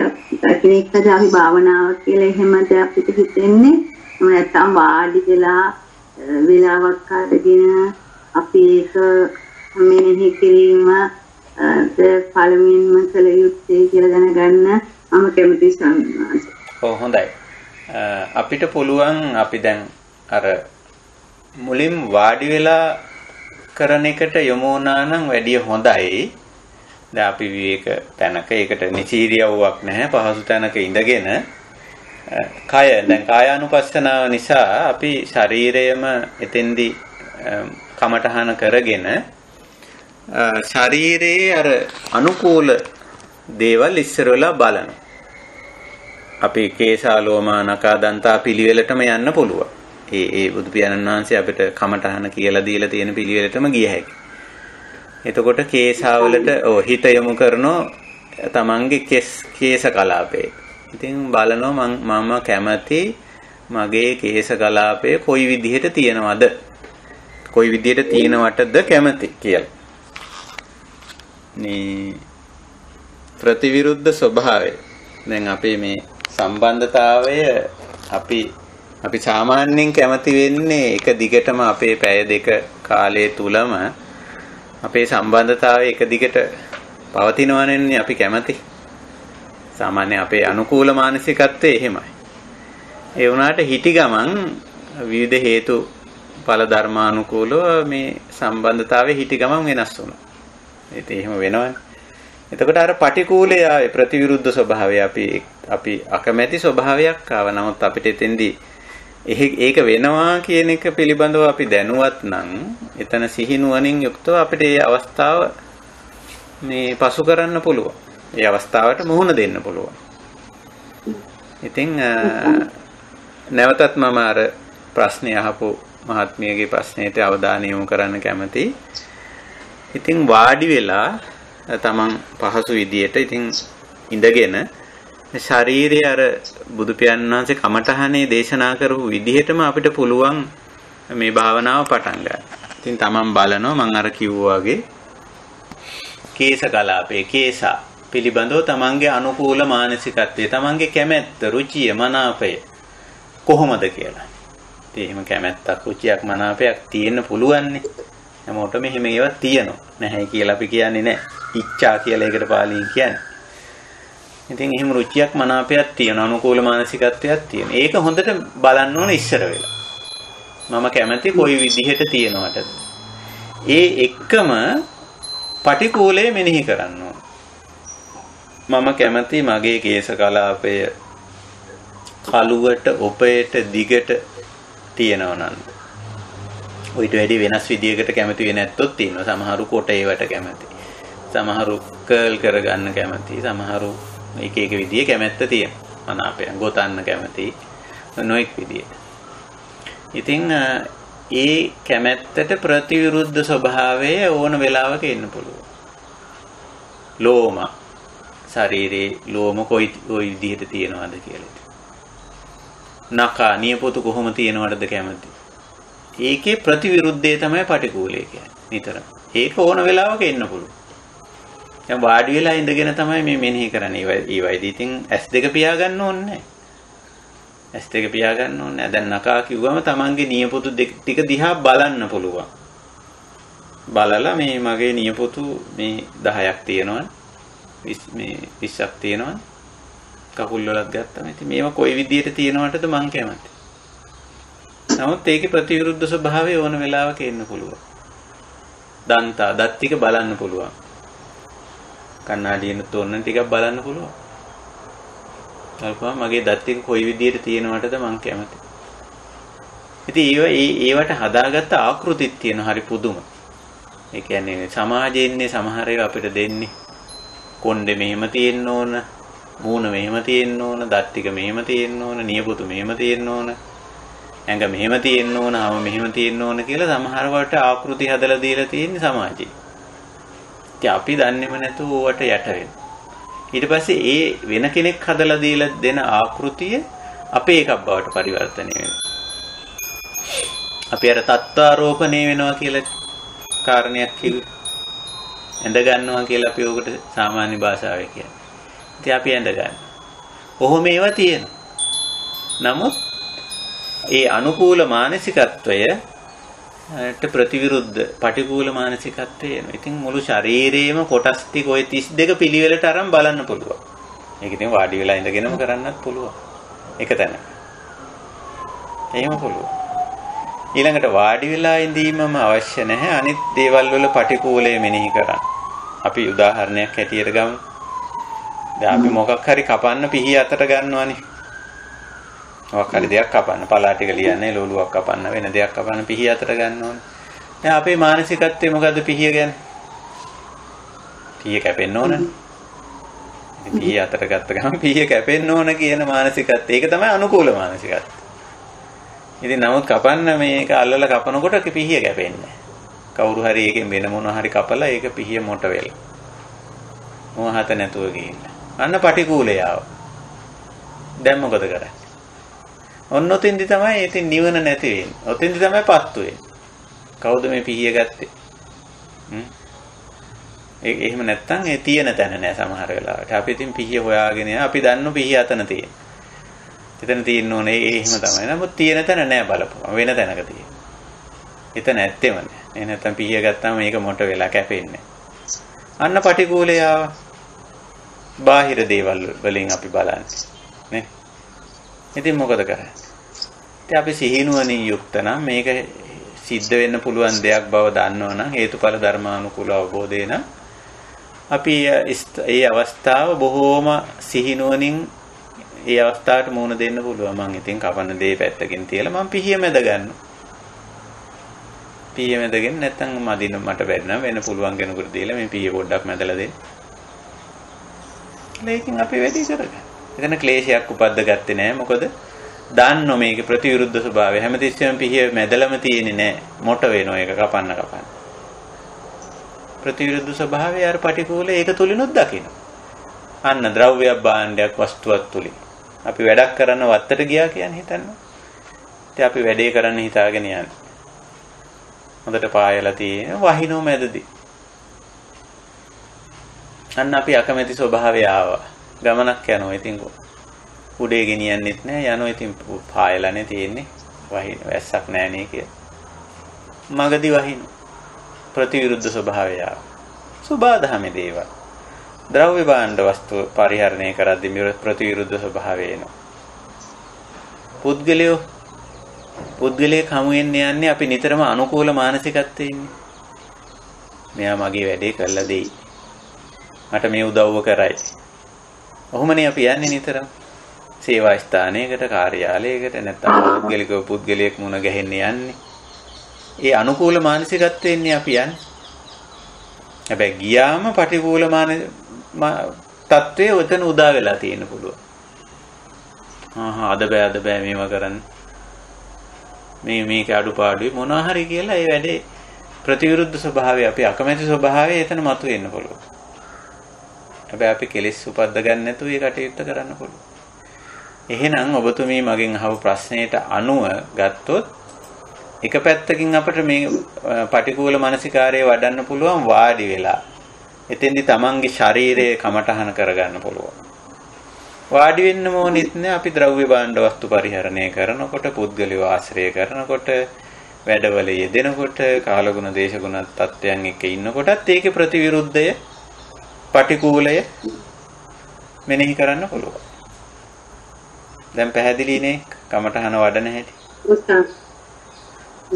අකින එකද අපි භාවනාව කියලා එහෙමද අපිට හිතෙන්නේ. නැත්නම් වාඩි වෙලා වේලාවක් අරගෙන අපි ඒක මෙනෙහි කිරීම පළමුවෙන්ම කළ යුත්තේ කියලා දැනගන්න මම කැමති සම්මාස. ඔව් හොඳයි. අපිට පුළුවන් අපි දැන් අර මුලින් වාඩි වෙලා කරන එකට යොමු වුණා නම් වැඩිය හොඳයි. දැන් අපි විවේක තැනක ඒකට නිචීරියව්වක් නැහැ පහසු තැනක ඉඳගෙන කය දැන් කායානුපස්සනාව නිසා අපි ශරීරයම එතෙන්දි කමටහන කරගෙන ශරීරයේ අර අනුකූල දේවල් ඉස්සර වෙලා බලනවා. අපි කේසාලෝමා නකා දන්තා පිළිවෙලටම යන්න පුළුවන්. ඒ ඒ බුදු පියාණන් වහන්සේ අපිට කමටහන කියලා දීලා තියෙන පිළිවෙලටම ගිය හැකියි. එතකොට කේසාවලට ඔව් හිත යොමු කරනෝ තමන්ගේ කෙස් කේස කලාපේ. ඉතින් බලනවා මම කැමති මගේ කේස කලාපය කොයි විදිහට තියෙනවද? කොයි විදිහට තියෙනවටද කැමති කියලා. මේ ප්‍රතිවිරුද්ධ ස්වභාවය. දැන් අපේ මේ සම්බන්ධතාවය අපි අපි සාමාන්‍යයෙන් කැමති වෙන්නේ එක දිගටම අපේ පැය දෙක කාලය තුලම අපේ සම්බන්ධතාවය එක දිගට පවතිනවනේ අපි කැමති. සාමාන්‍ය අපේ අනුකූල මානසිකත්වයේ එහෙමයි. ඒ වුණාට හිටි ගමන් විවිධ හේතු ඵල ධර්මානුකූලව මේ සම්බන්ධතාවයේ හිටි ගමන් වෙනස් වුණා. ඉතින් එහෙම වෙනවනේ. එතකොට අර පටිකූලයේ ආවේ ප්‍රතිවිරුද්ධ ස්වභාවය අපි අපි අකමැති ස්වභාවයක් ආව. නමුත් අපිට එතෙන්දී ඒක වෙනවා කියන එක පිළිබඳව අපි දැනුවත් නම් එතන සිහිනුවණින් යුක්තව අපිට මේ අවස්ථාව මේ පසු කරන්න පුළුවන්. මේ අවස්ථාවට මුහුණ දෙන්න පුළුවන්. ඉතින් නැවතත් මම අර ප්‍රශ්නේ අහපු මහත්මියගේ ප්‍රශ්නෙට අවධානය යොමු කරන්න කැමතියි. ඉතින් වාඩි වෙලා තමන් පහසු විදියට ඉතින් ඉඳගෙන ශරීරයේ අර බුදු පියාණන් වහන්සේ කමඨහනේ දේශනා කරපු විදිහටම අපිට පුළුවන් මේ භාවනාව පටන් ගන්න. ඉතින් තමන් බලනවා මම අර කිව්වා වගේ කේස කලාපේ කේසා පිළිබඳව තමන්ගේ අනුකූල මානසිකත්වය තමන්ගේ කැමැත්ත රුචිය මනාපය කොහොමද කියලා. ඉතින් එහෙම කැමැත්තක් රුචියක් මනාපයක් තියෙන්න පුළුවන්නේ. හැමෝටම එහෙම ඒවා තියෙනවා. නැහැ කියලා අපි කියන්නේ නැහැ. ඉච්ඡා කියලා ඒකට පාලියෙන් කියන්නේ. ඉතින් එහෙම රුචියක් මනාපයක් තියෙනවා. අනුකූල මානසිකත්වයක් තියෙනවා. ඒක හොඳට බලන්න ඕන ඉස්සර වෙලා. මම කැමති කොයි විදිහට තියෙනවටද. ඒ එක්කම පටිකූලයේ මෙනෙහි කරන්න ඕන. මම කැමති මගේ කේශ කලාපය කළුවට, ඔපයට, දිගට තියෙනවා නම් ඔයිට වැඩි වෙනස් විදියකට කැමති වෙ නැත්තොත් තියෙනවා. සමහරු කොට ඒවට කැමති. සමහරු කර්ල් කරගන්න කැමති. සමහරු එක එක විදිය කැමැත්ත තියෙනවා. මනාපයන් ගොතන්න කැමති. නොඑක් විදිය. ඉතින් ඒ කැමැත්තට ප්‍රතිවිරුද්ධ ස්වභාවය ඕන වෙලාවක එන්න පුළුවන්. ලෝම ශරීරේ ලෝම කොයි කොයි විදිහට තියෙනවද කියලා. නකා නියපොතු කොහොම තියෙනවද කැමති. ඒකේ ප්‍රතිවිරුද්ධය තමයි පටිකූලය කියන්නේ. නිතර. ඒක ඕන වෙලාවක එන්න පුළුවන්. දැන් වාඩි වෙලා ඉඳගෙන තමයි මේ මෙනෙහි කරන්නේ. ඒ වයිදී ඉතින් S2 පියාගන්න ඕනේ නැහැ. S2 පියාගන්න ඕනේ නැහැ. දැන් නකා කිව්වම Tamange නියපොතු ටික දිහා බලන්න පුළුවන්. බලලා මේ මගේ නියපොතු මේ 10ක් තියෙනවා. මේ 20ක් තියෙනවා. කකුල් වලත් ගත්තම ඉතින් මේවා කොයි විදියට තියෙනවටද මං කැමති. නමුත් ඒකේ ප්‍රතිවිරුද්ධ ස්වභාවය ඕන වෙලාවක එන්න පුළුවන්. දන්තා දත් ටික බලන්න පුළුවන්. කණ්ණාඩියෙන් තොරණ ටිකක් බලන්න පුළුවන්. අල්පා මගේ දත් ටික කොයි විදියට තියෙනවටද මං කැමති. ඉතින් ඒව ඒවට හදාගත්ත ආකෘතිත් තියෙන හරි පුදුම. ඒ කියන්නේ සමාජයේ ඉන්නේ සමහර ඒවා අපිට දෙන්නේ කොණ්ඩේ මෙහෙම තියෙන්න ඕන මූණ මෙහෙම තියෙන්න ඕන, දත් ටික මෙහෙම තියෙන්න ඕන, නියපොතු මෙහෙම තියෙන්න ඕන, ඇඟ මෙහෙම තියෙන්න ඕන, ආව මෙහෙම තියෙන්න ඕන කියලා සමහර වට ආකෘති හදලා දීලා තියෙන සමාජයේ. ඉතින් අපි දන්නේම නැතුව ඕවට යට වෙනවා. ඊට පස්සේ ඒ වෙන කෙනෙක් හදලා දීලා දෙන ආකෘතිය අපේ එකක් බවට පරිවර්තනය වෙනවා. අපි අර තත්ත්වාරෝපණය වෙනවා කියලා කාරණයක් කිව්වේ. ඇඳ ගන්නවා කියලා අපි ඕකට සාමාන්‍ය භාෂාවේ කියන්නේ. ඉතින් අපි ඇඳ ගන්න. කොහොම ඒවා තියෙනවා. නමුත් ඒ අනුකූල මානසිකත්වයට ප්‍රතිවිරුද්ධ පටිකූල මානසිකත්වය එනවා. ඉතින් මුළු ශරීරේම කොටස් ටික ওই 32 පිළිවෙලට අරන් බලන්න පුළුවන්. ඒක ඉතින් වාඩි වෙලා ඉඳගෙනම කරන්නත් පුළුවන්. එක තැන. එහෙම පුළුවන්. ඊළඟට වාඩි වෙලා ඉඳීමම අවශ්‍ය නැහැ. අනිත් දේවල් වල පටිකූලය මෙනෙහි කරන්න. අපි උදාහරණයක් හැටියට ගමු. දැන් අපි මොකක් හරි කපන්න පිහි අතට ගන්නවනේ. මොකක් හරි දෙයක් කපන්න පලා ටික ලියන්නේ ලෝලුවක් කපන්න වෙන දෙයක් කපන්න පිහි අතට ගන්නවනේ. දැන් අපේ මානසිකත්වය මොකද්ද පිහිය ගැන? පිහිය කැපෙන්න ඕනනේ. ඉතින් පිහිය අතට ගත්ත ගමන් පිහිය කැපෙන්න ඕන කියන මානසිකත්වය. ඒක තමයි අනුකූල මානසිකත්වය. ඉතින් නමුත් කපන්න මේක අල්ලලා කපනකොට පිහිය කැපෙන්නේ කවුරු හරි ඒකෙන් වෙන මොනවා හරි කපලා ඒක පිහිය මොට වෙලා. මොහත නැතුව ගිහින්. අන්න පටිකූලය ආවා. දැන් මොකද කරන්නේ? ඔන්න ඔතෙන්දි තමයි ඉතින් නිවන නැති වෙන්නේ. ඔතෙන්දි තමයි පත්තු වෙන්නේ. කවුද මේ පිහිය ගත්තේ? හ්ම්. ඒ එහෙම නැත්තම් ඒ තියෙන තැන නෑ සමහර වෙලාවට. අපි ඉතින් පිහිය හොයාගෙන යනවා. අපි දන්නු පිහිය අතන තියෙන. එතන තියෙන්න ඕනේ ඒ එහෙම තමයි. නමුත් තියෙන තැන නෑ බලපුවා. වෙන තැනක තියෙන. එතන ඇත්තෙම නෑ. ඒ නැත්තම් පිහිය ගත්තාම මේක මොට වෙලා කැපෙන්නේ. අන්න පටිකූලය ආවා. බාහිර දේවල් වලින් අපි බලන්නේ නේ ඉතින් මොකද කරන්නේ ඉතින් අපි සිහිනුවණින් යුක්ත නම් මේක සිද්ධ වෙන්න පුළුවන් දෙයක් බව දන්නවනම් හේතුඵල ධර්මානුකූල අවබෝධය නම් අපි ඒ අවස්ථාව බොහෝම සිහිනුවණින් ඒ අවස්ථාවට මුහුණ දෙන්න පුළුවන්. මං ඉතින් කපන දේ පැත්තකින් තියලා මං පිහිය මැද ගන්නවා. පිහිය මැදගෙන නැත්තම් මදින මට බැරි නම් වෙන පුළුවන් කෙනෙකුට දීලා මේ පිහිය පොඩ්ඩක් මැදලා දෙන්න. මේකෙන් අපි වැඩි කරගන්න. එතන ක්ලේශයක් උපද්ද ගත්තේ නෑ. මොකද දන්නෝ මේකේ ප්‍රතිවිරුද්ධ ස්වභාවය. හැමතිස්සෙම පිහිය මැදලම තියෙන්නේ නෑ. මොට වෙනවා ඒක කපන්න කපන්න. ප්‍රතිවිරුද්ධ ස්වභාවය අර පටිකූල ඒක තුලිනුත් දකින්න. අන්න ද්‍රව්‍ය භාණ්ඩයක් වස්තුවක් තුලින්. අපි වැඩක් කරන්න වත්තට ගියා කියන්නේ හිතන්න. ඉතින් අපි වැඩේ කරන්න හිතාගෙන යන්නේ. හොඳට පායලා තියෙන වහිනෝ මැදදී. අන්න අපි අකමැති ස්වභාවය ආවා. ගමනක් යනවා ඉතින් උඩේ ගෙනියන්නෙත් නෑ යනවා ඉතින් පායලානේ තියෙන්නේ. වහින වැස්සක් නෑනේ කිය. මගදී වහිනෝ ප්‍රතිවිරුද්ධ ස්වභාවය ආවා. සුබාධමේ දේවල්. ද්‍රව්‍ය භාණ්ඩ වස්තු පරිහරණය කරද්දී ප්‍රතිවිරුද්ධ ස්වභාවය එනවා. පුද්ගලයෝ පුද්ගලයෙක් හමු වෙන්නේ යන්නේ අපි නිතරම අනුකූල මානසිකත්වයේ ඉන්නේ. මෙයා මගේ වැඩේ කළා දෙයි. මට මේ උදව්ව කරයි. ඔහොමනේ අපි යන්නේ නිතරම. සේවා ස්ථානයකට, කාර්යාලයකට නැත්නම් පුද්ගලිකව පුද්ගලයෙක් මුණ ගැහෙන්න යන්නේ. ඒ අනුකූල මානසිකත්වයෙන් අපි යන්නේ. හැබැයි ගියාම පටිකූල තත්වයේ උතන උදා වෙලා තියෙන්න පුළුවන්. ආහා අද බෑ අද බෑ මේවා කරන්න. මේ මේක අඩුපාඩුයි මොනවා හරි කියලා ඒ වැඩේ ප්‍රතිවිරුද්ධ ස්වභාවය අපි අකමැති ස්වභාවය එතන මතුවෙන්න පුළුවන්. හැබැයි අපි කෙලෙස් උපද්ද ගන්න නැතුව ඒ කටයුත්ත කරන්න පුළුවන්. එහෙනම් ඔබතුමී මගෙන් අහපු ප්‍රශ්නෙට අනුව ගත්තොත් එක පැත්තකින් අපිට මේ පටිකූල මානසිකාරය වඩන්න පුළුවන් වාඩි වෙලා. එතෙන්දි තමන්ගේ ශරීරයේ කමටහන කරගන්න පුළුවන්. වාඩි වෙන්න ඕනෙත් නෑ අපි ද්‍රව්‍ය භාණ්ඩ වස්තු පරිහරණය කරනකොට පුද්ගලිව ආශ්‍රය කරනකොට වැඩවල යෙදෙනකොට කාලගුණ දේශගුණ තත්ත්වයන් එක්ක ඉන්නකොටත් ඒකේ ප්‍රතිවිරුද්ධය පටිකූලය මෙනෙහි කරන්න පුළුවන්. දැන් පැහැදිලිනේ කමටහන වඩන හැටි.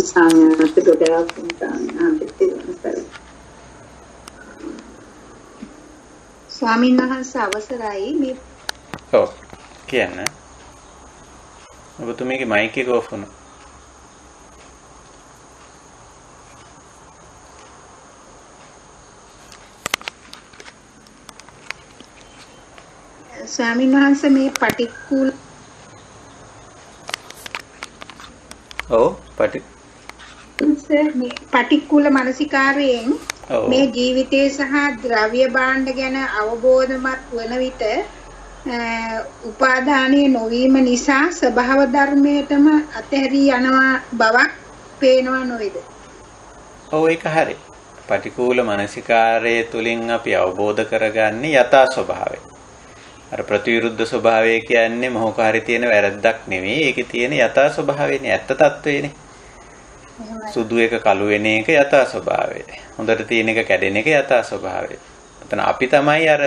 සාමාන්‍යයෙන් ගොඩාක් ස්වාමීන් වහන්සේ අවසරයි මේ ඔව් කියන්න. ඔබතුමීගේ මයික් එක ඔෆ් වුණා. ස්වාමීන් වහන්සේ මේ පටික්කුල ඔව් පටි පටික්කුල මානසිකාරයෙන් මේ ජීවිතය සහ ද්‍රව්‍ය භාණ්ඩ ගැන අවබෝධමත් වන විට උපාදානීය නොවීම නිසා ස්වභාව ධර්මයටම අතහැරී යනවා බවක් පේනවා නොවේද? ඔව් ඒක හරි. පටිකූල මානසිකාරයේ තුලින් අපි අවබෝධ කරගන්නේ යථා ස්වභාවය. අර ප්‍රතිවිරුද්ධ ස්වභාවය කියන්නේ මොහොක හරි තියෙන වැරද්දක් නෙවෙයි. ඒකේ තියෙන යථා ස්වභාවයනේ ඇත්ත తත්වයනේ. සුදු එක කළු වෙන එක යථා ස්වභාවය. හොඳට තියෙන එක කැඩෙන එක යථා ස්වභාවය. එතන අපි තමයි අර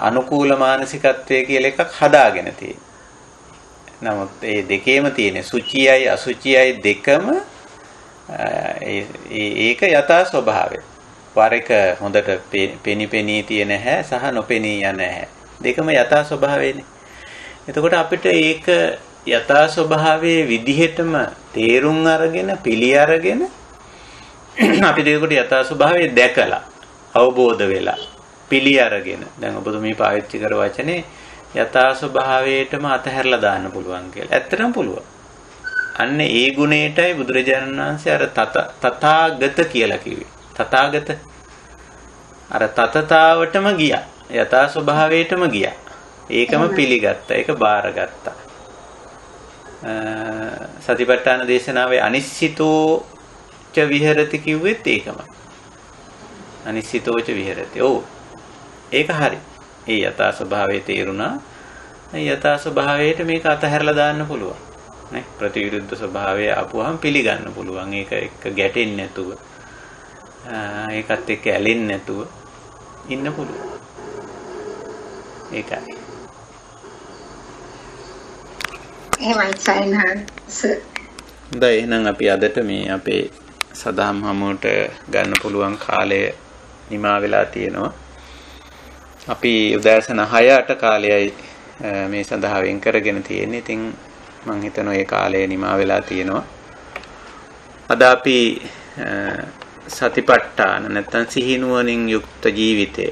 අනුකූල මානසිකත්වය කියලා එකක් හදාගෙන තියෙන්නේ. නමුත් මේ දෙකේම තියෙන සුචියයි අසුචියයි දෙකම ඒක යථා ස්වභාවය. වර එක හොඳට පෙනි පෙනී තියෙන හැ සහ නොපෙනී යන හැ. දෙකම යථා ස්වභාවයනේ. එතකොට අපිට ඒක යථා ස්වභාවයේ විදිහටම තේරුම් අරගෙන පිළි අරගෙන *clears throat* අපි දෙයකට යථා ස්වභාවය දැකලා අවබෝධ වෙලා පිළි අරගෙන දැන් ඔබතුමී පාවිච්චි කර වචනේ යථා ස්වභාවයටම අතහැරලා දාන්න පුළුවන් කියලා. ඇත්තටම පුළුවන්. අන්න ඒ ගුණයටයි බුදුරජාණන් වහන්සේ අර තථාගත කියලා කිව්වේ. තථාගත අර තතතාවටම ගියා. යථා ස්වභාවයටම ගියා. ඒකම පිළිගත්තා. ඒක බාරගත්තා. සතිපට්ඨාන දේශනාවේ අනිශ්චිතෝ ච විහෙරති කිව්වෙත් ඒකමයි. අනිශ්චිතෝච විහෙරති. ඔව්. ඒක හරි. ඒ යථා ස්වභාවය තේරුණා. ඒ යථා ස්වභාවයට මේක අතහැරලා දාන්න පුළුවන්. නේ ප්‍රතිවිරුද්ධ ස්වභාවය ආපුවාම පිළිගන්න පුළුවන්. ඒක එක්ක ගැටෙන්නේ නැතුව. ඒකත් එක්ක ඇලෙන්නේ නැතුව ඉන්න පුළුවන්. ඒකයි. එහෙමයි සයින්හන්ස්. හොඳයි එහෙනම් අපි අදට මේ අපේ සදාම් හමුවට ගන්න පුළුවන් කාලය නිමා වෙලා තියෙනවා. අපි උදෑසන 6ට කාලයයි මේ සඳහා වෙන් කරගෙන තියෙන්නේ. ඉතින් මම හිතනවා ඒ කාලය නිමා වෙලා තියෙනවා. අද අපි සතිපට්ඨාන නැත්නම් සිහිනුවණින් යුක්ත ජීවිතේ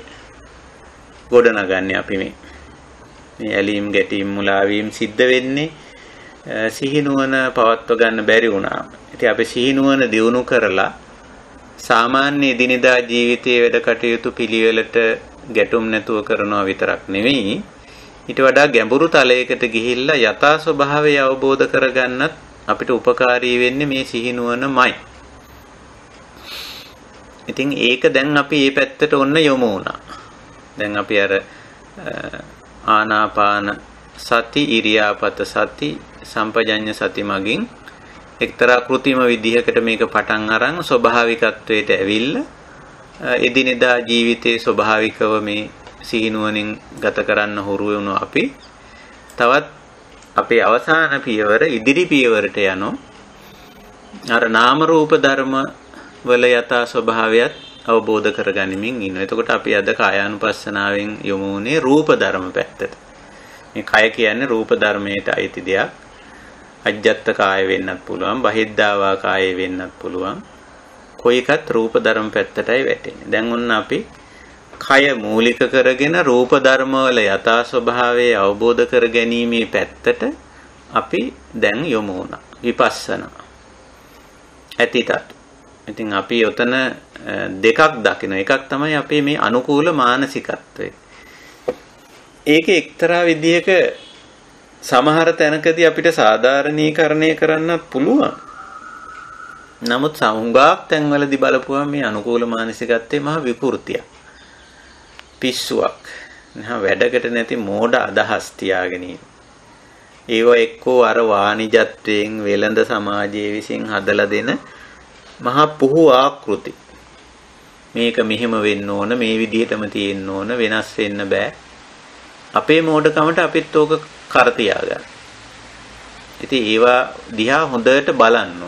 ගොඩනගන්නේ අපි මේ. මේ ඇලීම් ගැටීම් මුලාවීම් සිද්ධ වෙන්නේ සිහිනුවණ පවත්ව ගන්න බැරි වුණාම. ඉතින් අපි සිහිනුවණ දියුණු කරලා සාමාන්‍ය දිනදා ජීවිතයේ වැඩ කටයුතු පිළිවෙලට ගැටුම් නැතුව කරනවා විතරක් නෙවෙයි ඊට වඩා ගැඹුරු තලයකට ගිහිල්ලා යථා ස්වභාවය අවබෝධ කරගන්නත් අපිට උපකාරී වෙන්නේ මේ සිහිනුවණමයි. ඉතින් ඒක දැන් අපි මේ පැත්තට ඔන්න යොමු වුණා. දැන් අපි අර ආනාපාන සති ඉරියාපත සති සම්පජඤ්ඤ සති මගින් එක්තරා කෘතිම විදිහකට මේක පටන් අරන් ස්වභාවිකත්වයට ඇවිල්ලා එදිනෙදා ජීවිතයේ ස්වභාවිකව මේ සිහිනුවණින් ගත කරන්න හුරු වුණු අපි තවත් අපේ අවසාන පියවර ඉදිරි පියවරට යනවා අර නාම රූප ධර්ම වල යථා ස්වභාවයත් අවබෝධ කරගනිමින් ඉන්නවා. එතකොට අපි අද කායානුපස්සනාවෙන් යොමු වුණේ රූප ධර්ම පැත්තට. මේ කය කියන්නේ රූප ධර්මයට අයිති දෙයක්. අජ්ජත් කාය වෙන්නත් පුළුවන්, බහිද්ධාවා කාය වෙන්නත් පුළුවන්. කොයි එකත් රූප ධර්ම පැත්තටයි වැටෙන්නේ. දැන් ඔන්න අපි කය මූලික කරගෙන රූප ධර්ම වල යථා ස්වභාවය අවබෝධ කර ගැනීමේ පැත්තට අපි දැන් යොමු වුණා. විපස්සනා. ඇතිතත්. ඉතින් අපි උතන දෙකක් දකින එකක් තමයි අපේ මේ අනුකූල මානසිකත්වය. ඒකේ එක්තරා විදිහක සමහර තැනකදී අපිට සාධාරණීකරණය කරන්නත් පුළුවන්. නමුත් සමුගාක් තැන්වලදී බලපුවම මේ අනුකූල මානසිකත්වයේ මහ විකෘතියක්. පිස්සුවක්. නහ වැඩකට නැති මෝඩ අදහස් තියාගෙන ඒව එක්කෝ අර වාණිජත්වයෙන් වෙළඳ සමාජයේ විසින් හදලා දෙන මහා පුහු ආකෘති. මේක මෙහෙම වෙන්න ඕන මේ විදිහටම තියෙන්න ඕන වෙනස් වෙන්න බෑ. අපේ මෝඩකමට අපිත් ඕක කර තියාගන්න. ඉතින් ඒවා දිහා හොඳට බලන්න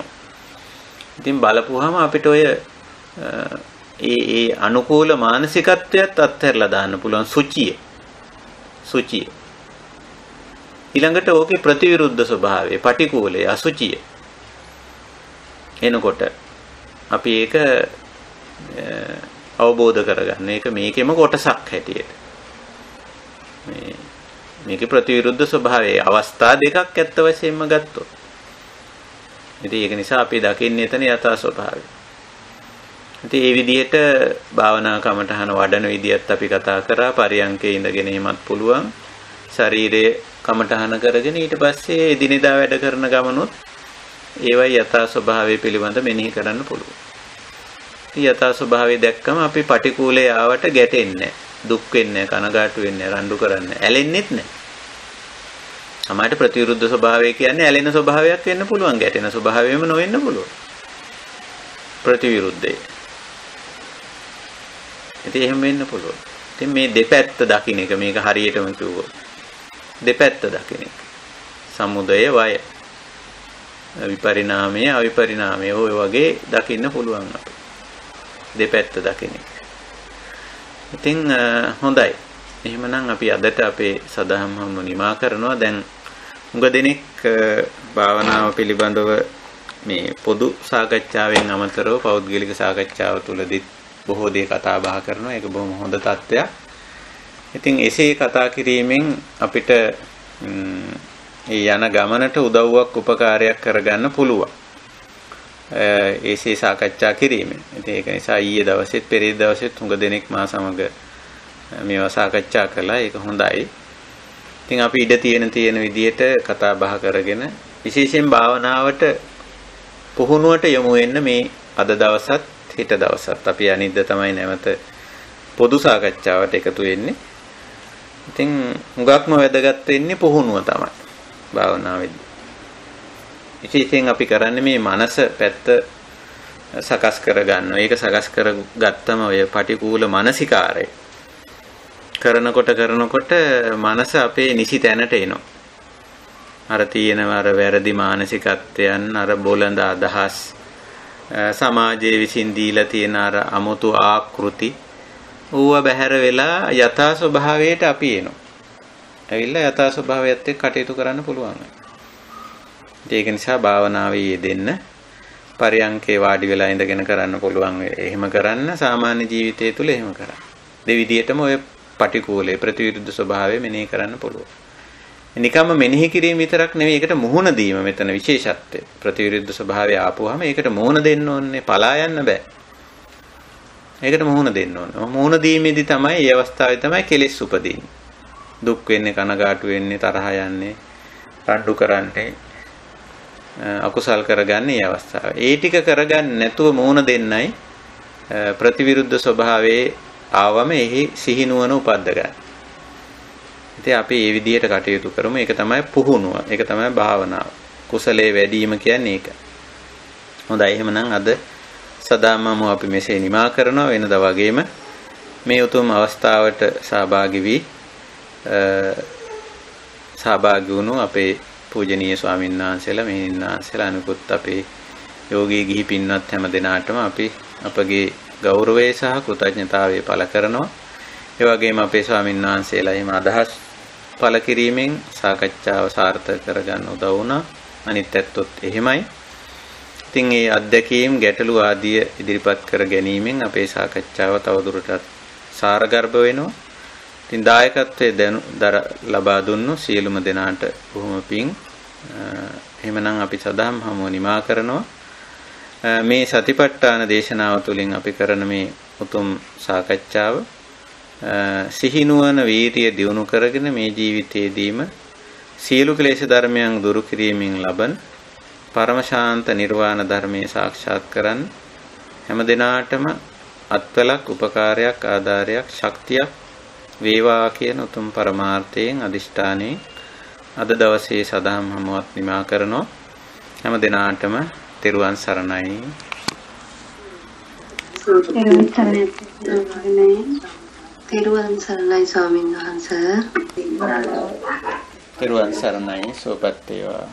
ඉතින් බලපුවාම අපිට ඔය ඒ ඒ අනුකූල මානසිකත්වයක් අත්හැරලා දාන්න පුළුවන් සුචිය. සුචිය. ඊළඟට ඕකේ ප්‍රතිවිරුද්ධ ස්වභාවය, පටිකූලය, අසුචිය. එනකොට අපි ඒක අවබෝධ කරගන්න. ඒක මේකෙම කොටසක් හැටියට. මේ මේකේ ප්‍රතිවිරුද්ධ ස්වභාවය අවස්ථා දෙකක් ඇත්ත වශයෙන්ම ගත්තොත්. ඉතින් ඒක නිසා අපි දකින්නේ එතන යථා ස්වභාවය. ඉතින් මේ විදිහට භාවනා කමටහන වඩන විදිහත් අපි කතා කරා පරියංකේ ඉඳගෙන එමත් පුළුවන්. ශරීරයේ කමටහන කරගෙන ඊට පස්සේ එදිනෙදා වැඩ කරන ගමනොත් ඒවයි යථා ස්වභාවය පිළිබඳ මෙනෙහි කරන්න පුළුවන්. යථා ස්වභාවය දැක්කම අපි පටිකූලේ ආවට ගැටෙන්නේ දුක් වෙන්නේ කනගාටු වෙන්නේ රණ්ඩු කරන්නේ ඇලෙන්නෙත් නැහැ. සමහරට ප්‍රතිවිරුද්ධ ස්වභාවය කියන්නේ ඇලෙන ස්වභාවයක් වෙන්න පුළුවන් ගැටෙන ස්වභාවයම නොවෙන්න පුළුවන්. ප්‍රතිවිරුද්ධයි. ඉතින් එහෙම වෙන්න පුළුවන්. ඉතින් මේ දෙපැත්ත දකින්න එක මේක හරියටම කිව්වොත් දෙපැත්ත දකින්න එක. සමුදය වය. විපරිණාමය අවිපරිණාමය ඔය වගේ දකින්න පුළුවන් අපිට. දෙපැත්ත දකින්න එක. ඉතින් හොඳයි. එහෙමනම් අපි අදට අපේ සදහම් හමු නිමා කරනවා. දැන් උඟ දෙනෙක් භාවනාව පිළිබඳව මේ පොදු සාකච්ඡාවෙන් අමතරව පෞද්ගලික සාකච්ඡාව තුළදී බොහෝ දේ කතා බහ කරනවා. ඒක බොහොම හොඳ තත්ත්වයක්. ඉතින් එසේ කතා කිරීමෙන් අපිට ඒ යන ගමනට උදව්වක් උපකාරයක් කරගන්න පුළුවන්. ඒසේ සාකච්ඡා කිරීමෙන්. ඉතින් ඒක නිසා ඊයේ දවසෙත් පෙරේද දවසෙත් හුඟ දෙනෙක් මා සමග මේවා සාකච්ඡා කළා. ඒක හොඳයි. ඉතින් අපි ඉඩ තියෙන තියෙන විදිහට කතා බහ කරගෙන විශේෂයෙන් භාවනාවට පුහුණුවට යොමු වෙන්න මේ අද දවසත් හෙට දවසත් අපි අනිද්ද තමයි නැවත පොදු සාකච්ඡාවට එකතු වෙන්නේ. ඉතින් හුඟක්ම වැදගත් වෙන්නේ පුහුණුව තමයි භාවනාවේදී. විශේෂයෙන් අපි කරන්නේ මේ මනස පැත්ත සකස් කරගන්නවා. ඒක සකස් කරගත්තම ඔය පටිකූල මානසිකාරය කරනකොට කරනකොට මනස අපේ නිසි තැනට එනවා. අර තියෙනවා අර වැරදි මානසිකත්වයන් අර බොළඳ අදහස් සමාජයේ විසින් දීලා තියෙන අර අමුතු ආකෘති ඌව බැහැර වෙලා යථා ස්වභාවයට අපි එනවා. ඇවිල්ලා යථා ස්වභාවයත් එක්ක කටයුතු කරන්න පුළුවන්. ඒක නිසා භාවනාවේ යෙදෙන්න පරියංකේ වාඩි වෙලා ඉඳගෙන කරන්න පුළුවන්. එහෙම කරන්න සාමාන්‍ය ජීවිතය තුළ එහෙම කරන්න. දෙවිදියටම ඔය පටිකූලේ ප්‍රතිවිරුද්ධ ස්වභාවය මෙනෙහි කරන්න පුළුවන්. නිකම්ම මෙනෙහි කිරීම විතරක් නෙවෙයි ඒකට මුහුණ දීම මෙතන විශේෂත්වය. ප්‍රතිවිරුද්ධ ස්වභාවය ආපුවාම ඒකට මුහුණ දෙන්න ඕනේ. පලා යන්න බෑ. ඒකට මුහුණ දෙන්න ඕනේ. මුහුණ දීමේදී තමයි මේ අවස්ථාවේ තමයි කෙලෙස් උපදින්නේ. දුක් වෙන්නේ කනගාටු වෙන්නේ තරහ යන්නේ රණ්ඩු කරන්නේ අකුසල් කරගන්නේ මේ අවස්ථාව. ඒ ටික කරගන්න නැතුව මුහුණ දෙන්නයි ප්‍රතිවිරුද්ධ ස්වභාවයේ ආවම එහි සිහිනුවන උපද්ද ගන්න. ඉතින් අපි මේ විදිහට කටයුතු කරමු. ඒක තමයි පුහුණුව. ඒක තමයි භාවනාව. කුසලයේ වැඩිම කියන්නේ ඒක. හොඳයි එහෙමනම් අද සදාමම අපි මෙසේ නිමා කරනවා වෙනදා වගේම මේ උතුම් අවස්ථාවට සහභාගී වී සහභාගී වුණු අපේ පූජනීය ස්වාමීන් වහන්සේලා මෙහිණන් වහන්සේලා අනුකුත් අපේ යෝගී ගිහි පින්වත් හැම දෙනාටම අපි අපගේ ගෞරවය සහ කෘතඥතාවය පළ කරනවා. ඒ වගේම අපේ ස්වාමීන් වහන්සේලා එහෙම අදහස් පළ කිරීමෙන් සාකච්ඡාව සාර්ථක කරගන්න උදව් වුණා. අනිත් ඇත්තොත් එහෙමයි. ඉතින් මේ අත්දැකීම් ගැටලු ආදිය ඉදිරිපත් කර ගැනීමෙන් අපේ සාකච්ඡාව තවදුරටත් සාරගර්භ වෙනවා. ඉතින් දායකත්වයේ දැනු දර ලබා දුන්නු සියලුම දෙනාට බොහොම පිං. එහෙමනම් අපි සදාම් හමුව නිමා කරනවා. මේ සතිපට්ඨාන දේශනාව තුළින් අපි කරන මේ උතුම් සාකච්ඡාව සිහිනුවන වීරිය දියුණු කරගෙන මේ ජීවිතයේදීම සියලු ක්ලේශ ධර්මයන් දුරු කිරීමෙන් ලබන පරම ශාන්ත නිර්වාණ ධර්මයේ සාක්ෂාත් කරන් හැම දිනාටම අත්වලක් උපකාරයක් ආධාරයක් ශක්තියක් වේවා කියන උතුම් පරමාර්ථයෙන් අදිෂ්ඨානයෙන් අද දවසේ සදාම් හමුවත් නිමා කරනවා හැම දිනාටම තෙරුවන් සරණයි. තෙරුවන් සරණයි. ස්වාමීන් වහන්ස තෙරුවන් සරණයි. සුවපත් වේවා